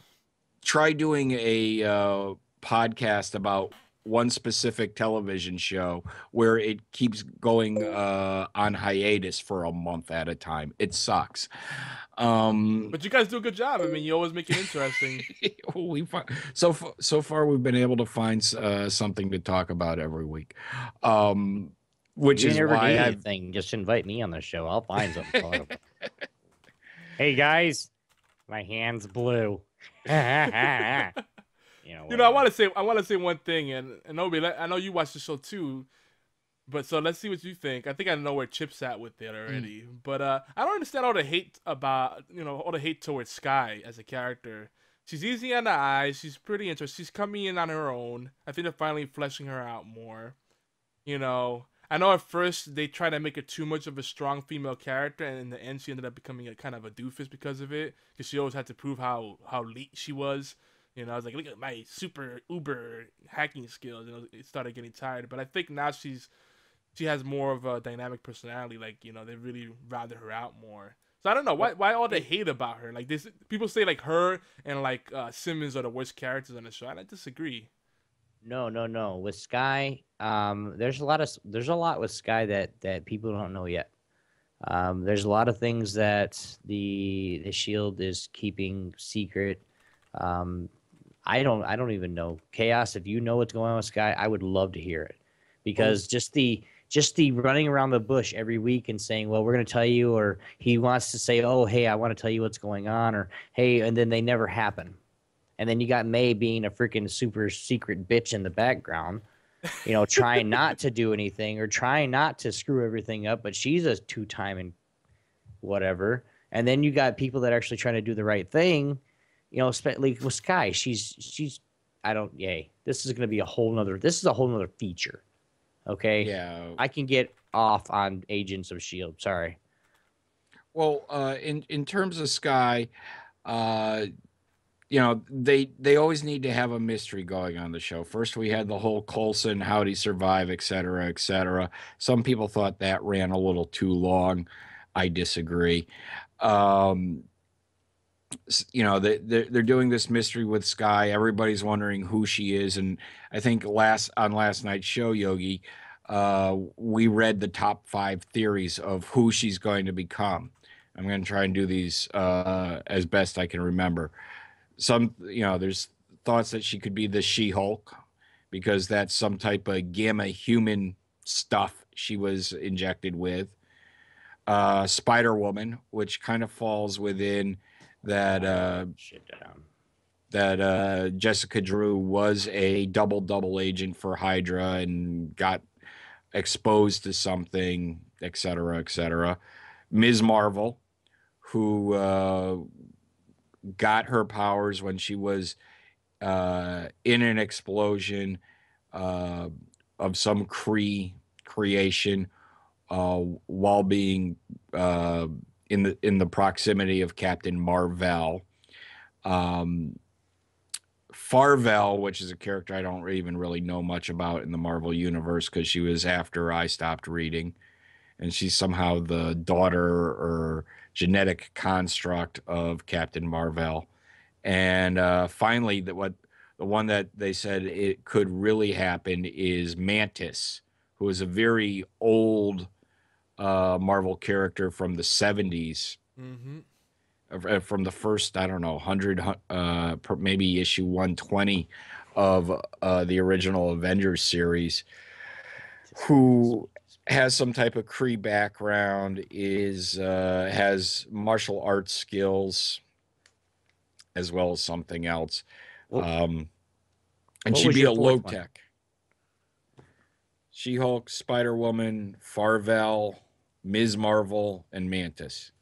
A: try doing a uh, podcast about one specific television show where it keeps going uh, on hiatus for a month at a time. It sucks. Um,
B: But you guys do a good job. I mean, you always make it interesting.
A: we fi- so f- so far we've been able to find uh, something to talk about every week, um, which
C: you
A: is
C: never
A: why
C: need
A: I
C: anything. Just invite me on the show. I'll find something. to talk about. hey guys, my hands blue. you know,
B: you know, I want to say I want to say one thing, and and Obi, I know you watch the show too, but so let's see what you think. I think I know where Chip's at with it already, but uh, I don't understand all the hate about you know all the hate towards Skye as a character. She's easy on the eyes. She's pretty interesting. She's coming in on her own. I think they're finally fleshing her out more. You know, I know at first they tried to make her too much of a strong female character, and in the end, she ended up becoming a kind of a doofus because of it. Because she always had to prove how how elite she was. You know, I was like, look at my super uber hacking skills, and it started getting tired. But I think now she's she has more of a dynamic personality. Like you know, they really rather her out more. So I don't know why why all the hate about her. Like this, people say like her and like uh, Simmons are the worst characters on the show, and I disagree.
C: No, no, no. With Skye, um, there's a lot of there's a lot with Skye that that people don't know yet. Um, there's a lot of things that the the Shield is keeping secret. Um, I don't I don't even know. Chaos, if you know what's going on with Skye, I would love to hear it. Mm-hmm. Because just the just the running around the bush every week and saying, "Well, we're going to tell you," or he wants to say, "Oh, hey, I want to tell you what's going on," or "Hey," and then they never happen. And then you got May being a freaking super secret bitch in the background, you know, trying not to do anything or trying not to screw everything up, but she's a two time and whatever. And then you got people that are actually trying to do the right thing, you know, like with Skye, she's she's I don't yay. This is gonna be a whole nother this is a whole nother feature. Okay.
A: yeah.
C: I can get off on Agents of Shield. Sorry.
A: Well, uh, in in terms of Skye, uh, you know they they always need to have a mystery going on the show. First, we had the whole Coulson, how would he survive, et cetera, et cetera. Some people thought that ran a little too long. I disagree. Um, you know they they're, they're doing this mystery with Skye. Everybody's wondering who she is, and I think last on last night's show, Yogi, uh, we read the top five theories of who she's going to become. I'm going to try and do these uh, as best I can remember. Some, you know, there's thoughts that she could be the She Hulk because that's some type of gamma human stuff she was injected with. Uh, Spider Woman, which kind of falls within that uh, that uh, Jessica Drew was a double double agent for Hydra and got exposed to something, et cetera, et cetera. Ms. Marvel, who uh, got her powers when she was uh, in an explosion uh, of some Kree creation uh, while being uh, in the in the proximity of Captain Marvel. Um, Farvel, which is a character I don't even really know much about in the Marvel universe because she was after I stopped reading, and she's somehow the daughter or genetic construct of Captain Marvel. And uh, finally, the what the one that they said it could really happen is Mantis, who is a very old uh, Marvel character from the '70s
B: Mm-hmm.
A: uh, from the first i don't know 100 uh maybe issue 120 of uh the original avengers series who has some type of Kree background is uh has martial arts skills as well as something else. Um and
C: what
A: she'd be a low tech. She-hulk spider-woman farvel ms marvel and mantis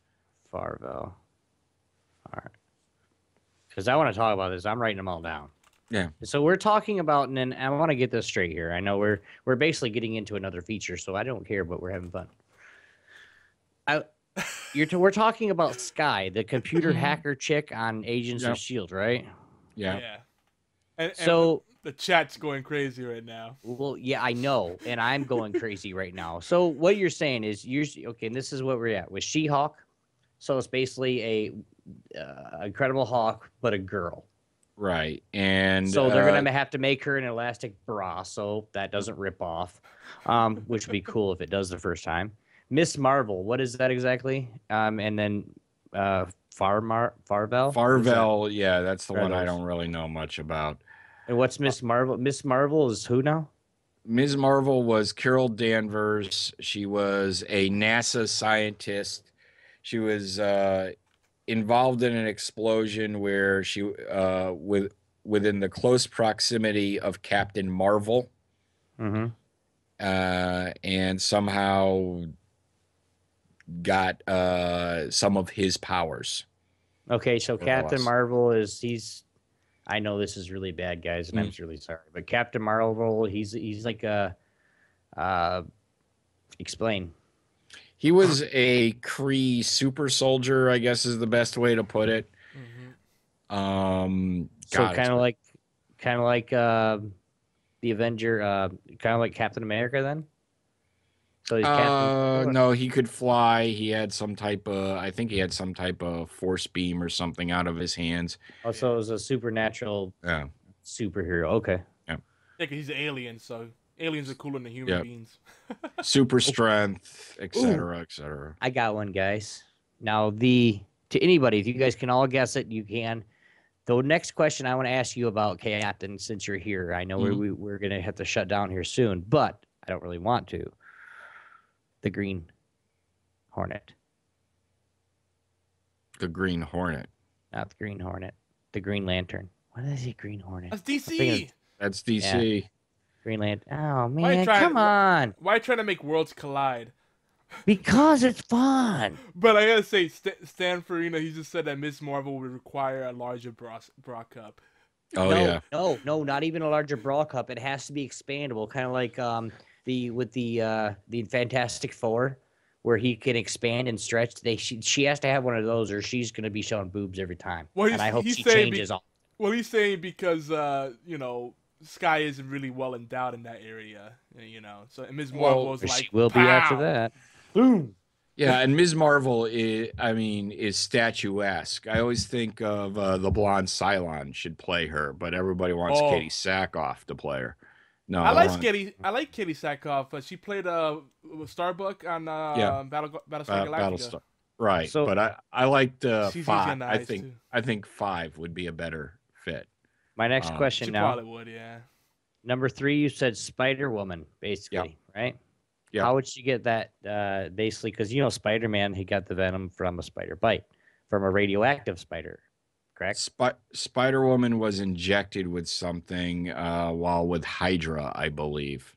C: Farvel. All right. Because I want to talk about this. I'm writing them all down.
A: Yeah.
C: So we're talking about, and then I want to get this straight here. I know we're we're basically getting into another feature, so I don't care, but we're having fun. I, you're t- we're talking about Skye, the computer mm-hmm. hacker chick on Agents
A: Yep.
C: of Shield, right?
A: Yeah.
B: And, and
C: So,
B: the chat's going crazy right now.
C: well, yeah, I know, and I'm going crazy right now. So what you're saying is you're okay. And this is what we're at with She-Hulk. So it's basically a uh, Incredible Hulk, but a girl.
A: Right. And
C: So they're
A: uh,
C: gonna have to make her an elastic bra, so that doesn't rip off, um, which would be cool if it does the first time. Miss Marvel, what is that exactly? Um, and then uh, Farmar Farvel. Who's that?
A: Farvel, yeah, that's the one I don't really know much about.
C: And what's Miss Marvel? Miss Marvel is who now?
A: Ms. Marvel was Carol Danvers. She was a NASA scientist. She was uh, involved in an explosion where she, uh, with within the close proximity of Captain Marvel,
C: Mm-hmm.
A: uh, and somehow got uh, some of his powers.
C: Okay, so Captain. Marvel is he's. I know this is really bad, guys, and I'm
A: Mm.
C: really sorry, but Captain Marvel, he's he's like a. Uh, explain.
A: He was a Kree super soldier, I guess is the best way to put it.
B: hmm
A: Um,
C: So
A: God, it's
C: kind of like, kind of like uh, the Avenger, uh, kind of like Captain America then. So he's
A: Uh, no, he could fly. He had some type of, I think he had some type of force beam or something out of his hands.
C: Oh, so it was a supernatural
A: Yeah.
C: superhero. Okay.
B: Yeah, 'cause he's an alien, so aliens are cooler than human
A: Yep.
B: beings.
A: Super strength, et cetera, et cetera.
C: I got one, guys. Now the to anybody, if you guys can all guess it, you can. The next question I want to ask you about Captain, since you're here, I know
A: Mhm.
C: we're, we, we're gonna have to shut down here soon, but I don't really want to. The Green Hornet,
A: The Green Hornet.
C: not the Green Hornet, the Green Lantern. What is he, Green Hornet.
B: That's
C: thinking
B: DC.
A: That's DC.
C: Green Lantern. Oh
B: Why
C: man,
B: try-
C: come on!
B: Why trying to make worlds collide?
C: Because it's fun.
B: But I gotta say, St- Stan Farina, he just said that Miss Marvel would require a larger bra, bra cup.
A: Oh,
C: no,
A: yeah.
C: No, no, not even a larger bra cup. It has to be expandable, kind of like um the with the uh the Fantastic Four, where he can expand and stretch. They she, she has to have one of those, or she's gonna be showing boobs every time.
B: Well,
C: and
B: he's-
C: I hope she
B: saying be-
C: changes all.
B: Well, he's saying because uh, you know Skye isn't really well endowed in that area, you know. So and Ms. Marvel is
C: Or
B: like,
C: she will be after that. Boom.
A: Yeah, and Ms. Marvel is, I mean, is statuesque. I always think of uh, the blonde Cylon should play her, but everybody wants
B: Oh.
A: Katee Sackhoff to play her. No,
B: I like
A: want-
B: Katie. I like Katee Sackhoff. Uh, she played uh, Starbuck on uh,
A: Yeah.
B: Battle Battlestar Galactica.
A: Battlestar. Right,
C: So-
A: but I I liked uh,
B: She's easy on
A: five.
B: the
A: I think
B: too.
A: I think five would be a better fit.
C: My next
A: Um,
B: She
C: question now.
B: probably would, yeah.
C: Number three, you said Spider Woman, basically, right?
A: Yeah.
C: How would she get that? Uh, basically, because you know Spider Man, he got the venom from a spider bite, from a radioactive spider, correct?
A: Sp- Spider Woman was injected with something uh, while with Hydra, I believe.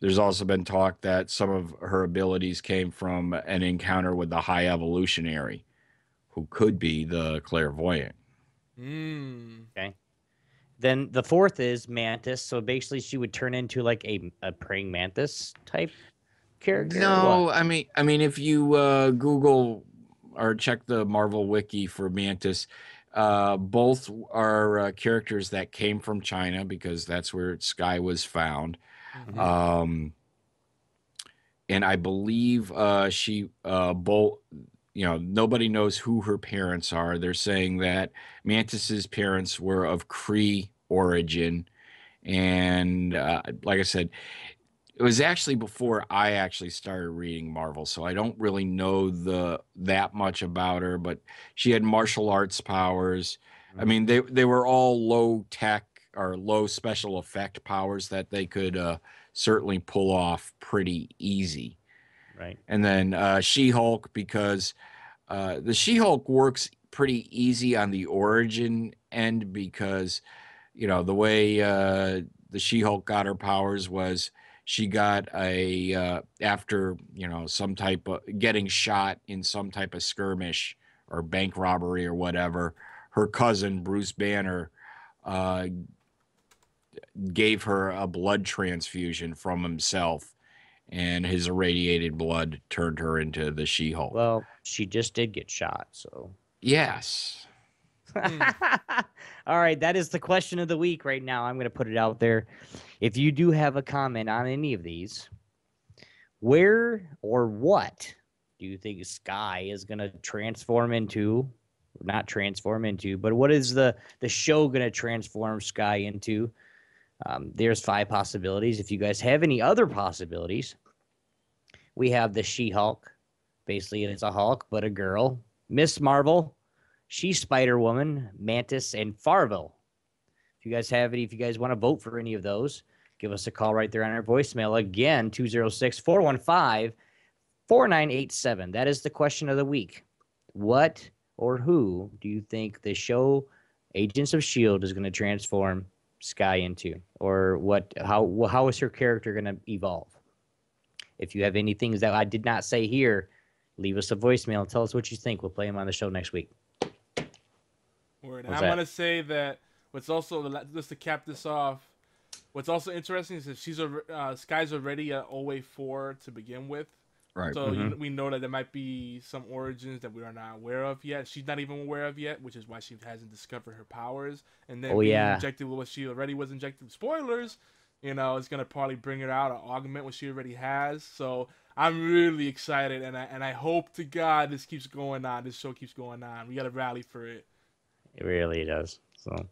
A: There's also been talk that some of her abilities came from an encounter with the High Evolutionary, who could be the clairvoyant.
B: Mm. Okay.
C: Then the fourth is Mantis. So basically, she would turn into like a, a praying mantis type character.
A: No,
C: what?
A: I mean, I mean, if you uh, Google or check the Marvel wiki for Mantis, uh, both are uh, characters that came from China because that's where Skye was found.
B: Mhm.
A: Um, and I believe uh, she uh, both, you know, nobody knows who her parents are. They're saying that Mantis's parents were of Kree origin, and uh, like I said, it was actually before I actually started reading Marvel, so I don't really know the that much about her. But she had martial arts powers. I mean, they they were all low tech or low special effect powers that they could uh, certainly pull off pretty easy.
C: right.
A: And then uh, She Hulk, because uh, the She Hulk works pretty easy on the origin end because, you know, the way uh, the She Hulk got her powers was she got a, uh, after, you know, some type of getting shot in some type of skirmish or bank robbery or whatever, her cousin, Bruce Banner, uh, gave her a blood transfusion from himself, and his irradiated blood turned her into the She Hulk.
C: Well, she just did get shot, so.
A: yes.
C: All right, that is the question of the week right now. I'm going to put it out there. If you do have a comment on any of these, where or what do you think Skye is going to transform into? Not transform into, but what is the the show going to transform Skye into? Um, there's five possibilities. If you guys have any other possibilities, we have the She Hulk. Basically, it's a Hulk, but a girl. Miss Marvel, She Spider Woman, Mantis, and Farville. If you guys have any, if you guys want to vote for any of those, give us a call right there on our voicemail. Again, 206 415 4987. That is the question of the week. What or who do you think the show Agents of S.H.I.E.L.D. is going to transform Skye into? Or what? How, how is her character going to evolve? If you have any things that I did not say here, leave us a voicemail and tell us what you think. We'll play them on the show next week.
B: Word. And I'm gonna say that what's also just to cap this off, what's also interesting is that she's a uh, Skye's already at 0-8-4 to begin with.
A: Right.
B: So you, we know that there might be some origins that we are not aware of yet. She's not even aware of yet, which is why she hasn't discovered her powers. And then
C: Oh, yeah.
B: injected with what she already was injected. Spoilers, you know, it's gonna probably bring her out or augment what she already has. So I'm really excited, and I and I hope to God this keeps going on. This show keeps going on. We gotta rally for it.
C: It really does. So,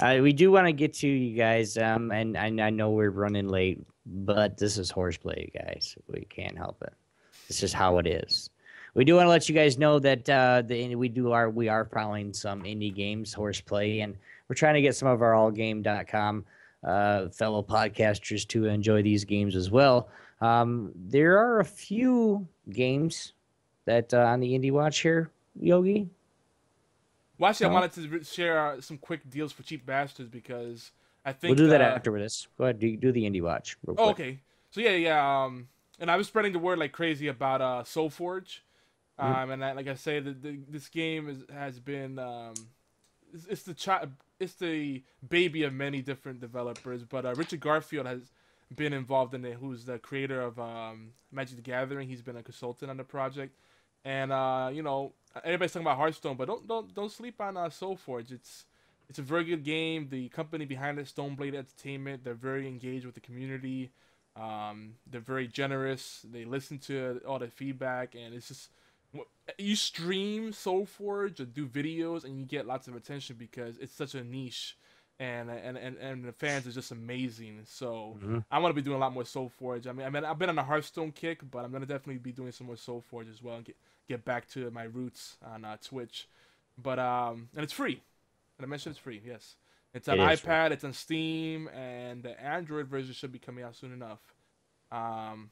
C: uh, we do want to get to you guys, um, and, and I know we're running late, but this is horseplay, guys. We can't help it. This is how it is. We do want to let you guys know that uh, the we do our we are following some indie games, horseplay, and we're trying to get some of our allgame.com uh, fellow podcasters to enjoy these games as well. Um, there are a few games that uh, on the indie watch here, Yogi.
B: Well, actually, I wanted to share uh, some quick deals for cheap bastards because I think
C: We'll do that
B: uh,
C: after this. Go ahead, do, do the indie watch. Real
B: Oh,
C: quick.
B: okay. So yeah, yeah. Um, and I was spreading the word like crazy about uh SolForge. Um,
C: Mhm.
B: and I, like I say, the, the, this game is, has been um, it's, it's the chi- it's the baby of many different developers. But uh, Richard Garfield has been involved in it. Who's the creator of um, Magic the Gathering? He's been a consultant on the project. And uh, you know, everybody's talking about Hearthstone, but don't don't don't sleep on uh, SolForge. It's it's a very good game. The company behind it, Stoneblade Entertainment, they're very engaged with the community. Um, they're very generous. They listen to all the feedback, and it's just you stream SolForge or do videos, and you get lots of attention because it's such a niche, and and and, and the fans are just amazing. So
C: Mhm.
B: I'm gonna be doing a lot more SolForge. I mean, I mean, I've been on a Hearthstone kick, but I'm gonna definitely be doing some more SolForge as well and get get back to my roots on uh, Twitch. But um, and it's free. Did I mentioned it's free? Yes. It's on
C: It is free.
B: iPad, it's on Steam, and the Android version should be coming out soon enough. Um,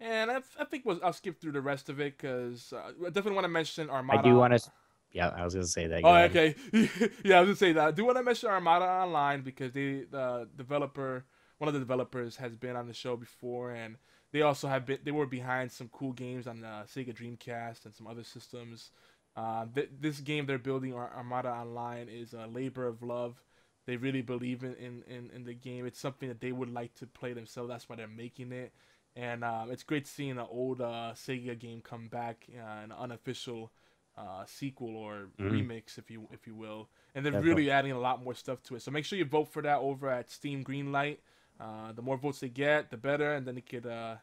B: and I, I think we'll, I'll skip through the rest of it because uh, I definitely want to mention Armada.
C: I do want to. Yeah, I was gonna say that.
B: Oh, okay. yeah, I was gonna say that. I do want to mention Armada Online because they, the developer, one of the developers, has been on the show before, and they also have been. They were behind some cool games on the Sega Dreamcast and some other systems. Uh, th- this game they're building, Armada Online, is a labor of love. They really believe in, in, in, in the game. It's something that they would like to play themselves. That's why they're making it. And um, it's great seeing an old uh, Sega game come back, uh, an unofficial uh, sequel or
C: Mhm.
B: remix, if you if you will. And they're
C: Definitely.
B: really adding a lot more stuff to it. So make sure you vote for that over at Steam Greenlight. Uh, the more votes they get, the better, and then it could uh,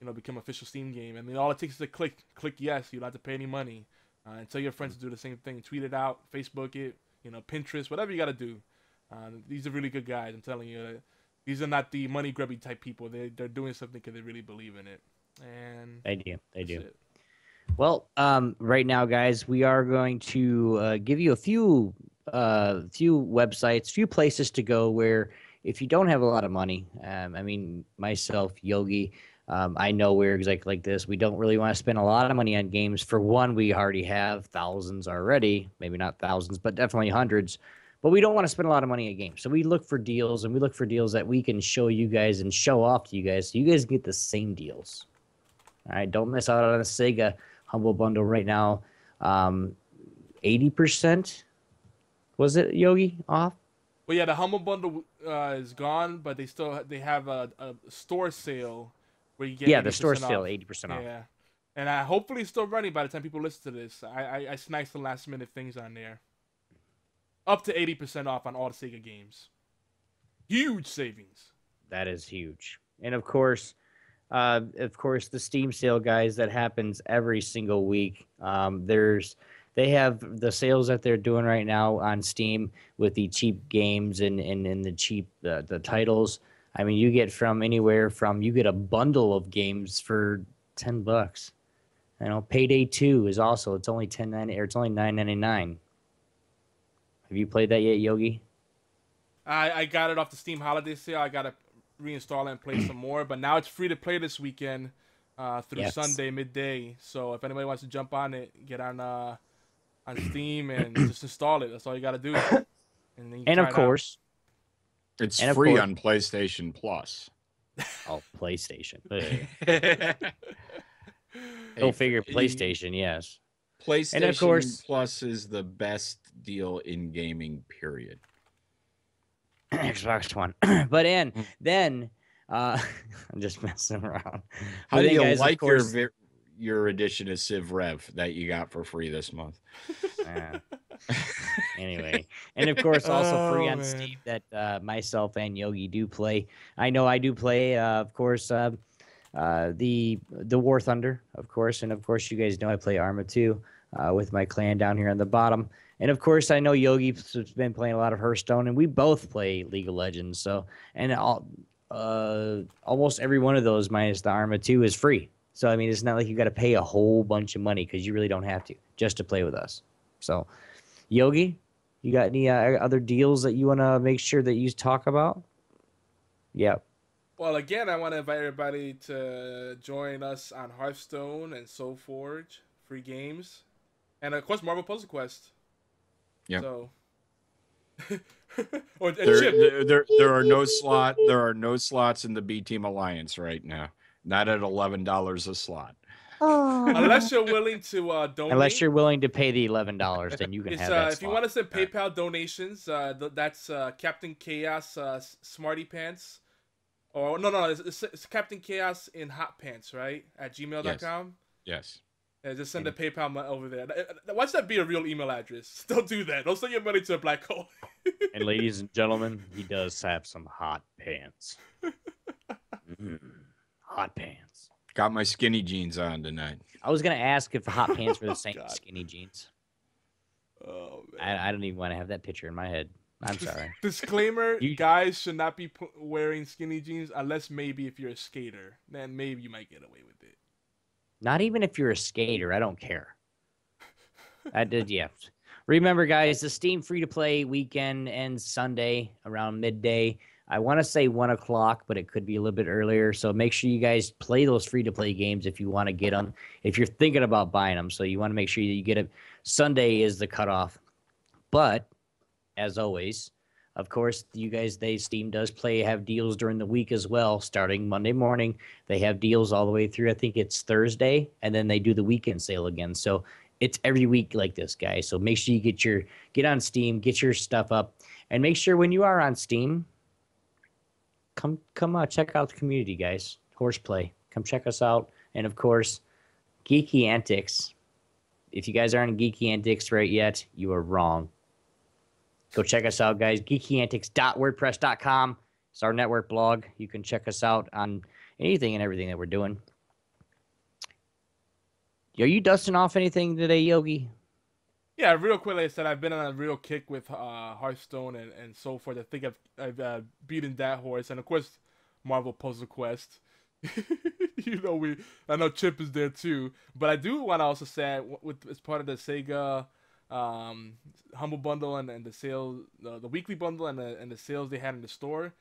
B: you know become official Steam game. I mean, all it takes is a click, click yes. You don't have to pay any money. Uh, and tell your friends to do the same thing. Tweet it out, Facebook it, you know, Pinterest, whatever you got to do. Uh, these are really good guys. I'm telling you, uh, these are not the money grubby type people. They they're doing something because they really believe in it. And
C: They do. They do.
B: it.
C: Well, um, right now, guys, we are going to uh, give you a few, uh, few websites, few places to go where, if you don't have a lot of money, um, I mean, myself, Yogi, um, I know we're exactly like this. We don't really want to spend a lot of money on games. For one, we already have thousands already, maybe not thousands, but definitely hundreds. But we don't want to spend a lot of money on games. So we look for deals, and we look for deals that we can show you guys and show off to you guys, so you guys get the same deals. All right, don't miss out on a Sega Humble Bundle right now. Um, 80% was it, Yogi, off?
B: Well, yeah, the Humble Bundle uh, is gone, but they still they have a, a store sale where you get
C: yeah, the
B: 80%
C: store still eighty percent off.
B: Yeah, and I hopefully it's still running by the time people listen to this. I I, I sniped the last minute things on there. Up to eighty percent off on all the Sega games. Huge savings.
C: That is huge. And of course, uh, of course, the Steam sale, guys, that happens every single week. Um, there's they have the sales that they're doing right now on Steam with the cheap games and and, and the cheap uh, the titles. I mean, you get from anywhere from you get a bundle of games for ten bucks. You know, Payday Two is also it's only ten ninety or it's only nine ninety nine. Have you played that yet, Yogi?
B: I I got it off the Steam Holiday Sale. I gotta reinstall it and play some more. But now it's free to play this weekend uh, through
C: Yes.
B: Sunday midday. So if anybody wants to jump on it, get on uh, on Steam and just install it. That's all you gotta do. And,
C: And of
B: course. out.
C: Course,
A: It's
C: And
A: free
C: course-
A: on PlayStation Plus.
C: oh, PlayStation. Ugh. Go
A: Hey,
C: figure
A: y-
C: PlayStation, yes.
A: PlayStation
C: course-
A: Plus is the best deal in gaming. Period.
C: Xbox One. but and
A: Mm.
C: then uh I'm just messing around.
A: How
C: But
A: do
C: then,
A: you
C: guys,
A: like your
C: course-
A: vi- your edition of Civ Rev that you got for free this month?
C: Uh, anyway, and of course also free
B: Oh,
C: on
B: man.
C: Steam that uh, myself and Yogi do play. I know I do play, uh, of course, uh, uh, the the War Thunder, of course, and of course you guys know I play Arma 2 uh, with my clan down here on the bottom. And of course, I know Yogi's been playing a lot of Hearthstone, and we both play League of Legends. So, and all, uh, almost every one of those, minus the Arma 2, is free. So, I mean, it's not like you got to pay a whole bunch of money because you really don't have to just to play with us. So, Yogi, you got any uh, other deals that you want to make sure that you talk about? Yeah.
B: Well, again, I want to invite everybody to join us on Hearthstone and SolForge, free games, and of course Marvel Puzzle Quest.
A: Yeah.
B: So, or
A: There, there, there, there are no slot. There are no slots in the B Team Alliance right now. Not at eleven dollars a slot.
B: Unless you're willing to uh, donate.
C: Unless you're willing to pay the eleven dollars, then you can
B: It's,
C: have
B: uh,
C: that.
B: if you want to send PayPal donations, uh, th- that's uh, Captain Chaos uh, Smarty Pants. Or no, no, it's, it's, it's Captain Chaos in Hot Pants, right? At gmail.com.
A: Yes.
B: Yeah, just send a PayPal mo- over there. Uh, uh, Why should that be a real email address? Don't do that. Don't send your money to a black hole.
C: And ladies and gentlemen, he does have some hot pants. Mm, hot pants.
A: Got my skinny jeans on tonight.
C: I was gonna ask if hot pants were the
B: Oh,
C: same as skinny jeans.
B: Oh man.
C: I, I don't even want to have that picture in my head. I'm sorry.
B: Disclaimer:
C: You-
B: Guys should not be wearing skinny jeans unless maybe if you're a skater, then maybe you might get away with it.
C: Not even if you're a skater, I don't care. I did, yeah. Remember, guys, the Steam free to play weekend ends Sunday around midday. I want to say one o'clock, but it could be a little bit earlier. So make sure you guys play those free to play games if you want to get them. If you're thinking about buying them, so you want to make sure that you get it. Sunday is the cutoff. But as always, of course, you guys, they Steam does play have deals during the week as well, starting Monday morning. They have deals all the way through. I think it's Thursday, and then they do the weekend sale again. So it's every week like this, guys. So make sure you get your get on Steam, get your stuff up, and make sure when you are on Steam, come come uh, check out the community, guys. Horseplay, come check us out, and of course, Geeky Antics. If you guys aren't Geeky Antics right yet, you are wrong. Go check us out, guys. GeekyAntics.wordpress.com. It's our network blog. You can check us out on anything and everything that we're doing. Are you dusting off anything today, Yogi?
B: Yeah, real quick, like I said, I've been on a real kick with uh, Hearthstone and, and so forth. I think I've I've uh, beaten that horse, and of course, Marvel Puzzle Quest. you know, we I know Chip is there too, but I do want to also say with as part of the Sega um, Humble Bundle and, and the sale, the, the weekly bundle and the and the sales they had in the store.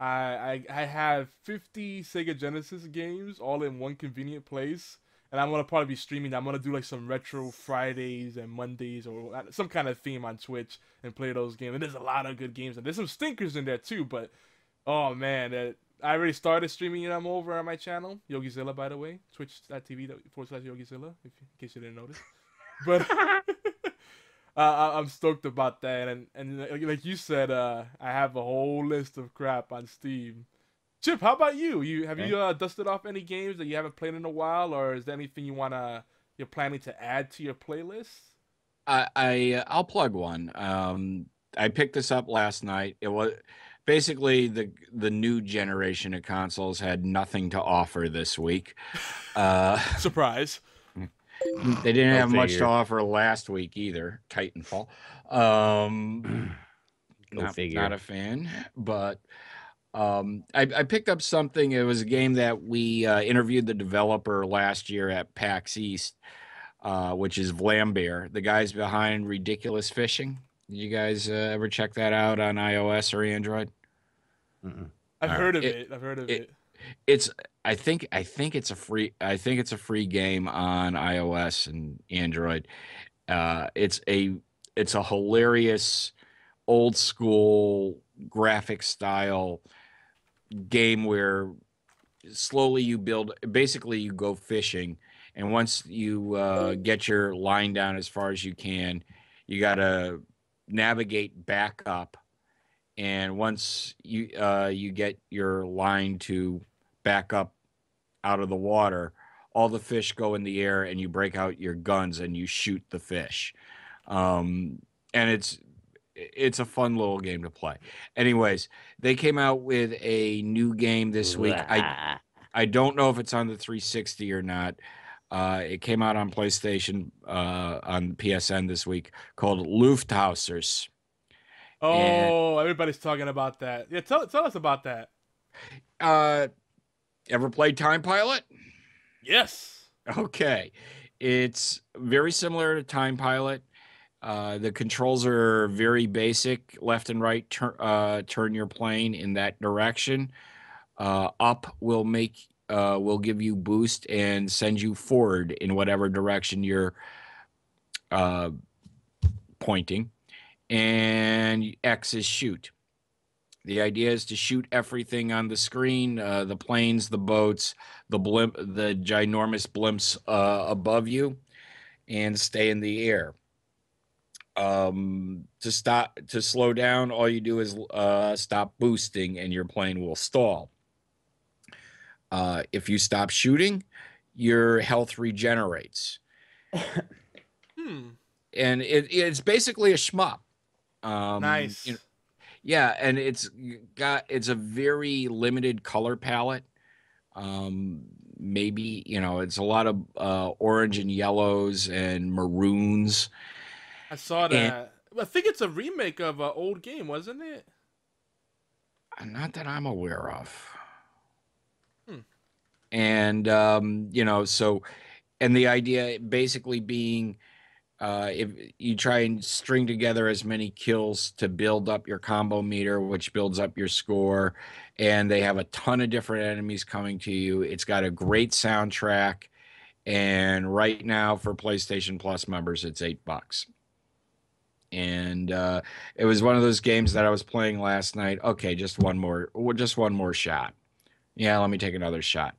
B: I, I I have 50 Sega Genesis games all in one convenient place and I'm gonna probably be streaming. I'm gonna do like some retro Fridays and Mondays or some kind of theme on Twitch and play those games. And there's a lot of good games and there's some stinkers in there too. But oh man, that I already started streaming and I'm over on my channel, YogiZilla, by the way, twitch.tv forward slash YogiZilla, if, in case you didn't notice. But uh, I'm stoked about that, and and like- like you said, uh, I have a whole list of crap on Steam. Chip, how about you? You have you uh, dusted off any games that you haven't played in a while, or is there anything you wanna you're planning to add to your playlist?
A: I, I uh, I'll plug one. Um, I picked this up last night. It was basically the the new generation of consoles had nothing to offer this week. Uh,
B: Surprise!
A: they didn't
C: Go
A: have much to offer last week either. Titanfall. Um,
C: Go
A: not,
C: figure.
A: not a fan, but um, I, I picked up something. It was a game that we uh, interviewed the developer last year at PAX East, uh, which is Vlambeer, the guys behind Ridiculous Fishing. Did you guys uh, ever check that out on iOS or Android?
C: Mm-mm.
B: I've
A: Alright.
B: heard of
A: It-
B: it, I've heard of
A: it-
B: it.
A: It's I think I think it's a free I think it's a free game on iOS and Android. Uh, it's a it's a hilarious old school graphic style game where slowly you build basically you go fishing and once you uh, get your line down as far as you can you got to navigate back up. And once you uh, you get your line to back up out of the water all the fish go in the air and you break out your guns and you shoot the fish. Um, and it's it's a fun little game to play anyways they came out with a new game this week i I don't know if it's on the 360 or not. Uh, it came out on PlayStation uh, on PSN this week called Luftrausers.
B: Oh, everybody's talking about that. Yeah, tell tell us about that.
A: Uh, ever played Time Pilot?
B: Yes.
A: Okay, it's very similar to Time Pilot. Uh, the controls are very basic: left and right. Turn uh, turn your plane in that direction. Uh, up will make uh, will give you boost and send you forward in whatever direction you're uh, pointing. And X is shoot. The idea is to shoot everything on the screen: the planes, the boats, the blimp, the ginormous blimps above you, and stay in the air. Um, to stop, to slow down, all you do is uh, stop boosting, and your plane will stall. Uh, if you stop shooting, your health regenerates,
B: Hmm.
A: and it, it's basically a shmup. Um,
B: nice.
A: you know, yeah, and it's got it's a very limited color palette. Um, maybe you know it's a lot of uh, orange and yellows and maroons.
B: I saw
A: and-
B: that. I think it's a remake of an old game, wasn't it?
A: Not that I'm aware of.
B: Hmm.
A: And um, you know, so and the idea basically being uh, if you try and string together as many kills to build up your combo meter, which builds up your score, and they have a ton of different enemies coming to you. It's got a great soundtrack, and right now for PlayStation Plus members, it's eight bucks. And uh, it was one of those games that I was playing last night. Okay, just one more, just one more shot. Yeah, let me take another shot.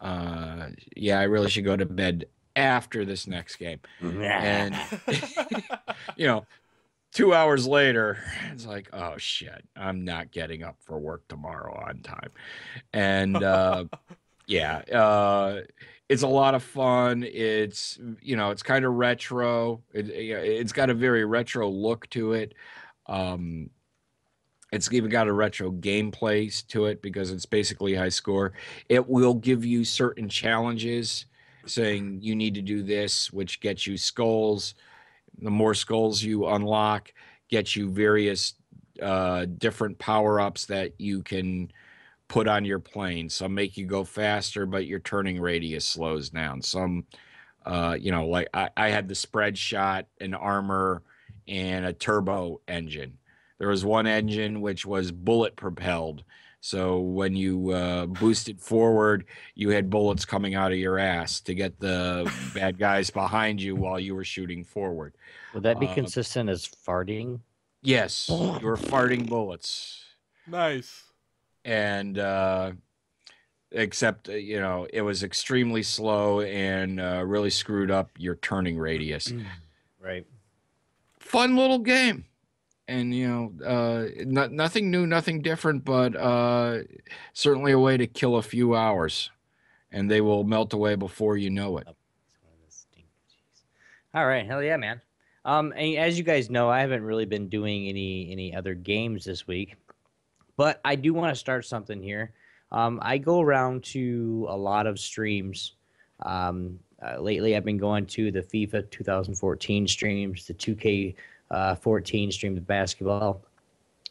A: Uh, yeah, I really should go to bed after this next game. And you know, two hours later, it's like, oh shit, I'm not getting up for work tomorrow on time. And uh, yeah, uh, it's a lot of fun. It's you know, it's kind of retro. It, it's got a very retro look to it. Um, it's even got a retro gameplay to it because it's basically high score. It will give you certain challenges saying you need to do this, which gets you skulls. The more skulls you unlock, get you various uh, different power ups that you can put on your plane. Some make you go faster, but your turning radius slows down. Some, uh, you know, like I, I had the spread shot, an armor, and a turbo engine. There was one engine which was bullet propelled. So when you uh, boosted forward, you had bullets coming out of your ass to get the bad guys behind you while you were shooting forward.
C: Would that be
A: uh,
C: consistent as farting?
A: Yes, you were farting bullets.
B: nice.
A: And uh, except uh, you know it was extremely slow and uh, really screwed up your turning radius.
C: Right.
A: fun little game. And you know, uh, not, nothing new, nothing different, but uh, certainly a way to kill a few hours, and they will melt away before you know it.
C: It's one of those stink- jeez. All right, hell yeah, man. Um, and as you guys know, I haven't really been doing any any other games this week, but I do want to start something here. Um, I go around to a lot of streams. Um, uh, lately, I've been going to the FIFA 2014 streams, the 2K uh, 14 streams of basketball,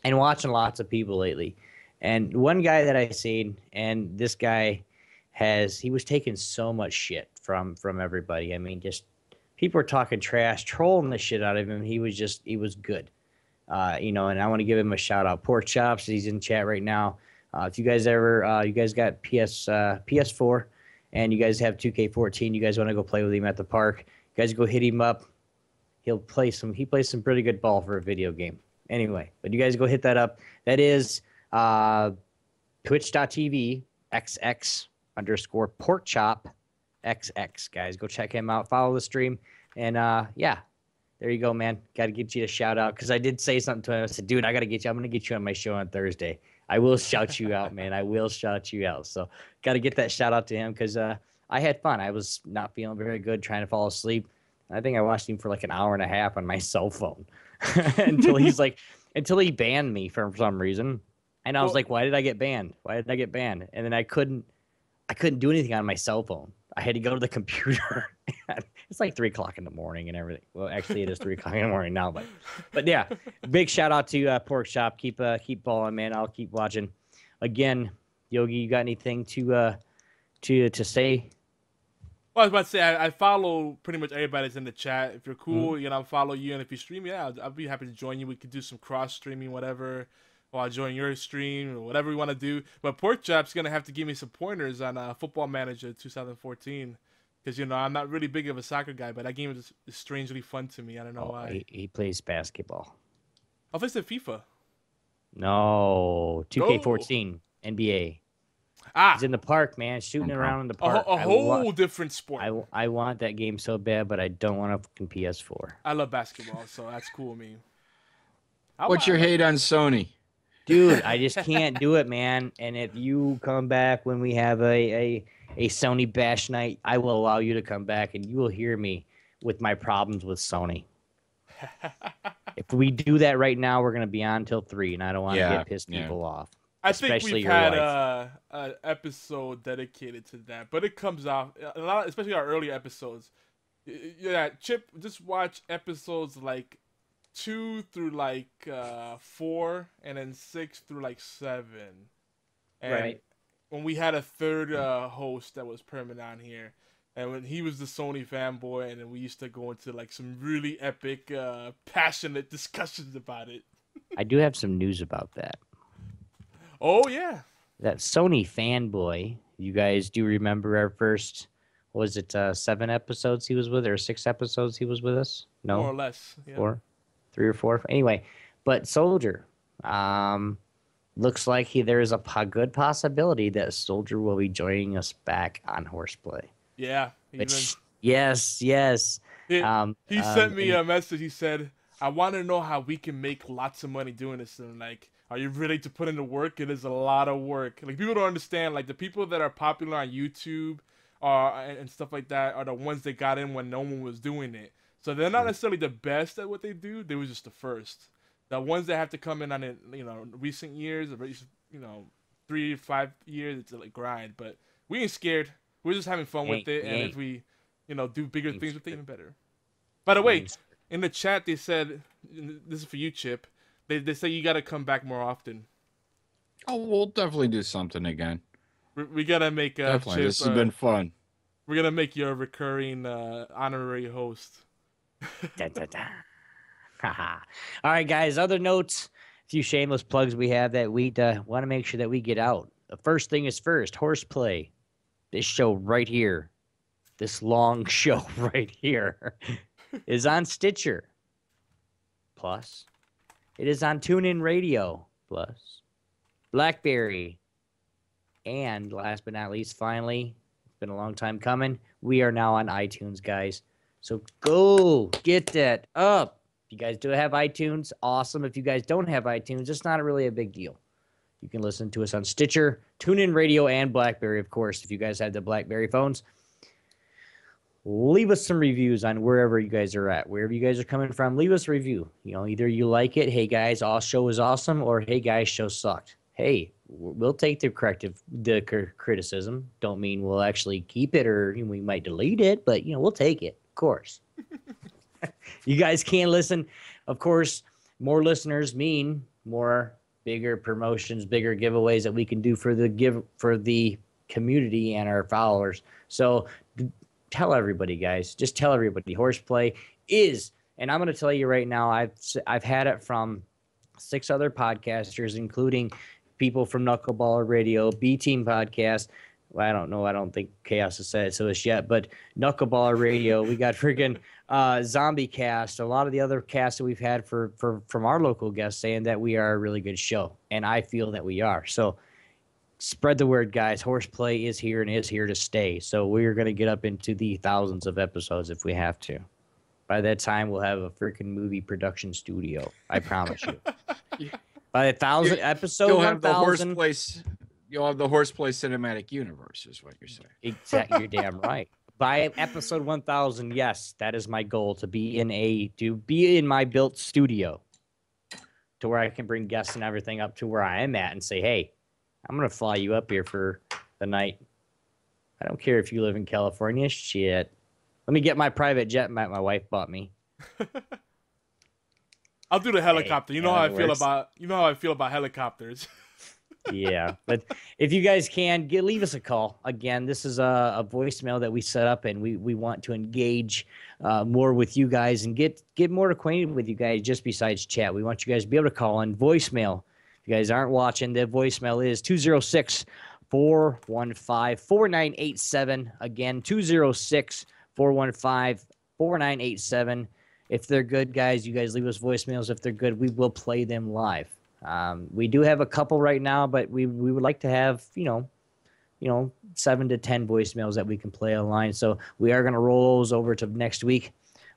C: and watching lots of people lately. And one guy that I seen, and this guy has he was taking so much shit from from everybody. I mean, just people were talking trash, trolling the shit out of him. He was just he was good. Uh, you know, and I want to give him a shout out. Pork chops, he's in chat right now. Uh, if you guys ever, uh, you guys got PS uh, PS4, and you guys have 2K14, you guys want to go play with him at the park, you guys go hit him up. He'll play some. He plays some pretty good ball for a video game. Anyway, but you guys go hit that up. That is uh, Twitch.tv XX underscore pork chop XX. Guys, go check him out. Follow the stream, and uh, yeah, there you go, man. Got to get you a shout out because I did say something to him. I said, dude, I got to get you. I'm gonna get you on my show on Thursday. I will shout you out, man. I will shout you out. So got to get that shout out to him because uh, I had fun. I was not feeling very good, trying to fall asleep. I think I watched him for like an hour and a half on my cell phone until he's like, until he banned me for some reason. And I was
B: Well-
C: like, why did I get banned? Why did I get banned? And then I couldn't, I couldn't do anything on my cell phone. I had to go to the computer. It's like three o'clock in the morning and everything. Well, actually, it is three o'clock in the morning now, but but yeah, big shout out to uh, Pork Chop. Keep uh, keep balling, man. I'll keep watching. Again, Yogi, you got anything to uh to to say?
B: Well, I was about to say I, I follow pretty much everybody that's in the chat. If you're
C: Mm-hmm.
B: cool, you know, I'll follow you, and if you stream, yeah, I'll, I'll be happy to join you. We could do some cross streaming, whatever, or I'll join your stream or whatever we want to do. But Pork Chop's gonna have to give me some pointers on uh, Football Manager 2014, because you know I'm not really big of a soccer guy, but that game is, is strangely fun to me. I don't know
C: Oh,
B: why.
C: he, he plays basketball.
B: I'll play some FIFA.
C: No, 2K14 NBA.
B: Ah,
C: He's in the park, man, shooting
A: Okay.
C: around in the park.
B: A,
C: wa-
B: whole different sport.
C: I, I want that game so bad, but I don't want a fucking PS4.
B: I love basketball, so that's cool with me. I'll
A: What's
B: buy
A: your hate on Sony?
C: Dude, I just can't do it, man. And if you come back when we have a, a, a Sony bash night, I will allow you to come back and you will hear me with my problems with Sony. if we do that right now, we're going to be on till 3, and I don't want to
A: Yeah,
C: get pissed
A: yeah.
C: people off.
B: I think we've had
C: wife.
B: a, a episode dedicated to that, but it comes out a lot, especially our early episodes. Y- y- Yeah, Chip, just watch episodes like two through like uh, four, and then six through like seven. And
C: Right.
B: When we had a third uh, host that was permanent on here, and when he was the Sony fanboy, and then we used to go into like some really epic, uh, passionate discussions about it.
C: I do have some news about that.
B: Oh yeah,
C: That Sony fanboy, you guys do remember our first, was it, uh, seven episodes he was with, or six episodes he was with us? No?
B: more or less. Yeah.
C: four, three or four. Anyway, but Soldier, um, looks like he there is a po- good possibility that Soldier will be joining us back on Horseplay.
B: Yeah.
C: Which, yes, yes.
B: He-
C: Um,
B: He
C: um,
B: sent me
C: and-
B: a message. He said, "I want to know how we can make lots of money doing this." And like, are you ready to put in the work? It is a lot of work. Like people don't understand. Like the people that are popular on YouTube, are and and stuff like that, are the ones that got in when no one was doing it. So they're not necessarily the best at what they do. They were just the first. The ones that have to come in on it, you know, recent years, or you know, three five years, it's a like grind. But we ain't scared. We're just having fun with it, and if we, you know, do bigger things with it, even better. By the way, in the chat they said this is for you chip they, they say you got to come back more often
A: Oh, we'll definitely do something again.
B: we, we gotta make uh,
A: definitely,
B: chip,
A: this has
B: uh,
A: been fun.
B: we're gonna make you a recurring uh, honorary host
C: Da, da, da. All right, guys. Other notes, a few shameless plugs we have that we uh, want to make sure that we get out. The first thing is first horseplay. This show right here, this long show right here, is on Stitcher. Plus, it is on TuneIn Radio. Plus, BlackBerry, and last but not least, finally, it's been a long time coming. We are now on iTunes, guys. So go get that up. If you guys do have iTunes, awesome. If you guys don't have iTunes, it's not really a big deal. You can listen to us on Stitcher, TuneIn Radio, and BlackBerry, of course. If you guys have the BlackBerry phones, leave us some reviews on wherever you guys are at, wherever you guys are coming from. Leave us a review. You know, either you like it, hey guys, all show is awesome, or hey guys, show sucked. Hey, we'll take the corrective, the cr- criticism. Don't mean we'll actually keep it, or we might delete it, but you know, we'll take it, of course. you guys can listen. Of course, more listeners mean more bigger promotions, bigger giveaways that we can do for the give for the community and our followers. So tell everybody, guys. Just tell everybody. Horseplay is, and I'm going to tell you right now. I've I've had it from six other podcasters, including people from Knuckleballer Radio, B Team Podcast. Well, I don't know. I don't think Chaos has said it to us yet, but Knuckleballer Radio. We got freaking uh, Zombie Cast. A lot of the other casts that we've had for for from our local guests saying that we are a really good show, and I feel that we are. So spread the word, guys. Horseplay is here and is here to stay. So we're going to get up into the thousands of episodes if we have to. By that time, we'll have a freaking movie production studio. I promise you. By a thousand episodes,
A: You'll have the horse
C: thousand.
A: place. You'll have the horseplay cinematic universe, is what you're saying.
C: Exactly, you're damn right. By episode 1000, yes, that is my goal to be in a to be in my built studio, to where I can bring guests and everything up to where I am at and say, hey, I'm gonna fly you up here for the night. I don't care if you live in California. Shit, let me get my private jet my my wife bought me.
B: I'll do the helicopter. You know
C: yeah,
B: how I
C: that
B: feel about you know how I feel about helicopters.
C: yeah but if you guys can get leave us a call. Again this is a, a voicemail that we set up and we we want to engage uh, more with you guys and get get more acquainted with you guys just besides chat. We want you guys to be able to call on voicemail. If you guys aren't watching the voicemail is 206 415 4987 again 206 415 4987 if they're good guys you guys leave us voicemails. If they're good we will play them live um, we do have a couple right now, but we we would like to have you know, you know, seven to ten voicemails that we can play online. So we are going to roll those over to next week.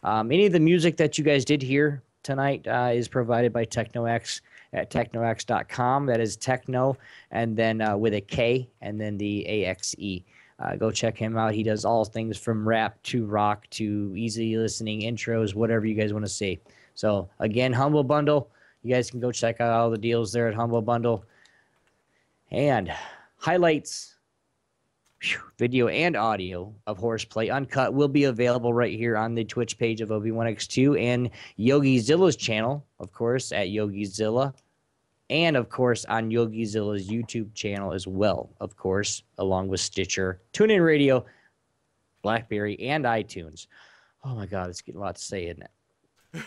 C: Um, any of the music that you guys did hear tonight uh, is provided by TeknoAXE at teknoaxe.com. That is techno, and then uh, with a K, and then the AXE. Uh, go check him out. He does all things from rap to rock to easy listening intros, whatever you guys want to see. So again, Humble Bundle. You guys can go check out all the deals there at Humble Bundle. And highlights, phew, video and audio of Horseplay Uncut will be available right here on the Twitch page of Obi-Wan X2 and Yogizilla's channel, of course, at Yogizilla. And of course, on Yogizilla's YouTube channel as well, of course, along with Stitcher, TuneIn Radio, Blackberry, and iTunes. Oh my God, it's getting a lot to say, isn't it?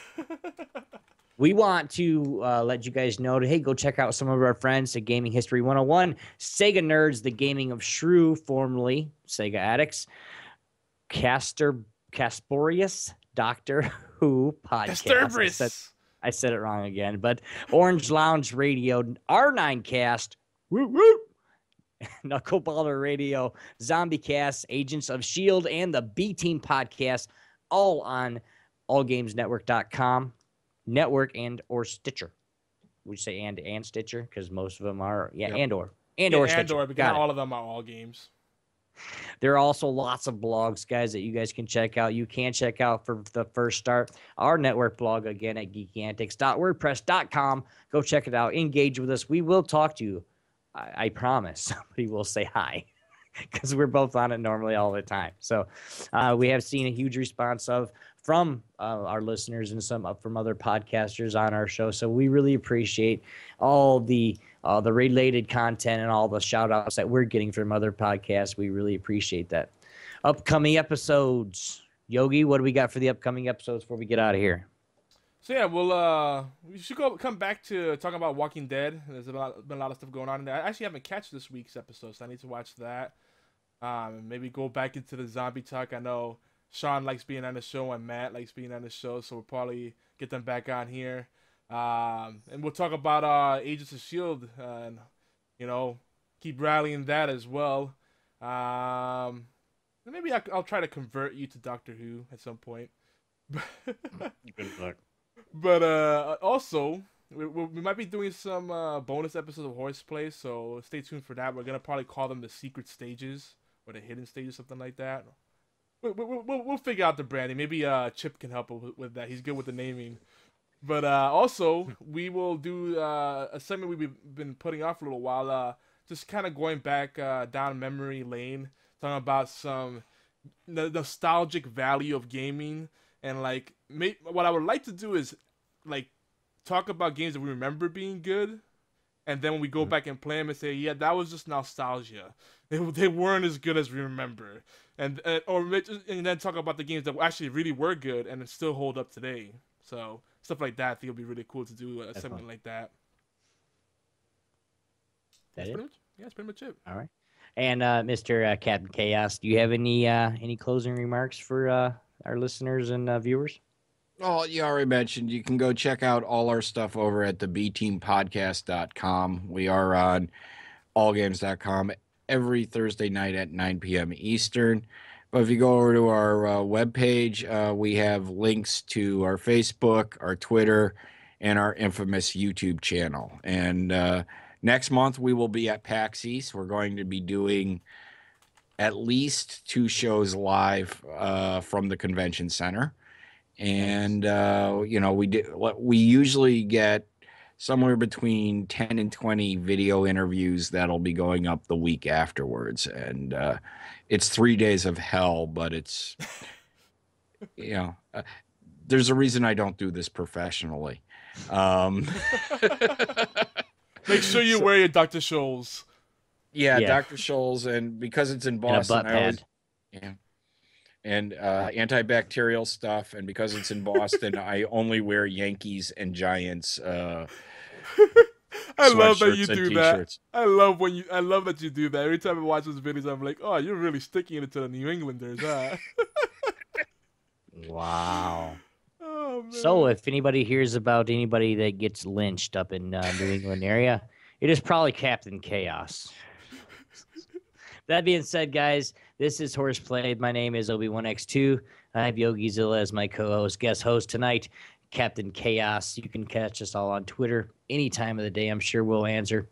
C: we want to uh, let you guys know to hey go check out some of our friends at gaming history 101 sega nerds the gaming of shrew formerly sega addicts caster casporius doctor who podcast. I said, I said it wrong again but orange lounge radio r9 cast woo woo. Knuckleballer radio zombie cast agents of shield and the b team podcast all on allgamesnetwork.com network and or Stitcher. We say and and Stitcher because most of them are yeah
A: Yep.
C: and or and
B: Yeah,
C: or
B: and or because
C: Got
B: not
C: it.
B: all of them are all games.
C: There are also lots of blogs, guys, that you guys can check out. You can check out for the first start our network blog again at geekyantics.wordpress.com. Go check it out. Engage with us. We will talk to you. I, I promise. Somebody will say hi because we're both on it normally all the time. So uh, we have seen a huge response of from uh, our listeners and some uh, from other podcasters on our show. So we really appreciate all the uh, the related content and all the shout outs that we're getting from other podcasts. We really appreciate that. Upcoming episodes. Yogi, what do we got for the upcoming episodes before we get out of here?
B: So yeah, we'll uh we should go come back to talking about Walking Dead. There's a lot, been a lot of stuff going on in there. I actually haven't catch this week's episode, so I need to watch that. Um, maybe go back into the zombie talk. I know Sean likes being on the show and Matt likes being on the show, so we'll probably get them back on here. Um, and we'll talk about uh Agents of Shield uh, and you know keep rallying that as well. Um, maybe I'll, I'll try to convert you to Doctor Who at some point.
C: Good luck.
B: but uh, also we, we we might be doing some uh, bonus episodes of Horseplay, so stay tuned for that. We're gonna probably call them the secret stages or the hidden stages, something like that. We, we, we'll, we'll figure out the branding. Maybe uh, Chip can help with, with that. He's good with the naming. But uh, also, we will do uh, a segment we've been putting off for a little while. Uh, just kind of going back uh, down memory lane, talking about some n- nostalgic value of gaming, and like, ma- what I would like to do is like talk about games that we remember being good, and then when we go back and play them and say, yeah, that was just nostalgia. They, they weren't as good as we remember, and uh, or and then talk about the games that actually really were good and still hold up today. So stuff like that, I think it'll be really cool to do a
C: That's
B: segment
C: fun.
B: like that.
C: That
B: That's pretty much, yeah, that's pretty much it.
C: All right. And uh, Mr. Uh, Captain Chaos, do you have any uh, any closing remarks for uh, our listeners and uh, viewers?
A: Well, you already mentioned you can go check out all our stuff over at the bteampodcast.com. We are on allgames.com every Thursday night at 9 p.m. Eastern. But if you go over to our uh, webpage, uh, we have links to our Facebook, our Twitter, and our infamous YouTube channel. And uh, next month, we will be at PAX East. We're going to be doing at least two shows live uh, from the convention center and uh, you know we did what we usually get somewhere between 10 and 20 video interviews that'll be going up the week afterwards and uh, it's three days of hell but it's you know uh, there's a reason i don't do this professionally um,
B: Make sure you
A: So-
B: wear your Dr. Scholl's.
A: yeah,
C: Yeah.
A: dr scholl's and because it's in boston
C: butt
A: I always, yeah and uh, antibacterial stuff and because it's in boston i only wear yankees and giants uh,
B: I love that you do that. I love when you. I love that you do that. Every time I watch those videos, I'm like, oh, you're really sticking it to the New Englanders, huh?
C: Wow.
B: oh.
C: So, if anybody hears about anybody that gets lynched up in uh, New England area, it is probably Captain Chaos. that being said, guys, this is Horseplay. My name is Obi1X2. I have Yogizilla as my co-host, guest host tonight, Captain Chaos. You can catch us all on Twitter any time of the day. I'm sure we'll answer.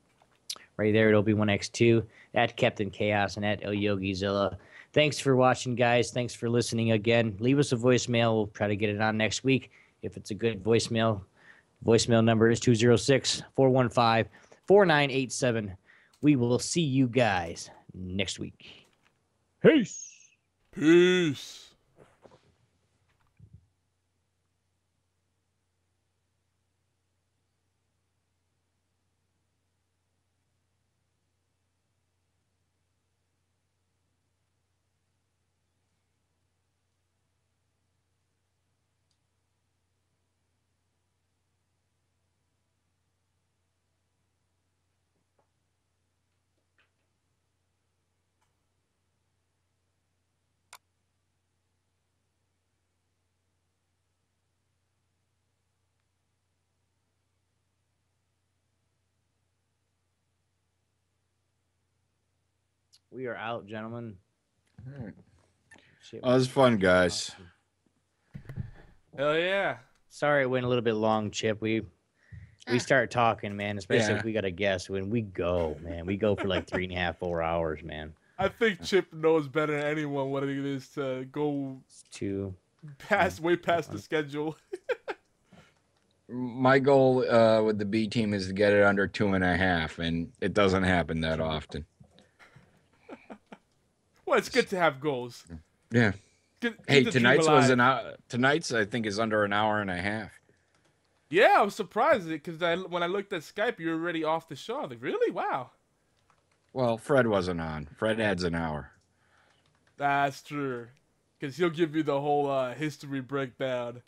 C: Right there at Obi1X2, at Captain Chaos, and at El Yogizilla. Thanks for watching, guys. Thanks for listening again. Leave us a voicemail. We'll try to get it on next week if it's a good voicemail. Voicemail number is 206 415 4987. We will see you guys next week. Peace.
B: Peace.
C: We are out, gentlemen.
A: Alright.
C: Shit,
A: Oh, it was fun, guys.
B: Hell yeah.
C: Sorry it went a little bit long, Chip. We we
D: Ah.
C: start talking, man. Especially
A: Yeah.
C: if we got a guest. When we go, man, we go for like three and a half, four hours, man.
B: I think Chip knows better than anyone what it is to go
C: It's too.
B: past, way past the schedule.
A: My goal uh, with the B team is to get it under two and a half, and it doesn't happen that often.
B: Well, it's good to have goals.
A: Yeah.
B: Good,
A: Hey, tonight's was an hour. Tonight's I think is under an hour and a half.
B: Yeah, I was surprised because I, when I looked at Skype, you were already off the show. Like, really? Wow.
A: Well, Fred wasn't on. Fred adds an hour.
B: That's true. Because he'll give you the whole uh, history breakdown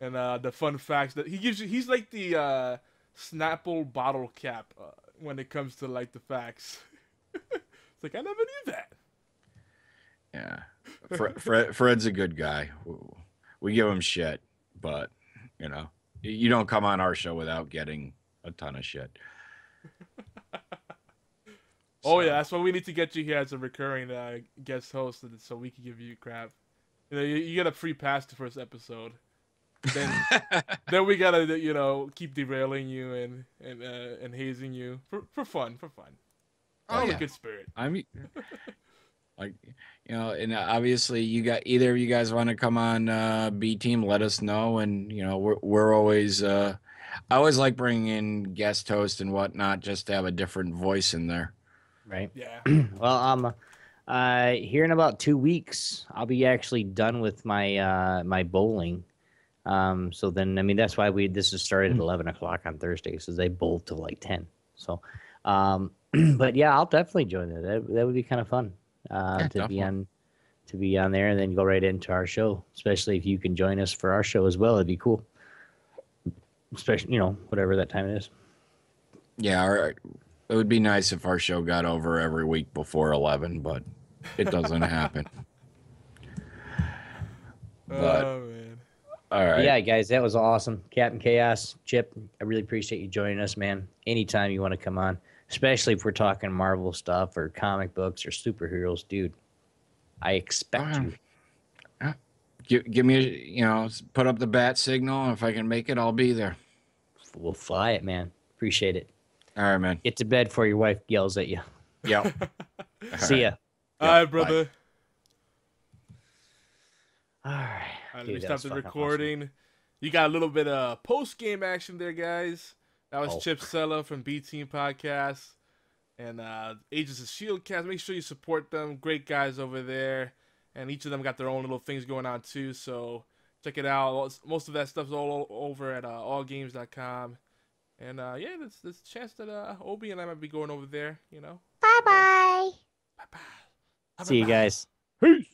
B: and uh, the fun facts that he gives you. He's like the uh, Snapple bottle cap uh, when it comes to like the facts. it's like I never knew that.
A: Yeah. Fred, Fred, Fred's a good guy. We give him shit, but you know, you don't come on our show without getting a ton of shit.
B: Oh
A: So-
B: yeah, that's why we need to get you here as a recurring uh, guest host, so we can give you crap. You know, you, you get a free pass to first episode. then then we gotta you know keep derailing you and and uh, and hazing you for for fun for fun.
A: Oh, yeah.
B: a good spirit.
A: I mean, like, you know, and obviously you got either of you guys want to come on uh, B team, let us know. And, you know, we're, we're always, uh, I always like bringing in guest host and whatnot just to have a different voice in there.
C: Right.
B: Yeah.
C: Well, um, uh, here in about two weeks, I'll be actually done with my uh my bowling. Um, so then I mean that's why we this is started at eleven o'clock on Thursday, so they bowl till like ten. So, um, but yeah, I'll definitely join that. That, that would be kind of fun uh,
A: Yeah,
C: to be on to be on there and then go right into our show. Especially if you can join us for our show as well, it'd be cool. Especially you know whatever that time it is.
A: Yeah. Our, it would be nice if our show got over every week before 11, but it doesn't happen. But-
B: oh man.
A: All right.
C: Yeah, guys, that was awesome. Captain Chaos, Chip, I really appreciate you joining us, man. Anytime you want to come on, especially if we're talking Marvel stuff or comic books or superheroes, dude. I expect you.
A: Give, give me, a, you know, put up the bat signal. And if I can make it, I'll be there.
C: We'll fly it, man. Appreciate it.
A: All right, man.
C: Get to bed before your wife yells at you.
A: Yep.
C: See ya.
B: All
A: Yeah,
B: right,
A: bye.
B: brother.
C: All right.
B: All right, let
C: Dude,
B: me stop the
C: fucking awesome.
B: recording. You got a little bit of post game action there, guys. That was
C: Oh.
B: Chip Cella from B Team Podcast and uh, Agents of Shieldcast. Make sure you support them. Great guys over there, and each of them got their own little things going on too. So check it out. Most of that stuff's all over at uh, allgames.com. And uh, yeah, there's, there's a chance that uh, Obi and I might be going over there. You know.
D: Bye bye.
B: Bye bye.
C: See you guys.
B: Peace.